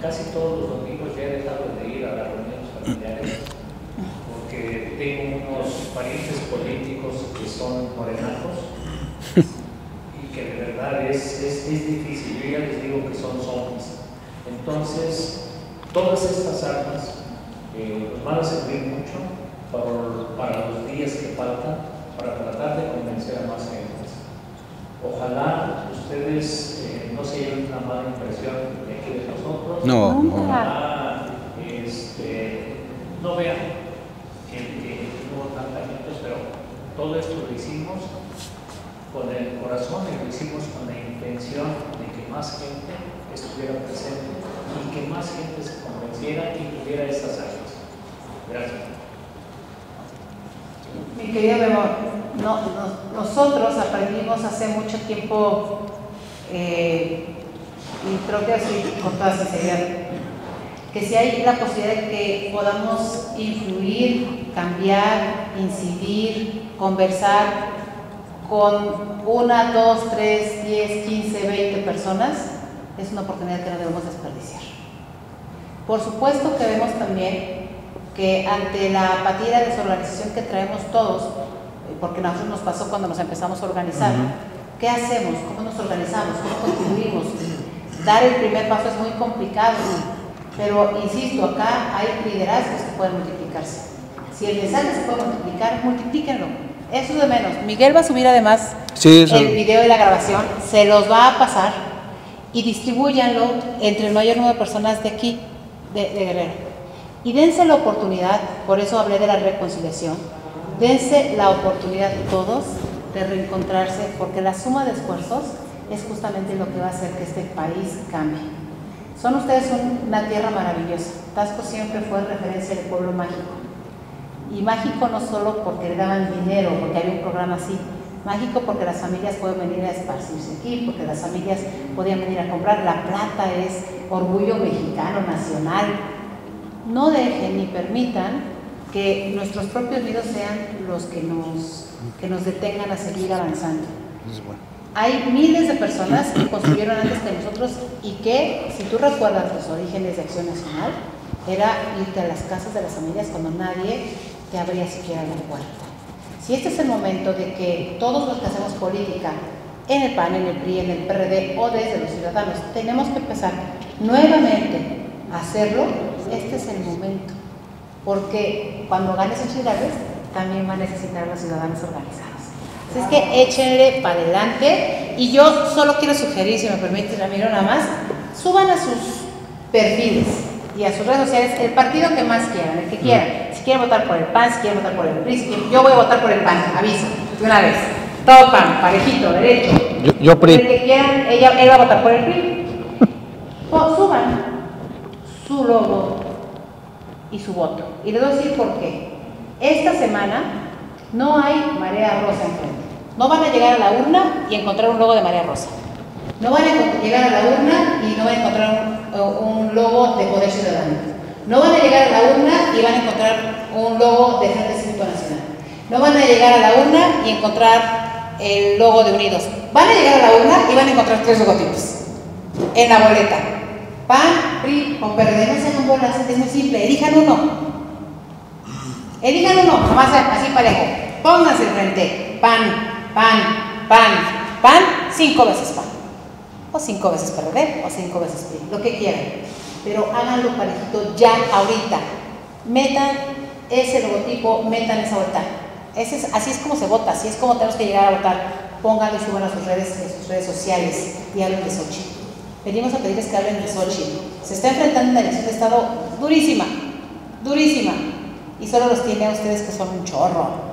casi todos los domingos ya he dejado de ir a las reuniones familiares porque tengo unos parientes políticos que son morenacos y que de verdad es, es, es difícil. Yo ya les digo que son zombies. Entonces, todas estas armas eh, nos van a servir mucho para, para los días que faltan para tratar de convencer a más gente. Ojalá ustedes eh, no se lleven una mala impresión de aquí de nosotros. No, no. Ojalá este, no vean que, que hubo tanta gente, pero todo esto lo hicimos con el corazón y lo hicimos con la intención de que más gente estuviera presente y que más gente se y tuviera esas armas. Gracias. Mi querido Memo, no, no- nosotros aprendimos hace mucho tiempo, eh, y creo que así con toda sinceridad, que si hay la posibilidad de que podamos influir, cambiar, incidir, conversar con una, dos, tres, diez, quince, veinte personas, es una oportunidad que no debemos desperdiciar. Por supuesto que vemos también que ante la apatía y la desorganización que traemos todos, eh, porque a nosotros nos pasó cuando nos empezamos a organizar, ¿qué hacemos? ¿Cómo nos organizamos? ¿Cómo contribuimos? Dar el primer paso es muy complicado, pero insisto, acá hay liderazgos que pueden multiplicarse. Si el mensaje se puede multiplicar, multiplíquenlo. Eso es de menos. Miguel va a subir además Sí, el video y la grabación, se los va a pasar y distribúyanlo entre el mayor número de personas de aquí, de, de Guerrero. Y dense la oportunidad, por eso hablé de la reconciliación, dense la oportunidad todos de reencontrarse, porque la suma de esfuerzos es justamente lo que va a hacer que este país cambie. Son ustedes un- una tierra maravillosa. Tasco siempre fue referencia del pueblo mágico. Y mágico no solo porque le daban dinero, porque había un programa así, mágico porque las familias pueden venir a esparcirse aquí, porque las familias podían venir a comprar. La plata es orgullo mexicano, nacional. No dejen ni permitan que nuestros propios nidos sean los que nos, que nos detengan a seguir avanzando. Hay miles de personas que construyeron antes que nosotros y que, si tú recuerdas los orígenes de Acción Nacional, era irte a las casas de las familias cuando nadie te abría siquiera la puerta. Si este es el momento de que todos los que hacemos política en el PAN, en el PRI, en el PRD o desde los ciudadanos, tenemos que empezar nuevamente a hacerlo, este es el momento. Porque cuando ganes en ciudades, también va a necesitar los ciudadanos organizados. Así es que échenle para adelante. Y yo solo quiero sugerir, si me permite, Ramiro, nada más, suban a sus perfiles y a sus redes sociales el partido que más quieran, el que quieran. Si quieren votar por el PAN, si quieren votar por el PRI, si quieren- yo voy a votar por el PAN, aviso, de una vez. Todo PAN, parejito, derecho. Yo, yo PRI. El que quieran, ella, él va a votar por el PRI. O (laughs) suban su logo y su voto. Y les voy a decir por qué. Esta semana no hay marea rosa enfrente. No van a llegar a la urna y encontrar un logo de marea rosa. No van a llegar a la urna y no van a encontrar un, un logo de Poder Ciudadano. No van a llegar a la urna y van a encontrar un logo de Frente Cívico Nacional. No van a llegar a la urna y encontrar el logo de Unidos. Van a llegar a la urna y van a encontrar tres logotipos en la boleta. PAN, PRI o PRD, no se hagan bolas, es muy simple, elijan uno. Elijan uno, nomás así parejo. Pónganse frente. PAN, PAN, PAN, PAN, cinco veces PAN. O cinco veces PRD, o cinco veces PRI, lo que quieran. Pero háganlo parejito ya, ahorita. Metan ese logotipo, metan esa vuelta. Así es como se vota, así es como tenemos que llegar a votar. Pónganlo y suban a sus redes, a sus redes sociales y hablen de Xochitl. Venimos a pedirles que hablen de Xochitl. Se está enfrentando una elección de Estado durísima. durísima. Y solo los tiene a ustedes que son un chorro.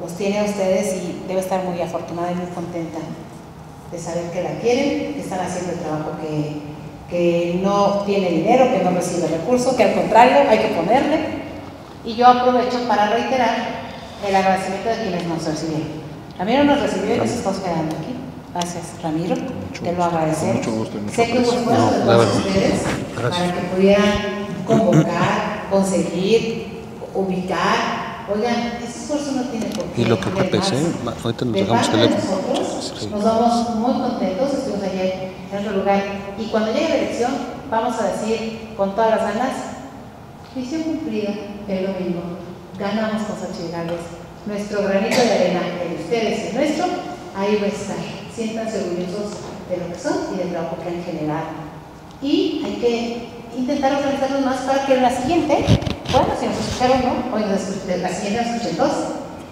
Los tiene a ustedes y debe estar muy afortunada y muy contenta de saber que la quieren, que están haciendo el trabajo que, que no tiene dinero, que no recibe recursos, que al contrario hay que ponerle. Y yo aprovecho para reiterar el agradecimiento de quienes nos recibieron. Ramiro nos recibió y nos estamos quedando aquí. Gracias, Ramiro. Te lo agradecemos. sé que hubo esfuerzo de todos ustedes para que pudieran convocar, conseguir, ubicar. Oigan, ese esfuerzo no tiene por qué. Y lo que pensé, ahorita nos De dejamos teléfono. nosotros, Sí. Nos vamos muy contentos, en otro lugar. Y cuando llegue la elección, vamos a decir con todas las ganas, misión cumplida, el domingo. Ganamos con Gálvez. Nuestro granito de arena, el de ustedes y el nuestro, ahí va a estar. Siéntanse orgullosos de lo que son y del trabajo que han generado. Y hay que intentar organizarnos más para que la siguiente, bueno, si nos escucharon, ¿no? Hoy nos la siguiente nos escuchen dos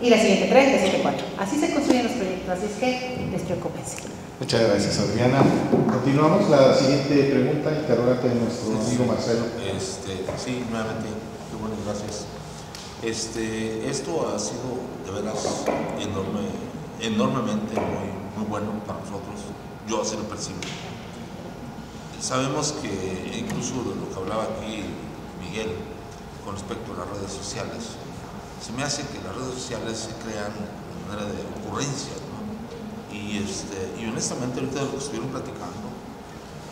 y la siguiente tres, la siguiente cuatro. Así se construyen los proyectos, así es que despreocúpense. Muchas gracias, Adriana. Continuamos. La siguiente pregunta, interrogante de nuestro amigo Marcelo. Este, sí, nuevamente, qué bueno, gracias. Este, esto ha sido de veras enorme, enormemente muy, muy bueno para nosotros. Yo así lo percibo. Sabemos que incluso de lo que hablaba aquí Miguel con respecto a las redes sociales, se me hace que las redes sociales se crean de manera de ocurrencias, ¿no? Y, este, y honestamente ahorita de lo que estuvieron platicando,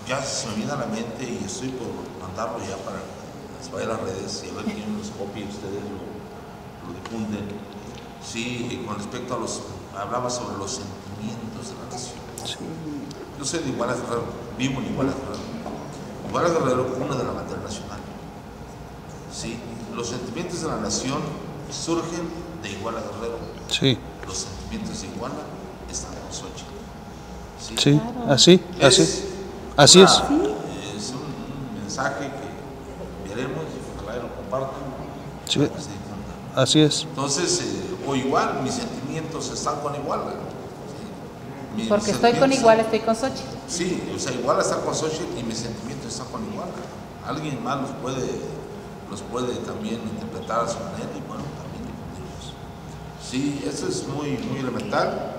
ya se me viene a la mente y estoy por mandarlo ya para que vaya a las redes y a ver quién los copia y ustedes lo, lo difunden. Sí, y con respecto a los, hablaba sobre los sentimientos de la nación. Yo soy de Iguala Guerrero, vivo en Iguala Guerrero. Iguala Guerrero, cuna de la bandera nacional. Sí, los sentimientos de la nación surgen de Iguala Guerrero. Sí, Los sentimientos de Iguala están con Xochitl. sí, así, así. Es Así es. una- Es un, un mensaje que veremos y ojalá lo compartan. Sí. Así es. Entonces, eh, o igual, mis sentimientos están con Iguala. ¿sí? Mis Porque estoy con igual, estoy con Xochitl. Sí, o sea, Iguala está con Xochitl y mis sentimientos están con Iguala. Alguien más los puede, los puede también interpretar a su manera y bueno, también difundirlos. Sí, eso es muy, muy elemental.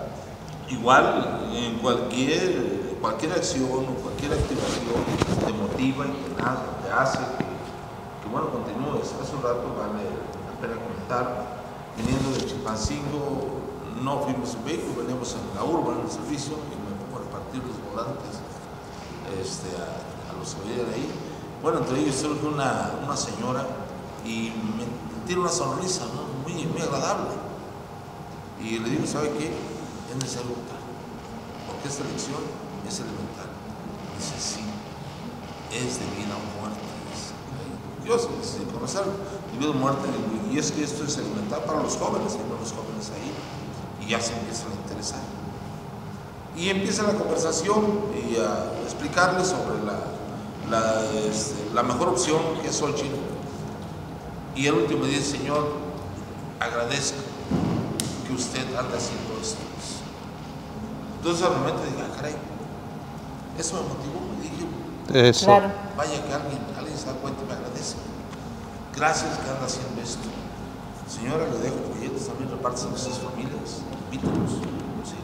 Igual, en cualquier, cualquier acción o cualquier activación te motiva y te, te hace que, que, bueno, continúes. Hace un rato vale la pena comentar, viniendo de Chilpancingo, no fuimos en vehículo, veníamos en la urba, en el servicio, y me pongo a repartir los volantes este, a, los que venían ahí. Bueno, entre ellos surge una, una señora y me, tiene una sonrisa muy, muy agradable. Y le digo, ¿sabe qué? Es necesario votar. Porque esta elección es elemental. Dice, sí, es de vida o muerte. Yo, sin conocer de vida o muerte, y es que esto es elemental para los jóvenes, y los jóvenes ahí, y ya se empiezan a interesar. Y empieza la conversación y a explicarles sobre la, la, este, mejor opción que es Xochitl. Y el último dice, Señor, agradezco que usted anda haciendo esto. Entonces al momento dije, ah, caray, eso me motivó, me dije, Eso. Claro. vaya que alguien, alguien se da cuenta y me agradece. Gracias que anda haciendo esto. Señora, le dejo folletos, también reparte a sus familias, invítalos, ¿sí?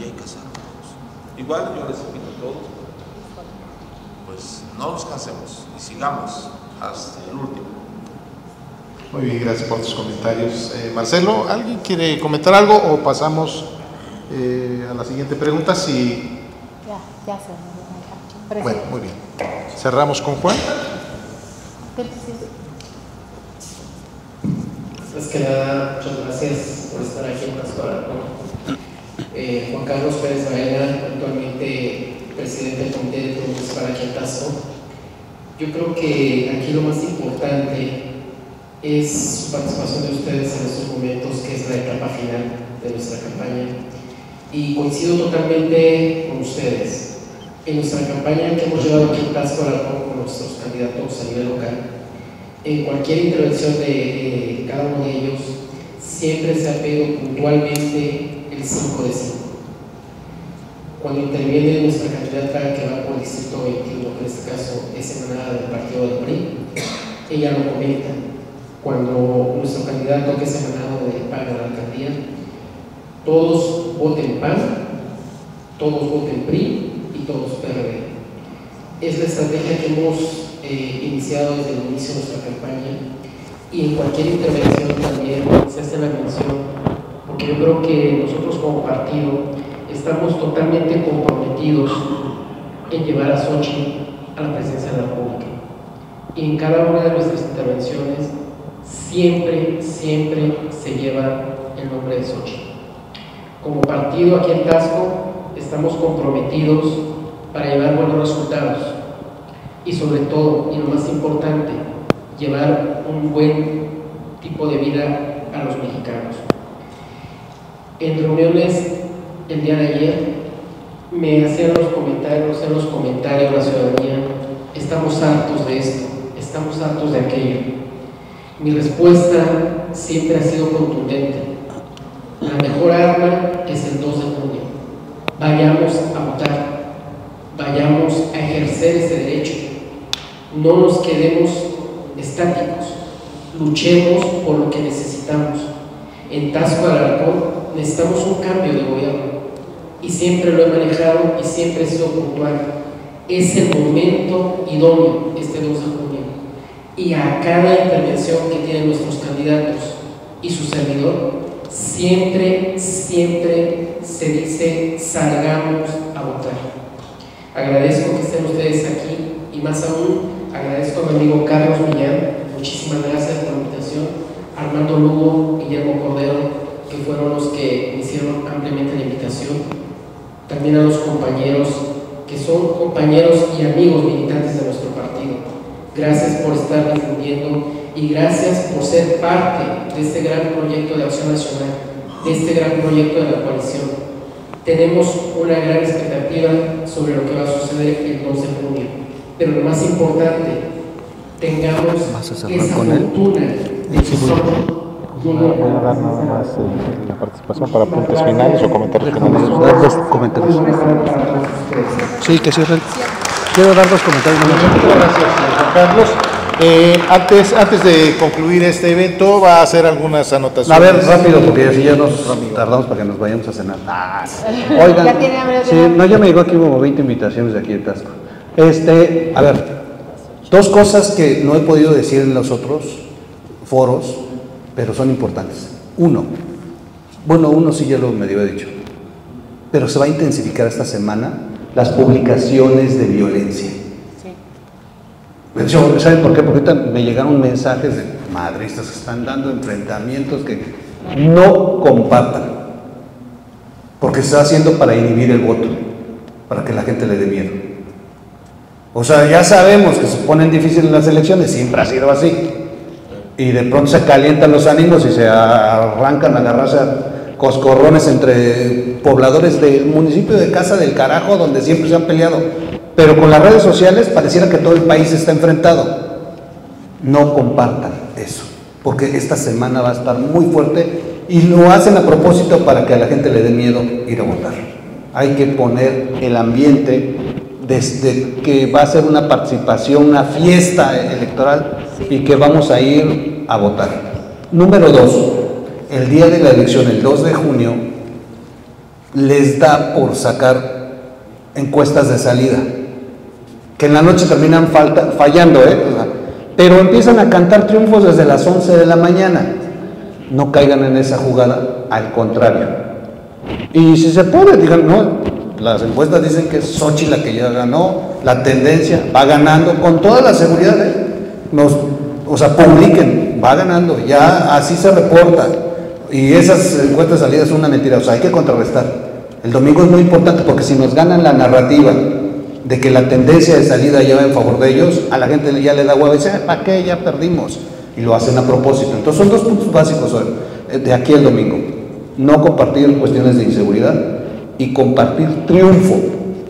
y hay que hacerlo. Igual yo les invito a todos, pues no nos cansemos y sigamos hasta el último. Muy bien, gracias por tus comentarios. Eh, Marcelo, ¿alguien quiere comentar algo o pasamos eh, a la siguiente pregunta? Si, Ya, ya se me bueno, muy bien. Cerramos con Juan. Antes que nada, muchas gracias por estar aquí en Pascual. Eh, Juan Carlos Pérez Varela, actualmente presidente del Comité de aquí en Tasco. Yo creo que aquí lo más importante es su participación de ustedes en estos momentos, que es la etapa final de nuestra campaña. Y coincido totalmente con ustedes. En nuestra campaña que hemos llevado aquí en Tasco con nuestros candidatos a nivel local, en cualquier intervención de eh, cada uno de ellos, siempre se ha pedido puntualmente el 5 de 5. Cuando interviene nuestra candidata que va por el distrito 21, que en este caso es emanada del partido del PRI, ella lo comenta, cuando nuestro candidato que es emanado de PAN a la alcaldía, todos voten PAN, todos voten PRI y todos PRD. Es la estrategia que hemos eh, iniciado desde el inicio de nuestra campaña y en cualquier intervención también se hace la mención, porque yo creo que nosotros como partido estamos totalmente comprometidos en llevar a Sochi a la presencia de la República. Y en cada una de nuestras intervenciones siempre, siempre se lleva el nombre de Sochi. Como partido aquí en Tasco estamos comprometidos para llevar buenos resultados y sobre todo, y lo más importante, llevar un buen tipo de vida a los mexicanos. En reuniones el día de ayer me hacían los comentarios, hacían los comentarios la ciudadanía, estamos hartos de esto, estamos hartos de aquello. Mi respuesta siempre ha sido contundente. La mejor arma es el 2 de junio. Vayamos a votar, vayamos a ejercer ese derecho. No nos quedemos estáticos, luchemos por lo que necesitamos. En Tasco Alarcón necesitamos un cambio de gobierno y siempre lo he manejado y siempre he sido puntual. Es el momento idóneo este 2 de junio y a cada intervención que tienen nuestros candidatos y su servidor, siempre, siempre se dice salgamos a votar. Agradezco que estén ustedes aquí y más aún agradezco a mi amigo Carlos Millán, muchísimas gracias por la invitación, Armando Lugo, Guillermo Cordero, que fueron los que hicieron ampliamente la invitación también a los compañeros que son compañeros y amigos militantes de nuestro partido. Gracias por estar difundiendo y gracias por ser parte de este gran proyecto de acción nacional, de este gran proyecto de la coalición. Tenemos una gran expectativa sobre lo que va a suceder el 2 de junio, pero lo más importante, tengamos esa fortuna de que somos Voy a dar nada más eh, la participación para puntos finales o comentarios finales. Dar dos comentarios. Sí, que cierren. Quiero dar dos comentarios. Muchas gracias, Carlos. Eh, antes, antes de concluir este evento, va a hacer algunas anotaciones. A ver, rápido, porque así ya nos tardamos para que nos vayamos a cenar. (laughs) Ah, oigan, Ya tiene hambre de sí, no, ya me llegó aquí como 20 invitaciones de aquí de Tasco. Este, a ver, dos cosas que no he podido decir en los otros foros, pero son importantes. Uno, bueno, uno sí ya lo medio he dicho, pero se va a intensificar esta semana las publicaciones de violencia. Pues ¿Saben por qué? Porque me llegaron mensajes de madristas que están dando enfrentamientos que no compartan, porque se está haciendo para inhibir el voto, para que la gente le dé miedo. O sea, ya sabemos que se ponen difíciles las elecciones, siempre ha sido así. Y de pronto se calientan los ánimos y se arrancan a agarrarse a coscorrones entre pobladores del municipio de Casa del Carajo, donde siempre se han peleado. Pero con las redes sociales pareciera que todo el país está enfrentado. No compartan eso, porque esta semana va a estar muy fuerte y lo hacen a propósito para que a la gente le dé miedo ir a votar. Hay que poner el ambiente desde que va a ser una participación, una fiesta electoral y que vamos a ir a votar. Número dos, el día de la elección, el 2 de junio, les da por sacar encuestas de salida, que en la noche terminan fallando, ¿eh? Pero empiezan a cantar triunfos desde las 11 de la mañana. No caigan en esa jugada, al contrario. Y si se puede, digan, no, las encuestas dicen que es Sochi la que ya ganó, la tendencia va ganando con toda la seguridad, ¿eh? Nos, o sea, publiquen, va ganando, ya así se reporta. Y esas encuestas de salida son una mentira, o sea, hay que contrarrestar. El domingo es muy importante porque si nos ganan la narrativa de que la tendencia de salida ya va en favor de ellos, a la gente ya le da huevo y dice, ¿para qué? Ya perdimos. Y lo hacen a propósito. Entonces son dos puntos básicos hoy, eh, de aquí el domingo. No compartir cuestiones de inseguridad y compartir triunfo,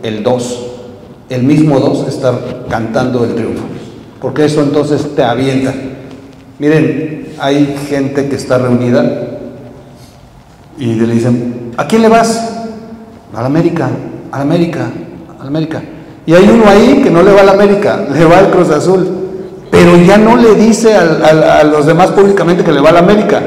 el 2. El mismo 2 estar cantando el triunfo. Porque eso entonces te avienta. Miren, hay gente que está reunida y le dicen, ¿a quién le vas? A la América, a la América, a la América. Y hay uno ahí que no le va a la América, le va al Cruz Azul. pero ya no le dice al- al- a los demás públicamente que le va a la América.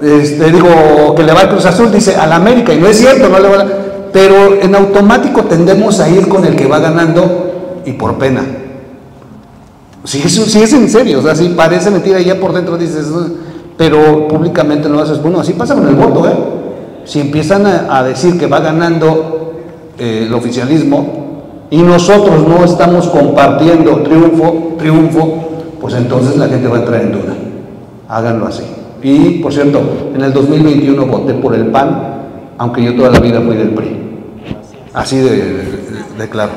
Este, digo, que le va al Cruz Azul, dice a la América, y no es cierto, no le va a la- Pero en automático tendemos a ir con el que va ganando y por pena. Si es, en serio, o sea, si parece mentira y ya por dentro dices, "Ugh", pero públicamente no lo haces. Bueno, así pasa con el voto, ¿eh? Si empiezan a, a decir que va ganando eh, el oficialismo y nosotros no estamos compartiendo triunfo, triunfo, pues entonces la gente va a entrar en duda. Háganlo así. Y, por cierto, en el 2021 voté por el PAN, aunque yo toda la vida fui del PRI. Así de, claro.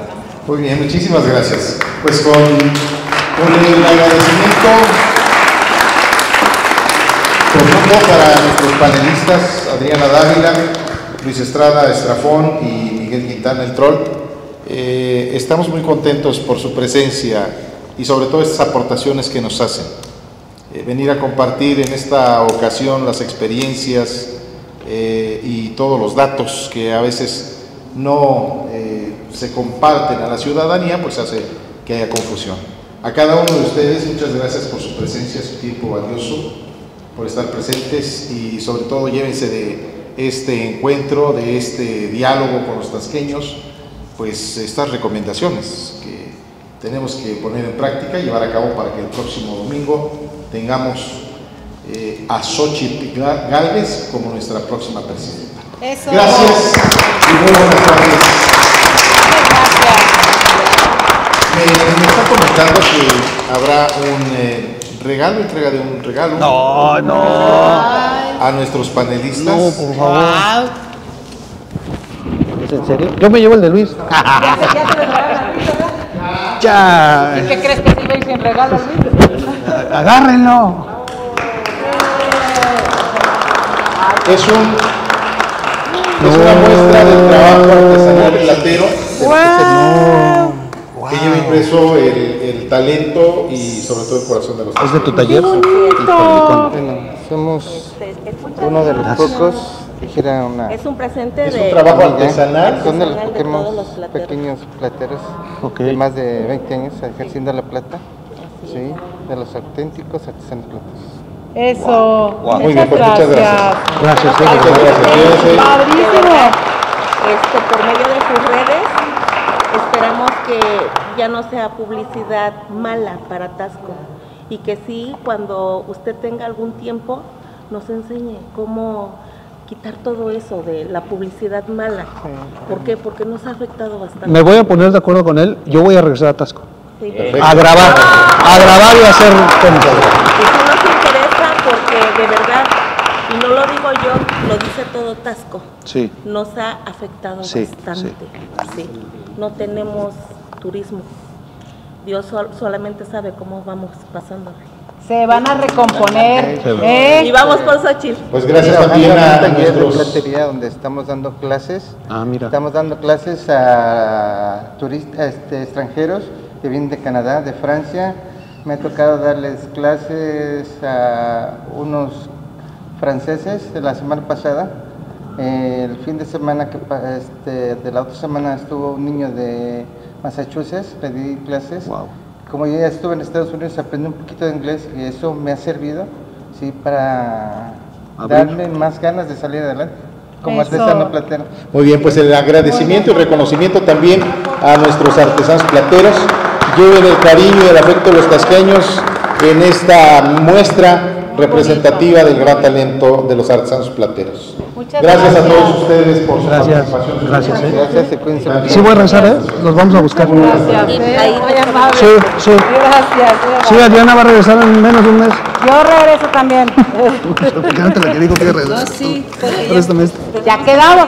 Muy bien, muchísimas gracias. Pues con, con el agradecimiento profundo para nuestros panelistas, Adriana Dávila, Luis Estrada Estrafón y Miguel Quintana el Troll, eh, estamos muy contentos por su presencia y sobre todo estas aportaciones que nos hacen. Eh, venir a compartir en esta ocasión las experiencias eh, y todos los datos que a veces no eh, se comparten a la ciudadanía, pues hace que haya confusión. A cada uno de ustedes, muchas gracias por su presencia, su tiempo valioso, por estar presentes y sobre todo llévense de este encuentro, de este diálogo con los tasqueños, pues estas recomendaciones que tenemos que poner en práctica y llevar a cabo para que el próximo domingo tengamos eh, a Xochitl Gálvez como nuestra próxima presidenta. Eso. Gracias y muy buenas tardes. Me, me está comentando que habrá un eh, regalo, entrega de un regalo. No, no. A nuestros panelistas. No, por favor. Wow. ¿Es en serio? Yo me llevo el de Luis. (laughs) ya. ¿Qué crees que sí veis sin regalo, Luis? Agárrenlo. Es un es una muestra del trabajo artesanal platero de la que lleva impreso el, el talento y sobre todo el corazón de los ¿Es de tu taller? Bueno, somos uno de los Gracias. pocos, dijera una... Es un presente Es un de... trabajo artesanal. Son de los Artesanal de todos los pequeños, plateros. pequeños plateros Ok. de más de 20 años ejerciendo la plata. Sí, de los auténticos artesanos plateros. Eso. Wow. Muy bien, pues muchas gracias. Gracias, Muchas gracias. Cuídense. Padrísimo. Este, por medio de sus redes, esperamos que ya no sea publicidad mala para Tasco y que sí, cuando usted tenga algún tiempo, nos enseñe cómo quitar todo eso de la publicidad mala. ¿Por qué? Porque nos ha afectado bastante. Me voy a poner de acuerdo con él. Yo voy a regresar a Tasco. Sí, A grabar. A grabar y a hacer. Y sí nos interesa porque de verdad, y no lo digo yo, lo dice todo Tasco, Sí. nos ha afectado Sí, bastante. Sí. No tenemos turismo. Dios sol- solamente sabe cómo vamos pasando. Se van a recomponer. ¿eh? Y vamos por Xochitl. Pues gracias Mira, también a de nuestros platería donde estamos dando clases. Ah, mira. Estamos dando clases a turistas este, extranjeros que vienen de Canadá, de Francia. Me ha tocado darles clases a unos franceses de la semana pasada. El fin de semana que pa- este, de la otra semana estuvo un niño de Massachusetts, le di clases. Wow. Como yo ya estuve en Estados Unidos, aprendí un poquito de inglés y eso me ha servido, sí, para Abrir. darme más ganas de salir adelante como Eso. artesano platero. Muy bien, pues el agradecimiento y reconocimiento también a nuestros artesanos plateros. Lleven el cariño y el afecto de los tasqueños en esta muestra representativa del gran talento de los artesanos plateros. Muchas Gracias a gracias. todos ustedes por su Gracias. participación. Gracias, ¿eh? Gracias y cuídense. Sí voy a regresar, ¿eh? Los vamos a buscar. Gracias. ¿eh? Sí, sí. Gracias. Sí, Adriana va a regresar en menos de un mes. Yo regreso también. (laughs) Porque antes la que dijo que a regresar. No, sí, Préstame este. Ya quedamos.